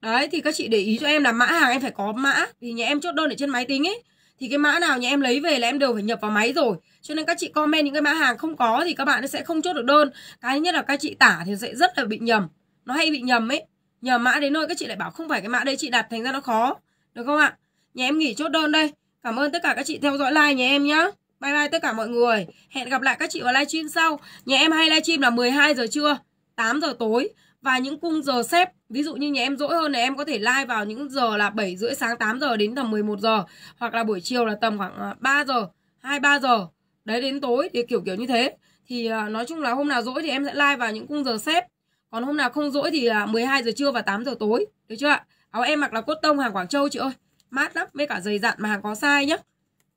Đấy thì các chị để ý cho em là mã hàng em phải có mã thì nhà em chốt đơn ở trên máy tính ấy thì cái mã nào nhà em lấy về là em đều phải nhập vào máy rồi. Cho nên các chị comment những cái mã hàng không có thì các bạn sẽ không chốt được đơn. Cái nhất là các chị tả thì sẽ rất là bị nhầm. Nó hay bị nhầm ấy. Nhầm mã đến nơi các chị lại bảo không phải cái mã đây chị đặt, thành ra nó khó. Được không ạ? Nhà em nghỉ chốt đơn đây. Cảm ơn tất cả các chị theo dõi like nhà em nhá. Bye bye tất cả mọi người. Hẹn gặp lại các chị vào livestream sau. Nhà em hay livestream là 12 giờ trưa 8 giờ tối và những cung giờ xếp, ví dụ như nhà em dỗi hơn này, em có thể live vào những giờ là 7 rưỡi sáng 8 giờ đến tầm 11 giờ. Hoặc là buổi chiều là tầm khoảng à, 3 giờ 2 3 giờ. Đấy, đến tối thì kiểu kiểu như thế. Thì à, nói chung là hôm nào dỗi thì em sẽ live vào những cung giờ xếp. Còn hôm nào không dỗi thì là 12 giờ trưa và 8 giờ tối. Được chưa ạ? Áo em mặc là cốt tông hàng Quảng Châu chị ơi. Mát lắm, với cả giày dặn mà hàng có sai nhá.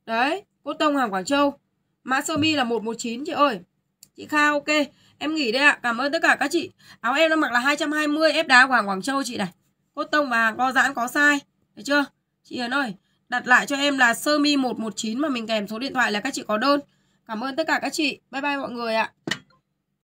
Đấy, cốt tông hàng Quảng Châu. Mã sơ mi là 119 chị ơi. Chị Kha ok. Em nghỉ đây ạ. À. Cảm ơn tất cả các chị. Áo em nó mặc là 220 ép đá của hàng Quảng Châu chị này. Cốt tông và co giãn có sai. Được chưa? Chị Hiền ơi, đặt lại cho em là sơ mi 119 mà mình kèm số điện thoại là các chị có đơn. Cảm ơn tất cả các chị. Bye bye mọi người ạ.